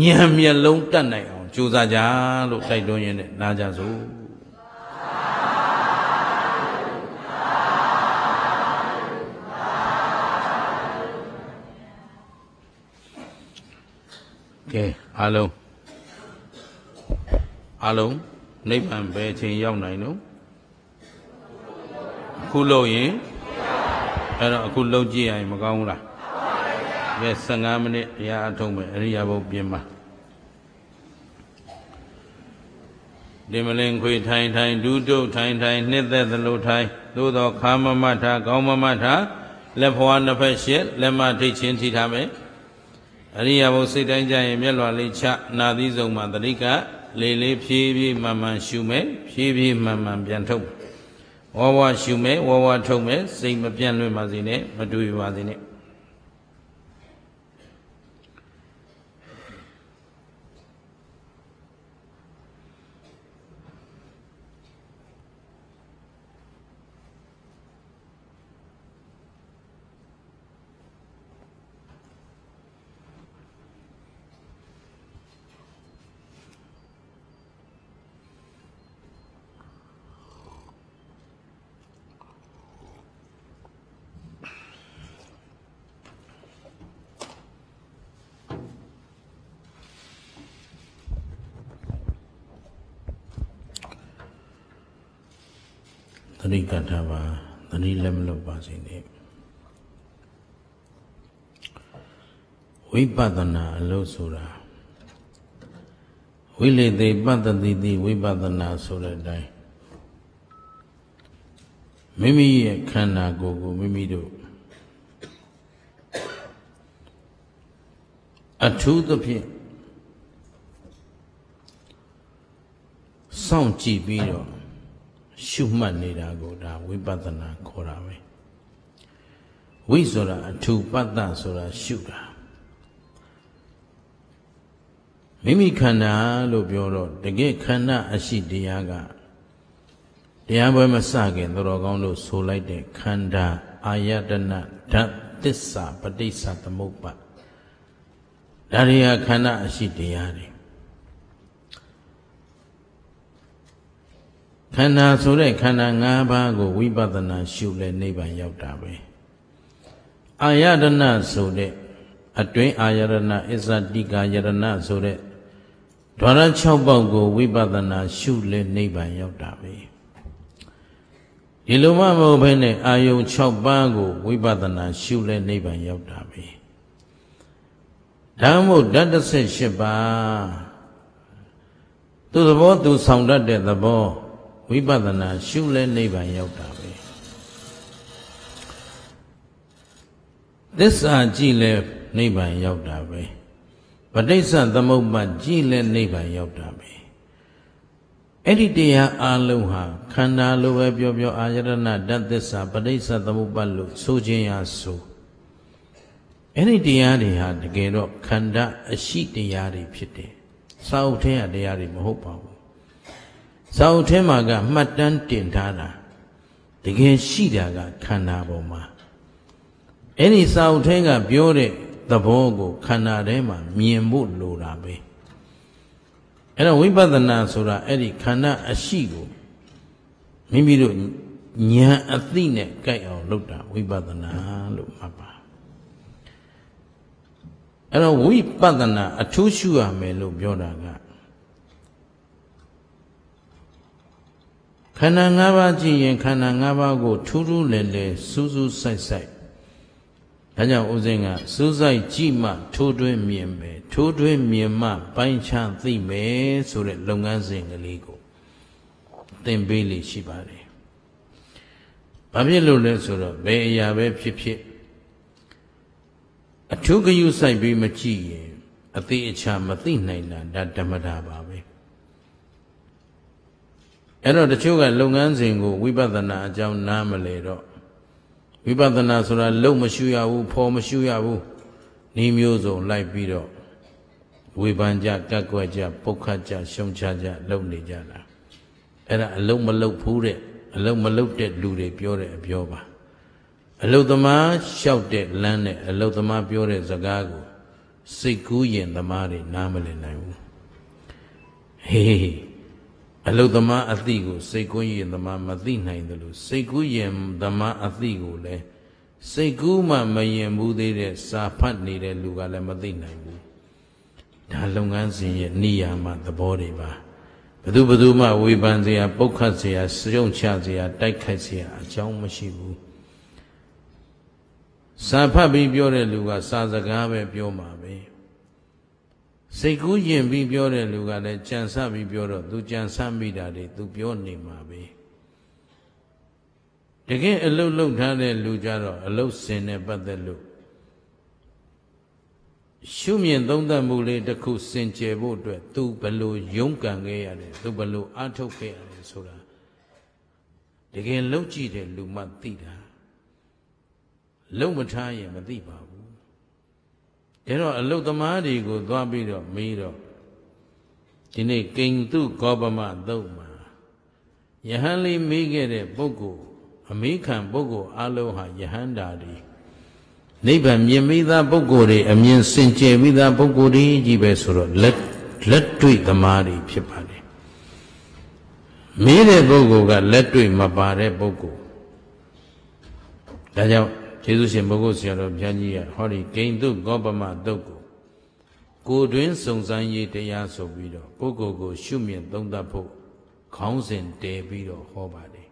[SPEAKER 2] ဉာဏ်မျက်လုံးတတ်နိုင်အောင် ကြိုးစားကြလို့တိုက်တွန်းရင်းနဲ့နားကြစို့ကဲအားလုံးအားလုံးနိဗ္ဗာန်ပဲချိန်ရောက်နိုင်တော့အခုလို့ရင်အဲ့တော့အခုလုံးကြည့်ရင်မကောင်းဘူးလားကဲ15မိနစ်တရားအထုံးမယ်အရိယာဘုတ်ပြင်ပါ ဒီမလင်ခွေထိုင်ထိုင်ဒုတုထိုင်ထိုင်နှစ်သက်သလိုထိုင်သို့သောခါမမထကောင်းမမထလက်ဖွာနှစ်ဖက်ရှစ်လက်မထိတ်ချင်းထိထားမယ်အရိယာဘုစိတ်တိုင်းကြရင်မျက်လွှာလေးချနာသီးဆုံးမှာတတိကလေးလေးဖြည်းဖြည်းမှန်မှန်ရှုမယ်ဖြည်းဖြည်းမှန်မှန်ပြန်ထုတ်ဝဝရှုမယ်ဝဝထုတ်မယ်စိတ်မပြန့်လွင့်ပါစေနဲ့မတွေ့ပါစေနဲ့ တိကထားပါသတိလက်မလွတ်ပါစေနဲ့ဝိပဿနာအလို့ဆိုတာဝိလေသိပတ္တိတိဝိပဿနာဆိုတဲ့အတိုင်းမိမိရဲ့ခန္ဓာကိုယ်ကိုမိမိတို့အထူးသဖြင့်စောင့်ကြည့်ပြီးတော့ ရှုမှတ်နေတာကိုဒါဝိပဿနာခေါ်တာပဲဝိဆိုတာအထူပတ္တဆိုတာရှုတာမိမိခန္ဓာလို့ပြောတော့တကယ်ခန္ဓာအရှိတရားကတရားပွဲမစခင်တော်ကောင်းလို့ဆိုလိုက်တဲ့ခန္ဓာအာယတနာဓာတ်သစ္စာပဋိစ္စသမုပ္ပါဒါတွေကခန္ဓာအရှိတရားတွေ ခန္ဓာဆိုတဲ့ခန္ဓာ၅ပါးကိုဝိပဿနာရှုလဲနိဗ္ဗာန်ရောက်တာပဲအာယတနာဆိုတဲ့အတွင်းအာယတနာအစ္ဆတိကာယတနာဆိုတဲ့ဓဝရ6ပေါက်ကိုဝိပဿနာရှုလဲနိဗ္ဗာန်ရောက်တာပဲဒီလိုမှမဟုတ်ဘဲနဲ့အာယုံ6ပါးကိုဝိပဿနာရှုလဲနိဗ္ဗာန်ရောက်တာပဲဒါမှမဟုတ်ဓာတ်18ပါးသူသဘောသူဆောင်တတ်တဲ့သဘော ဝိပဿနာရှုလဲနိဗ္ဗာန်ရောက်တာပဲသစ္စာကြည့်လဲနိဗ္ဗာန်ရောက်တာပဲပဋိစ္စသမုပ္ပါကြည့်လဲနိဗ္ဗာန်ရောက်တာပဲအဲ့ဒီတရားအလုံးဟာခန္ဓာလိုပဲပြောပြောအာယတနာဓာတ်သစ္စာပဋိစ္စသမုပ္ပါလို့ဆိုခြင်းရဆိုအဲ့ဒီတရားတွေဟာတကယ်တော့ခန္ဓာအရှိတရားတွေဖြစ်တယ်စာအုပ်ထဲကတရားတွေမဟုတ်ပါဘူး
[SPEAKER 1] စာအုပ်ထဲမှာကမှတ်တမ်းတင်ထားတာတကယ်ရှိတာကခန္ဓာပေါ်မှာအဲ့ဒီစာအုပ်ထဲကပြောတဲ့သဘောကိုခန္ဓာထဲမှာမြင်ဖို့လိုတာပဲအဲ့တော့ဝိပဿနာဆိုတာအဲ့ဒီခန္ဓာအရှိကိုမိမိတို့ဉာဏ်အသိနဲ့ကြိုက်အောင်လုပ်တာဝိပဿနာလို့မှတ်ပါအဲ့တော့ဝိပဿနာအထူးရှုရမယ်လို့ပြောတာက ခန္ဓာ၅ပါးကြည့်ရင်ခန္ဓာ၅ပါးကို ထူးထူးလဲလဲစူးစူးဆိုင်ဆိုင်ဒါကြောင့်ဦးဇင်းကစူးဆိုင်ကြည့်မှ ထိုးတွင်းမြင်မယ်ထိုးတွင်းမြင်မှ ပိုင်းခြားသိမယ်ဆိုတဲ့လုပ်ငန်းစဉ်ကလေးကိုသင်ပေးလိရှိပါတယ်။ဘာဖြစ်လို့လဲဆိုတော့ဘယ်အရာပဲဖြစ်ဖြစ်အထူးဂယုစိုက်ပြီးမကြည့်ရင်အသေးအချာမသိနိုင်တာဒါဓမ္မတာပါပဲ အဲ့တော့တချို့ကလုပ်ငန်းစဉ်ကိုဝိပဿနာအကြောင်းနားမလဲတော့ဝိပဿနာဆိုတာလုံမရှိရဘူးဖော်မရှိရဘူးဤမျိုးစုံလိုက်ပြီးတော့ဝေဖန်ကြကက်ကွက်ကြပုတ်ခတ်ကြရှုံချကြလုပ်နေကြတာအဲ့ဒါအလုံးမလုံးဘူးတဲ့အလုံးမလုံးတဲ့လူတွေပြောတဲ့အပြောပါအလုသမားလျှောက်တဲ့လမ်းနဲ့အလုသမားပြောတဲ့စကားကိုစိတ်ကူးရင်သမားတွေနားမလည်နိုင်ဘူးဟေး အလုသမားအသိကိုစိတ်ကူးရင်သမားမသိနိုင်တယ်လို့စိတ်ကူးရင်သမားအသိကိုလည်းစိတ်ကူးမှမရင်ဘူးသေးတဲ့စာဖတ်နေတဲ့လူကလည်းမသိနိုင်ဘူးဒါလုပ်ငန်းစဉ်ရဲ့နိယာမသဘောတွေပါဘသူဘသူမှဝေဖန်เสียပုတ်ခတ်เสียစုံချเสียတိုက်ခိုက်เสียအကြောင်းမရှိဘူးစာဖတ်ပြီးပြောတဲ့လူကစာစကားပဲပြောမှာပဲ စိတ်ကူးရင်ပြီးပြောတဲ့လူကလည်းကြံစပြီးပြောတော့သူကြံစမိတာတွေသူပြောနေမှာပဲတကယ်အလုတ်လုတ်ထားတဲ့လူကြတော့အလုတ်စင်နဲ့ပတ်သက်လို့ရှုမြင်သုံးသပ်မှုလေးတစ်ခုစင်ကြယ်ဖို့အတွက်သူဘလို့ရုန်းကန်ခဲ့ရတယ်သူဘလို့အထုတ်ခဲ့ရတယ်ဆိုတာတကယ်လုတ်ကြည့်တဲ့လူမှသိတာလုံမထားရင်မသိပါဘူး ဒါတော့အလုတ်သမားတွေကိုသွားပြီးတော့မေးတော့ဒီနေ့ကိဉ္တုကောပမသုတ်မှာယဟန်လေးမေးခဲ့တဲ့ပုဂ္ဂိုလ်အမေခံပုဂ္ဂိုလ်အလုံးဟာယဟန္တာတွေနိဗ္ဗာန်မြင်မိသားပုဂ္ဂိုလ်တွေအမြင်စင်ကြယ်မိသားပုဂ္ဂိုလ်တွေကြီးပဲဆိုတော့လက်လက်တွေ့သမားတွေဖြစ်ပါတယ်မေးတဲ့ပုဂ္ဂိုလ်ကလက်တွေ့မပါတဲ့ပုဂ္ဂိုလ်ဒါကြောင့် ကျေးဇူးရှင်ဘုဂုဆရာတော်ဘုရားကြီးကဟောဒီဂိန်တုကောပမတုတ်ကိုကိုတွင်စုံစမ်းရေးတရားဆိုပြီးတော့ပုဂ္ဂိုလ်ကို ရှုမြင်သုံးသပ်ဖို့ခေါင်းစဉ်တည်ပြီးတော့ဟောပါတယ်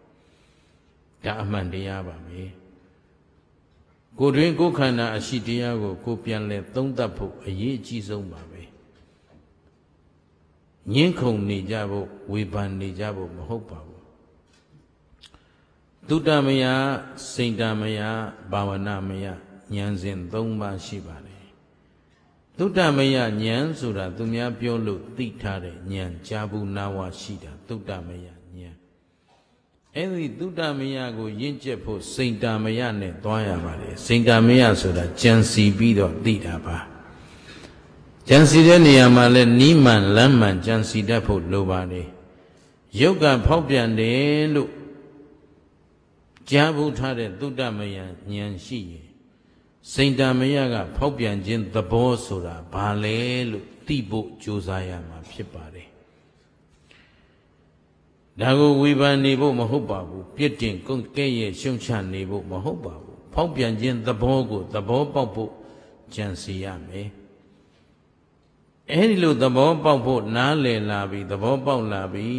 [SPEAKER 1] ဒါအမှန်တရားပါပဲကိုတွင်ကိုခန္ဓာအရှိတရားကို ကိုပြန်လဲသုံးသပ်ဖို့အရေးအကြီးဆုံးပါပဲငင်းခုန်နေကြဖို့ဝေဖန်နေကြဖို့မဟုတ်ပါဘူး တုတ္တမယစိန်တမယဘာဝနာမယဉာဏ်စဉ်၃ပါးရှိပါတယ်တုတ္တမယဉာဏ်ဆိုတာသူများပြောလို့သိထားတဲ့ဉာဏ်ကြာဘူးနာဝရှိတာတုတ္တမယဉာဏ်အဲ့ဒီတုတ္တမယကိုရင့်ကျက်ဖို့စိန်တမယနဲ့သွားရပါတယ်စိန်တမယဆိုတာကြံစီပြီးတော့သိတာပါကြံစီတဲ့နေရာမှာလဲနီးမှန်လမ်းမှန်ကြံစီတတ်ဖို့လိုပါတယ်ယုတ်ကဖောက်ပြန်တယ်လို့ ကြားဘူးထားတဲ့သုတ္တမယဉာဏ်ရှိရင်စိန်တမယကဖောက်ပြန်ခြင်းသဘောဆိုတာဘာလဲလို့သိဖို့ကြိုးစားရမှာဖြစ်ပါတယ်ဒါကိုဝေဖန်နေဖို့မဟုတ်ပါဘူးပြစ်တင်ကုန်းကဲ့ရဲ့ရှုံချနေဖို့မဟုတ်ပါဘူးဖောက်ပြန်ခြင်းသဘောကိုသဘောပေါက်ဖို့ကြံစီရမယ်အဲဒီလိုသဘောပေါက်ဖို့နားလည်လာပြီသဘောပေါက်လာပြီ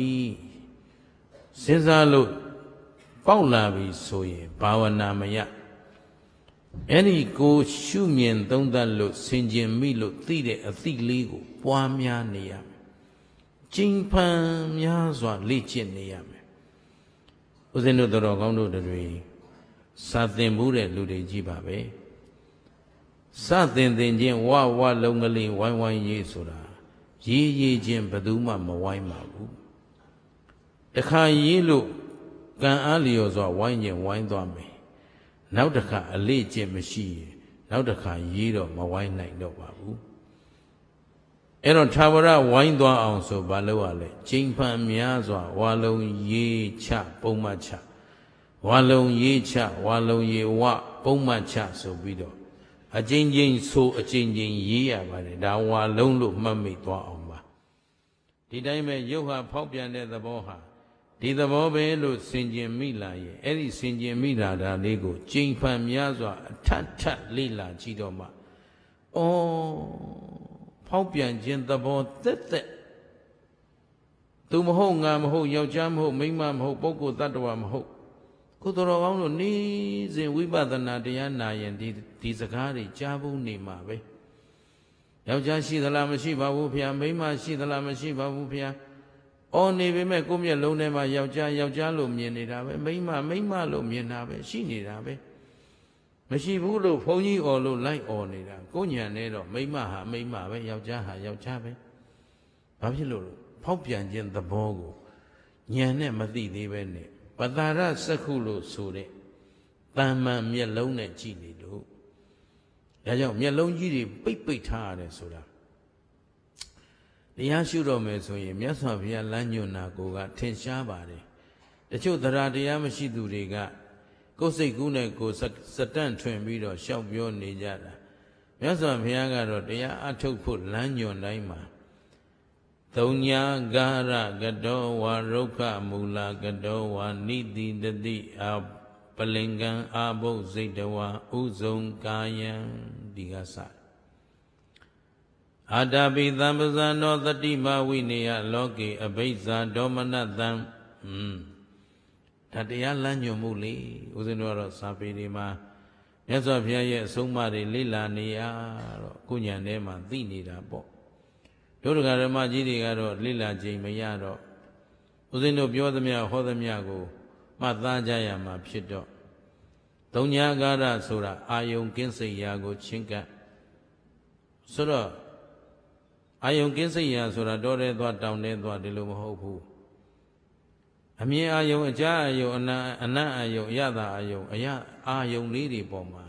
[SPEAKER 1] စဉ်းစားလို့ ပေါက်လာပြီဆိုရင်ဘာဝနာမယအဲ့ဒီကိုရှုမြင်သုံးသပ်လို့ဆင်ခြင်မိလို့သိတဲ့အသိလေးကို ပွားများနေရမယ်ကျင်ဖန်များစွာလေ့ကျင့်နေရမယ်ဦးဇင်းတို့တော်ကောင်းတို့တွေစာသင်မှုတဲ့လူတွေကြီးပါပဲစသင်သင်ချင်းဝဝလုံးကလေးဝိုင်းဝိုင်းရေးဆိုတာရေးရေးချင်းဘယ်သူမှမဝိုင်းပါဘူးတခါရေးလို့ ကံအားလျော်စွာဝိုင်းရင်ဝိုင်းသွားမယ်နောက်တစ်ခါအလေးကျင့်မရှိရင်နောက်တစ်ခါရေးတော့မဝိုင်းနိုင်တော့ပါဘူးအဲ့တော့သာဝရဝိုင်းသွားအောင်ဆိုဘာလို့ ਆ လဲကျိန်ဖန်များစွာဝါလုံးရေးချပုံမှတ်ချဝါလုံးရေးချဝါလုံးရေးဝပုံမှတ်ချဆိုပြီးတော့အကျဉ်းချင်းဆိုအကျဉ်းချင်းရေးရပါတယ်ဒါဝါလုံးလို့မှတ်မိသွားအောင်ပါဒီတိုင်းပဲရုပ်ဟာဖောက်ပြန်တဲ့သဘောဟာ ဒီသဘောပဲလို့ဆင်ကျင်မိလာရဲ့အဲ့ဒီဆင်ကျင်မိလာတာလေးကိုကျိန်ဖန်များစွာအထက်ထက်လေ့လာကြည့်တော့မှဩဖောက်ပြန်ခြင်းသဘောတက်တက်သူမဟုတ်ငါမဟုတ်ယောက်ျားမဟုတ်မိန်းမမဟုတ်ပုဂ္ဂိုလ်တ attva မဟုတ်ကိုတော်တော်ကောင်းလို့နေစဉ်ဝိပဿနာတရားနာရင်ဒီဒီစကားတွေကြားဖို့နေမှာပဲယောက်ျားရှိသလားမရှိပါဘူးဖေ။မိန်းမရှိသလားမရှိပါဘူးဖေ။ အော်နေပေမဲ့ကိုယ့်မျက်လုံးထဲမှာယောက်ျားယောက်ျားလို့မြင်နေတာပဲမိန်းမမိန်းမလို့မြင်တာပဲရှိနေတာပဲမရှိဘူးလို့ဘုန်းကြီးអော်လို့လိုက်អော်နေတာကိုညံနေတော့မိန်းမဟာမိန်းမပဲယောက်ျားဟာယောက်ျားပဲဘာဖြစ်လို့လဲဖောက်ပြန်ခြင်းသဘောကိုညံနဲ့မသိသေးပဲနဲ့ပတာရစက္ခုလို့ဆိုတဲ့တဏ္ဍမျက်လုံးနဲ့ကြည့်နေလို့ဒါကြောင့်မျက်လုံးကြီးတွေပိတ်ပိတ်ထားရတယ်ဆိုတာ တရားရှုတော့မယ်ဆိုရင်မြတ်စွာဘုရားလမ်းညွှန်တာကိုကထင်ရှားပါတယ်တချို့တရားတရားမရှိသူတွေကကိုယ်စိတ်ကူးနဲ့ကိုယ်စတန့်ထွင်ပြီးတော့ရှောက်ပြောနေကြတာမြတ်စွာဘုရားကတော့တရားအထုတ်ဖို့လမ်းညွှန်တိုင်းမှာသုံညာဂါရကတောဝါရုခမူလာကတောဝါနိတိတတိအပလင်္ကံအာဘုစိတ်တဝါဥဇုံကာယံဒီကစ အာတာပိသံပဇာနောတတိမဝိနေယလောကေအဘိဇာဒေါမနတံอืมဒါတရားလမ်းညွှန်မှုလေဦးဇင်းတို့ကတော့စာပေတွေမှာမြတ်စွာဘုရားရဲ့အဆုံးအမတွေလေ့လာနေရတော့ကိုညာထဲမှာသိနေတာပေါ့တို့တရားဓမ္မကြီးတွေကတော့လိလာခြင်းမရတော့ဦးဇင်းတို့ပြောသမျှဟောသမျှကိုမှတ်သားကြရမှာဖြစ်တော့သုံးညာကာရဆိုတာအာယုံကင်းစိတ်ရာကိုချင်းကပ်ဆိုတော့ အာယုံကင်းစိတ်ရာဆိုတာတောထဲသွားတောင်ထဲသွားဒီလိုမဟုတ်ဘူးအမြင်အာယုံအကြအာယုံအနအနတ်အာယုံအရသာအာယုံအရအာယုံလေးတွေပေါ်မှာ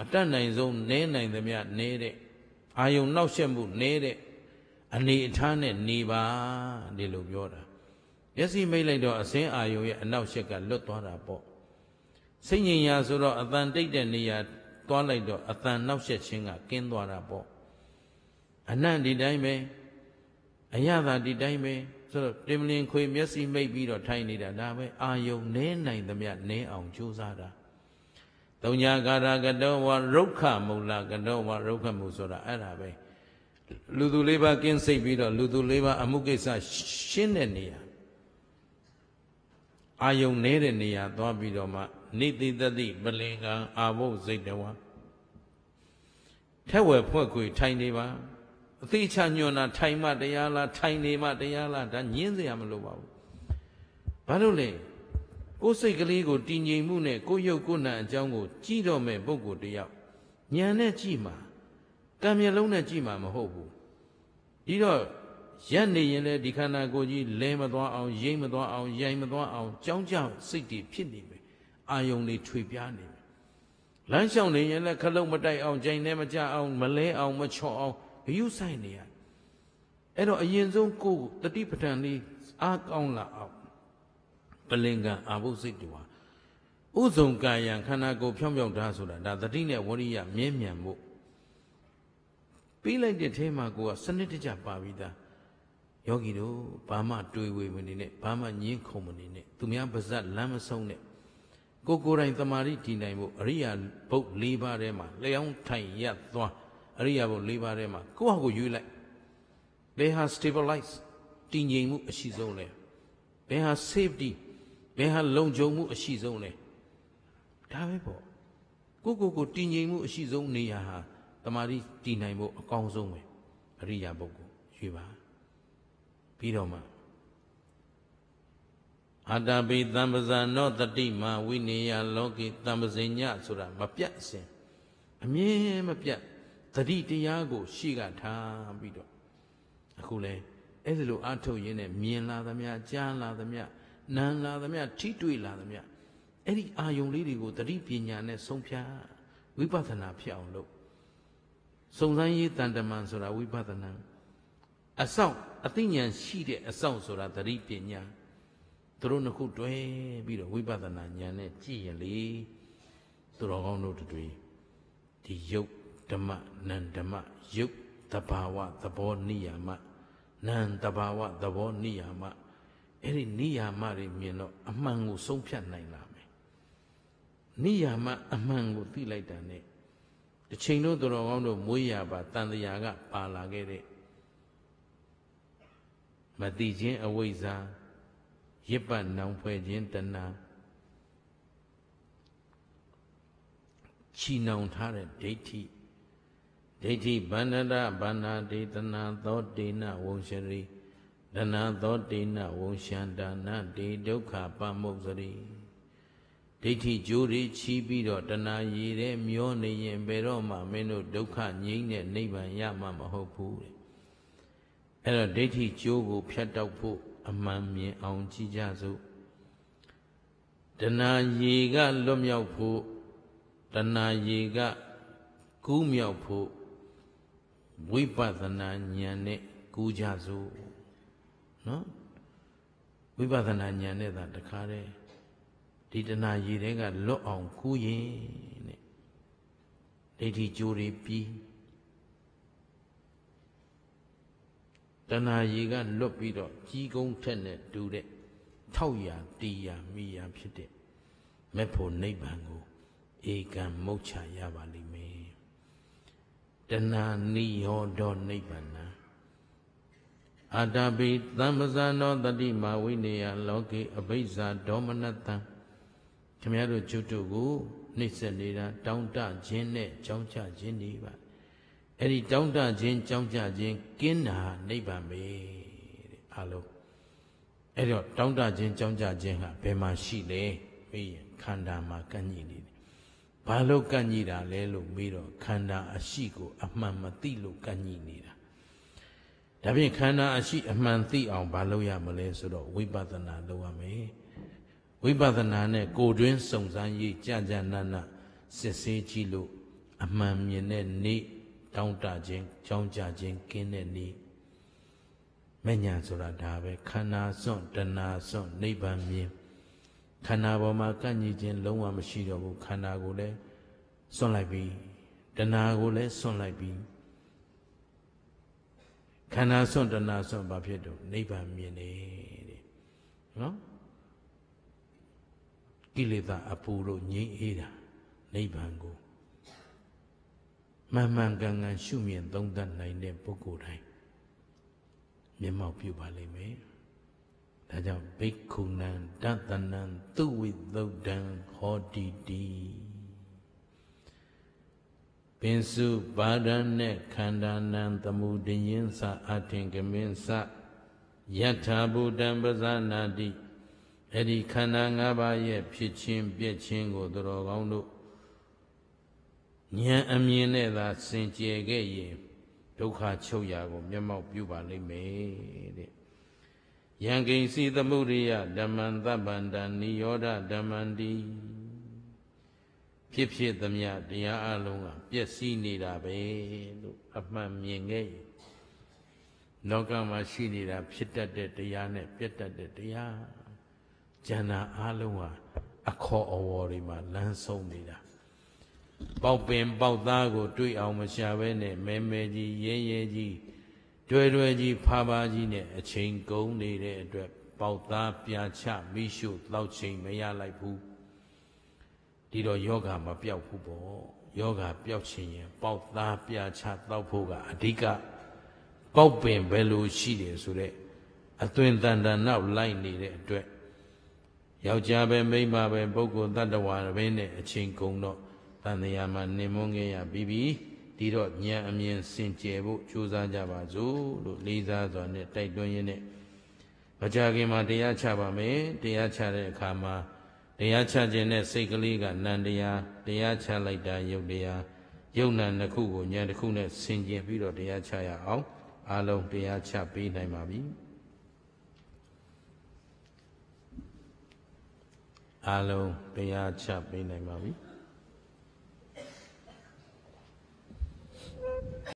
[SPEAKER 1] အတတ်နိုင်ဆုံးနဲနိုင်သမျှနေတဲ့အာယုံနောက်ဆက်မှုနေတဲ့အနေအထားနဲ့နေပါဒီလိုပြောတာမျက်စိမိတ်လိုက်တော့အစင်းအာယုံရဲ့အနောက်ရှက်ကလွတ်သွားတာပေါ့စိတ်ငြိမ်ရာဆိုတော့အတန်တိတ်တဲ့နေရာသွားလိုက်တော့အတန်နောက်ရှက်ခြင်းကကင်းသွားတာပေါ့ အနံ့ဒီတိုင်းပဲအရသာဒီတိုင်းပဲဆိုတော့တင်မလင်ခွေမျက်စိမိတ်ပြီးတော့ထိုင်နေတာဒါပဲအာယုံနဲနိုင်သမျှနဲအောင်ကြိုးစားတာတုံညာကာရကတောဝရုခမူလကတောဝရုခမူဆိုတာအဲ့ဒါပဲလူသူလေးပါးကင်းစိတ်ပြီးတော့လူသူလေးပါးအမှုကိစ္စရှင်းတဲ့နေရာအာယုံနေတဲ့နေရာသွားပြီးတော့မှနိတိတတိပလင်ကံအာဘုစိတ်တဝါထက်ဝယ်ဖွဲ့ခွေထိုင်နေပါ အသေးချညွန်တာထိုင်မှတရားလားထိုင်နေမှတရားလားဒါညင်းစရာမလိုပါဘူးဘာလို့လဲကိုယ်စိတ်ကလေးကိုတည်ငြိမ်မှုနဲ့ကိုယ်ရုပ်ကိုယ်နာအကြောင်းကိုကြည့်တော့မဲ့ပုဂ္ဂိုလ်တယောက်ဉာဏ်နဲ့ကြည့်မှာကံမျက်လုံးနဲ့ကြည့်မှာမဟုတ်ဘူးဒီတော့ရက်နေရင်လည်းဒီခန္ဓာကိုယ်ကြီးလဲမသွားအောင်ရိမ့်မသွားအောင်ရိုင်မသွားအောင်ကြောင်းကြောင်းစိတ်တွေဖြစ်နေမယ်အာယုန်တွေထွေပြားနေမယ်လမ်းလျှောက်နေရင်လည်းခလုံးမတိုက်အောင်ကြိုင်နဲ့မကြအောင်မလဲအောင်မချော့အောင် ဂယုဆိုင်နေရအဲ့တော့အရင်ဆုံးကိုယ်တတိပဋ္ဌာန်လေးအားကောင်းလာအောင်ပလင်ကံအာဘုစိတ်တူဟာဥဇုံကာယံခန္ဓာကိုယ်ဖြောင်းဖြောင်းထားဆိုတာဒါတတိနဲ့ဝရိယမြဲမြံမှုပြီးလိုက်တဲ့ထဲမှာကိုကစနစ်တကျပါပြီးသားယောဂီတို့ဘာမှတွေးဝေမနေနဲ့ဘာမှညင်းခုံမနေနဲ့သူများပါဇက်လမ်းမဆုံးနဲ့ကိုကိုယ်တိုင်တမာရီတည်နိုင်ဖို့အရိယာဘုတ်၄ပါးထဲမှာလျောင်းထိုင်ရသွား အရိယာဘုတ်၄ပါးထဲမှာကိုယ့်ဟာကိုရွေးလိုက်ဘယ်ဟာ stabilize တည်ငြိမ်မှုအရှိဆုံးလဲဘယ်ဟာ safety ဘယ်ဟာလုံခြုံမှုအရှိဆုံးလဲဒါပဲပေါ့ကိုကိုကိုတည်ငြိမ်မှုအရှိဆုံးနေရာဟာတမာတိတည်နိုင်ဖို့အကောင်းဆုံးပဲအရိယာပုဂ္ဂိုလ်ရွေးပါပြီးတော့မှအတ္တပိသံပဇာနောတတိမဝိနေယလောကိတံပဇိညဆိုတာမပြတ်အစဉ်အမြဲမပြတ် တတိတရားကို ရှိကထားပြီးတော့အခုလဲအဲ့ဒီလိုအထုတ်ရင်းနဲ့မြင်လာသမျှကြားလာသမျှနားလာသမျှထိတွေ့လာသမျှအဲ့ဒီအာယုံလေးတွေကိုတတိပညာနဲ့ဆုံးဖြတ်ဝိပဿနာဖြစ်အောင်လုပ်စုံစမ်းရေးတန်တမန်ဆိုတာဝိပဿနာ
[SPEAKER 2] အဆောင်အသိဉာဏ်ရှိတဲ့အဆောင်ဆိုတာသတိပညာသူတို့နှစ်ခုတွဲပြီးတော့ဝိပဿနာဉာဏ်နဲ့ကြည့်ရင်လေသူတော်ကောင်းတို့တွေဒီယုတ် ဓမ္မနံဓမ္မယုတ်တဘာဝသဘောနိယာမနံတဘာဝသဘောနိယာမအဲ့ဒီနိယာမတွေမြင်တော့အမှန်ကိုဆုံးဖြတ်နိုင်လာမယ်နိယာမအမှန်ကိုသိလိုက်တာနဲ့တစ်ချိန်တော့သူတော်ကောင်းတို့မွေးရပါတန်တရာကပါလာခဲ့တဲ့မတိခြင်းအဝိဇ္ဇာရစ်ပတ်နောင်ဖွဲ့ခြင်းတဏှာချီနှောင်ထားတဲ့ဒိဋ္ဌိ ဒိဋ္ဌိဗန္ဒရဗန္နာဒေတနာသောတေနဝုံရှရိဒနာသောတေနဝုံရှန္တာနတေဒုက္ခပမုတ်စရိဒိဋ္ဌိကြိုးတွေချီးပြီးတော့တဏှာရည်တဲ့မျောနေရင်ဘယ်တော့မှမင်းတို့ဒုက္ခငြိမ်းတဲ့နိဗ္ဗာန်ရမှာမဟုတ်ဘူးတဲ့အဲ့တော့ဒိဋ္ဌိကြိုးကိုဖြတ်တောက်ဖို့အမှန်မြင်အောင်ကြည်ကြစို့တဏှာရည်ကလွတ်မြောက်ဖို့တဏှာရည်ကကူးမြောက်ဖို့ ဝိပဿနာဉာဏ်နဲ့ကူးကြစို့နော်ဝိပဿနာဉာဏ်နဲ့သာတခါတည်းဒီတဏှာရည်တွေကလွတ်အောင်ကူးရင်တဲ့ဒိဋ္ဌိကြိုးတွေပြီးတဏှာရည်ကလွတ်ပြီးတော့ကြီးကုန်းထက်နဲ့တူတဲ့ထောက်ရာတီရာမိရာဖြစ်တဲ့မေဖို့နိဗ္ဗာန်ကိုဧကံမုတ်ချရပါလိမ့်မယ် တဏှာနိယောဒောနိဗ္ဗာန်အာတပိသမ္ပဇာနောတတိမာဝိနေယလောကေအဘိဇာဒေါမနတံခမရတို့ကျွတ်တို့ကိုနှိမ့်ဆက်နေတာတောင်းတခြင်းနဲ့ကြောင်းချခြင်းတွေပါအဲ့ဒီတောင်းတခြင်းကြောင်းကြခြင်းကင်းတာနိဗ္ဗာန်ပဲတဲ့အားလုံးအဲ့တော့တောင်းတခြင်းကြောင်းကြခြင်းဟာဘယ်မှာရှိလဲမေးရင်ခန္ဓာမှာကန့်ညိနေတယ် ဘာလို့ကန့်ညိတာလဲလို့မေးတော့ခန္ဓာအရှိကို အမှန်မသိလို့ကန့်ညိနေတာဒါဖြင့်ခန္ဓာအရှိအမှန်သိအောင်ဘာလုပ်ရမလဲဆိုတော့ဝိပဿနာလုပ်ရမယ်ဝိပဿနာနဲ့ကိုယ်တွင်းစုံစမ်းရေးကြာကြာနာနာစစ်ဆေးကြည့်လို့အမှန်မြင်တဲ့နေ့တောင်းတခြင်းကြောင်းကြခြင်းကင်းတဲ့နေ့မညာဆိုတာဒါပဲခန္ဓာစွန့်တဏှာစွန့်နိဗ္ဗာန်မြင် ခန္ဓာပေါ်မှာကန့်ညီခြင်းလုံးဝမရှိတော့ဘူးခန္ဓာကိုလည်းစွန့်လိုက်ပြီတဏှာကိုလည်းစွန့်လိုက်ပြီခန္ဓာစွန့်တဏှာစွန့်ဘာဖြစ်တော့နိဗ္ဗာန်မြင်တယ်တဲ့နော်ကိလေသာအပူတို့ငြိမ်းအေးတာနိဗ္ဗာန်ကိုမှန်မှန်ကန်ကန်ရှုမြင်သုံးသပ်နိုင်တဲ့ပုဂ္ဂိုလ်တိုင်းမျက်မှောက်ပြုပါလိမ့်မယ်။ ဒါကြောင့်ဘိက္ခုနံတတနံသူဝိသုဒ္ဓံဟောတိတိပင်စုပါဒံနဲ့ခန္ဓာနံသမှုတည်င်းစအထင်ကမင်းစယထာဘုဒ္ဓံပဇာနာတိအဲ့ဒီခန္ဓာ၅ပါးရဲ့ဖြစ်ချင်းပြည့်ချင်းကိုသူတော်ကောင်းတို့ဉာဏ်အမြင်နဲ့သာစင်ကြယ်ခဲ့ရင်ဒုက္ခချုပ်ရာကိုမျက်မှောက်ပြုပါလိမ့်မယ်တဲ့ ယံကိဉ္စီသမှုရိယဓမ္မံသဗ္ဗန္တနိယောဓဓမ္မန္တိဖြစ်ဖြစ်သမျှတရားအလုံးကပျက်စီးနေတာပဲလို့အမှန်မြင်ခဲ့လောကမှာရှိနေတာဖြစ်တတ်တဲ့တရားနဲ့ပြတ်တတ်တဲ့တရားဉာဏ်နာအလုံးဟာအခေါ်အဝေါ်တွေမှာလမ်းဆုံးနေတာပေါက်ပင်ပေါက်သားကို တွေ့အောင်မရှာဘဲနဲ့မဲမဲကြီးရဲရဲကြီး တွဲတွဲကြီးဖားဖားကြီးနဲ့အချိန်ကုန်နေတဲ့အတွက်ပေါက်သားပြာချမိရှုတောက်ချိန်မရလိုက်ဘူးဒီတော့ယောဂမပြောက်ဘူးပေါ့ယောဂပျောက်ခြင်းရင် ပေါက်သားပြာချတောက်ဖို့ကအဓိကပေါက်ပင်ဘယ်လိုရှိတယ်ဆိုတော့အသွင်တန်တန်နောက်လိုက်နေတဲ့အတွက်ယောက်ျားပဲမိန်းမပဲပုဂ္ဂိုလ်တ attva ပဲနဲ့အချိန်ကုန်တော့တန်တရားမှာနေမွန်းခဲ့ရပြီးပြီ ဒီတော့ဉာဏ်အမြင်စင်ကြယ်ဖို့ကြိုးစားကြပါစို့လို့လေးစားစွာနဲ့တိုက်တွန်းရင်းနဲ့မကြခင်မှာတရားချပါမယ်တရားချတဲ့အခါမှာတရားချခြင်းနဲ့စိတ်ကလေးကနန္တရားတရားချလိုက်တာယုတ်တရားယုတ်နံတစ်ခုကိုဉာဏ်တစ်ခုနဲ့ဆင်ကျင်ပြီးတော့တရားချရအောင်အလုံးတရားချပေးနိုင်ပါပြီအလုံးတရားချပေးနိုင်ပါပြီ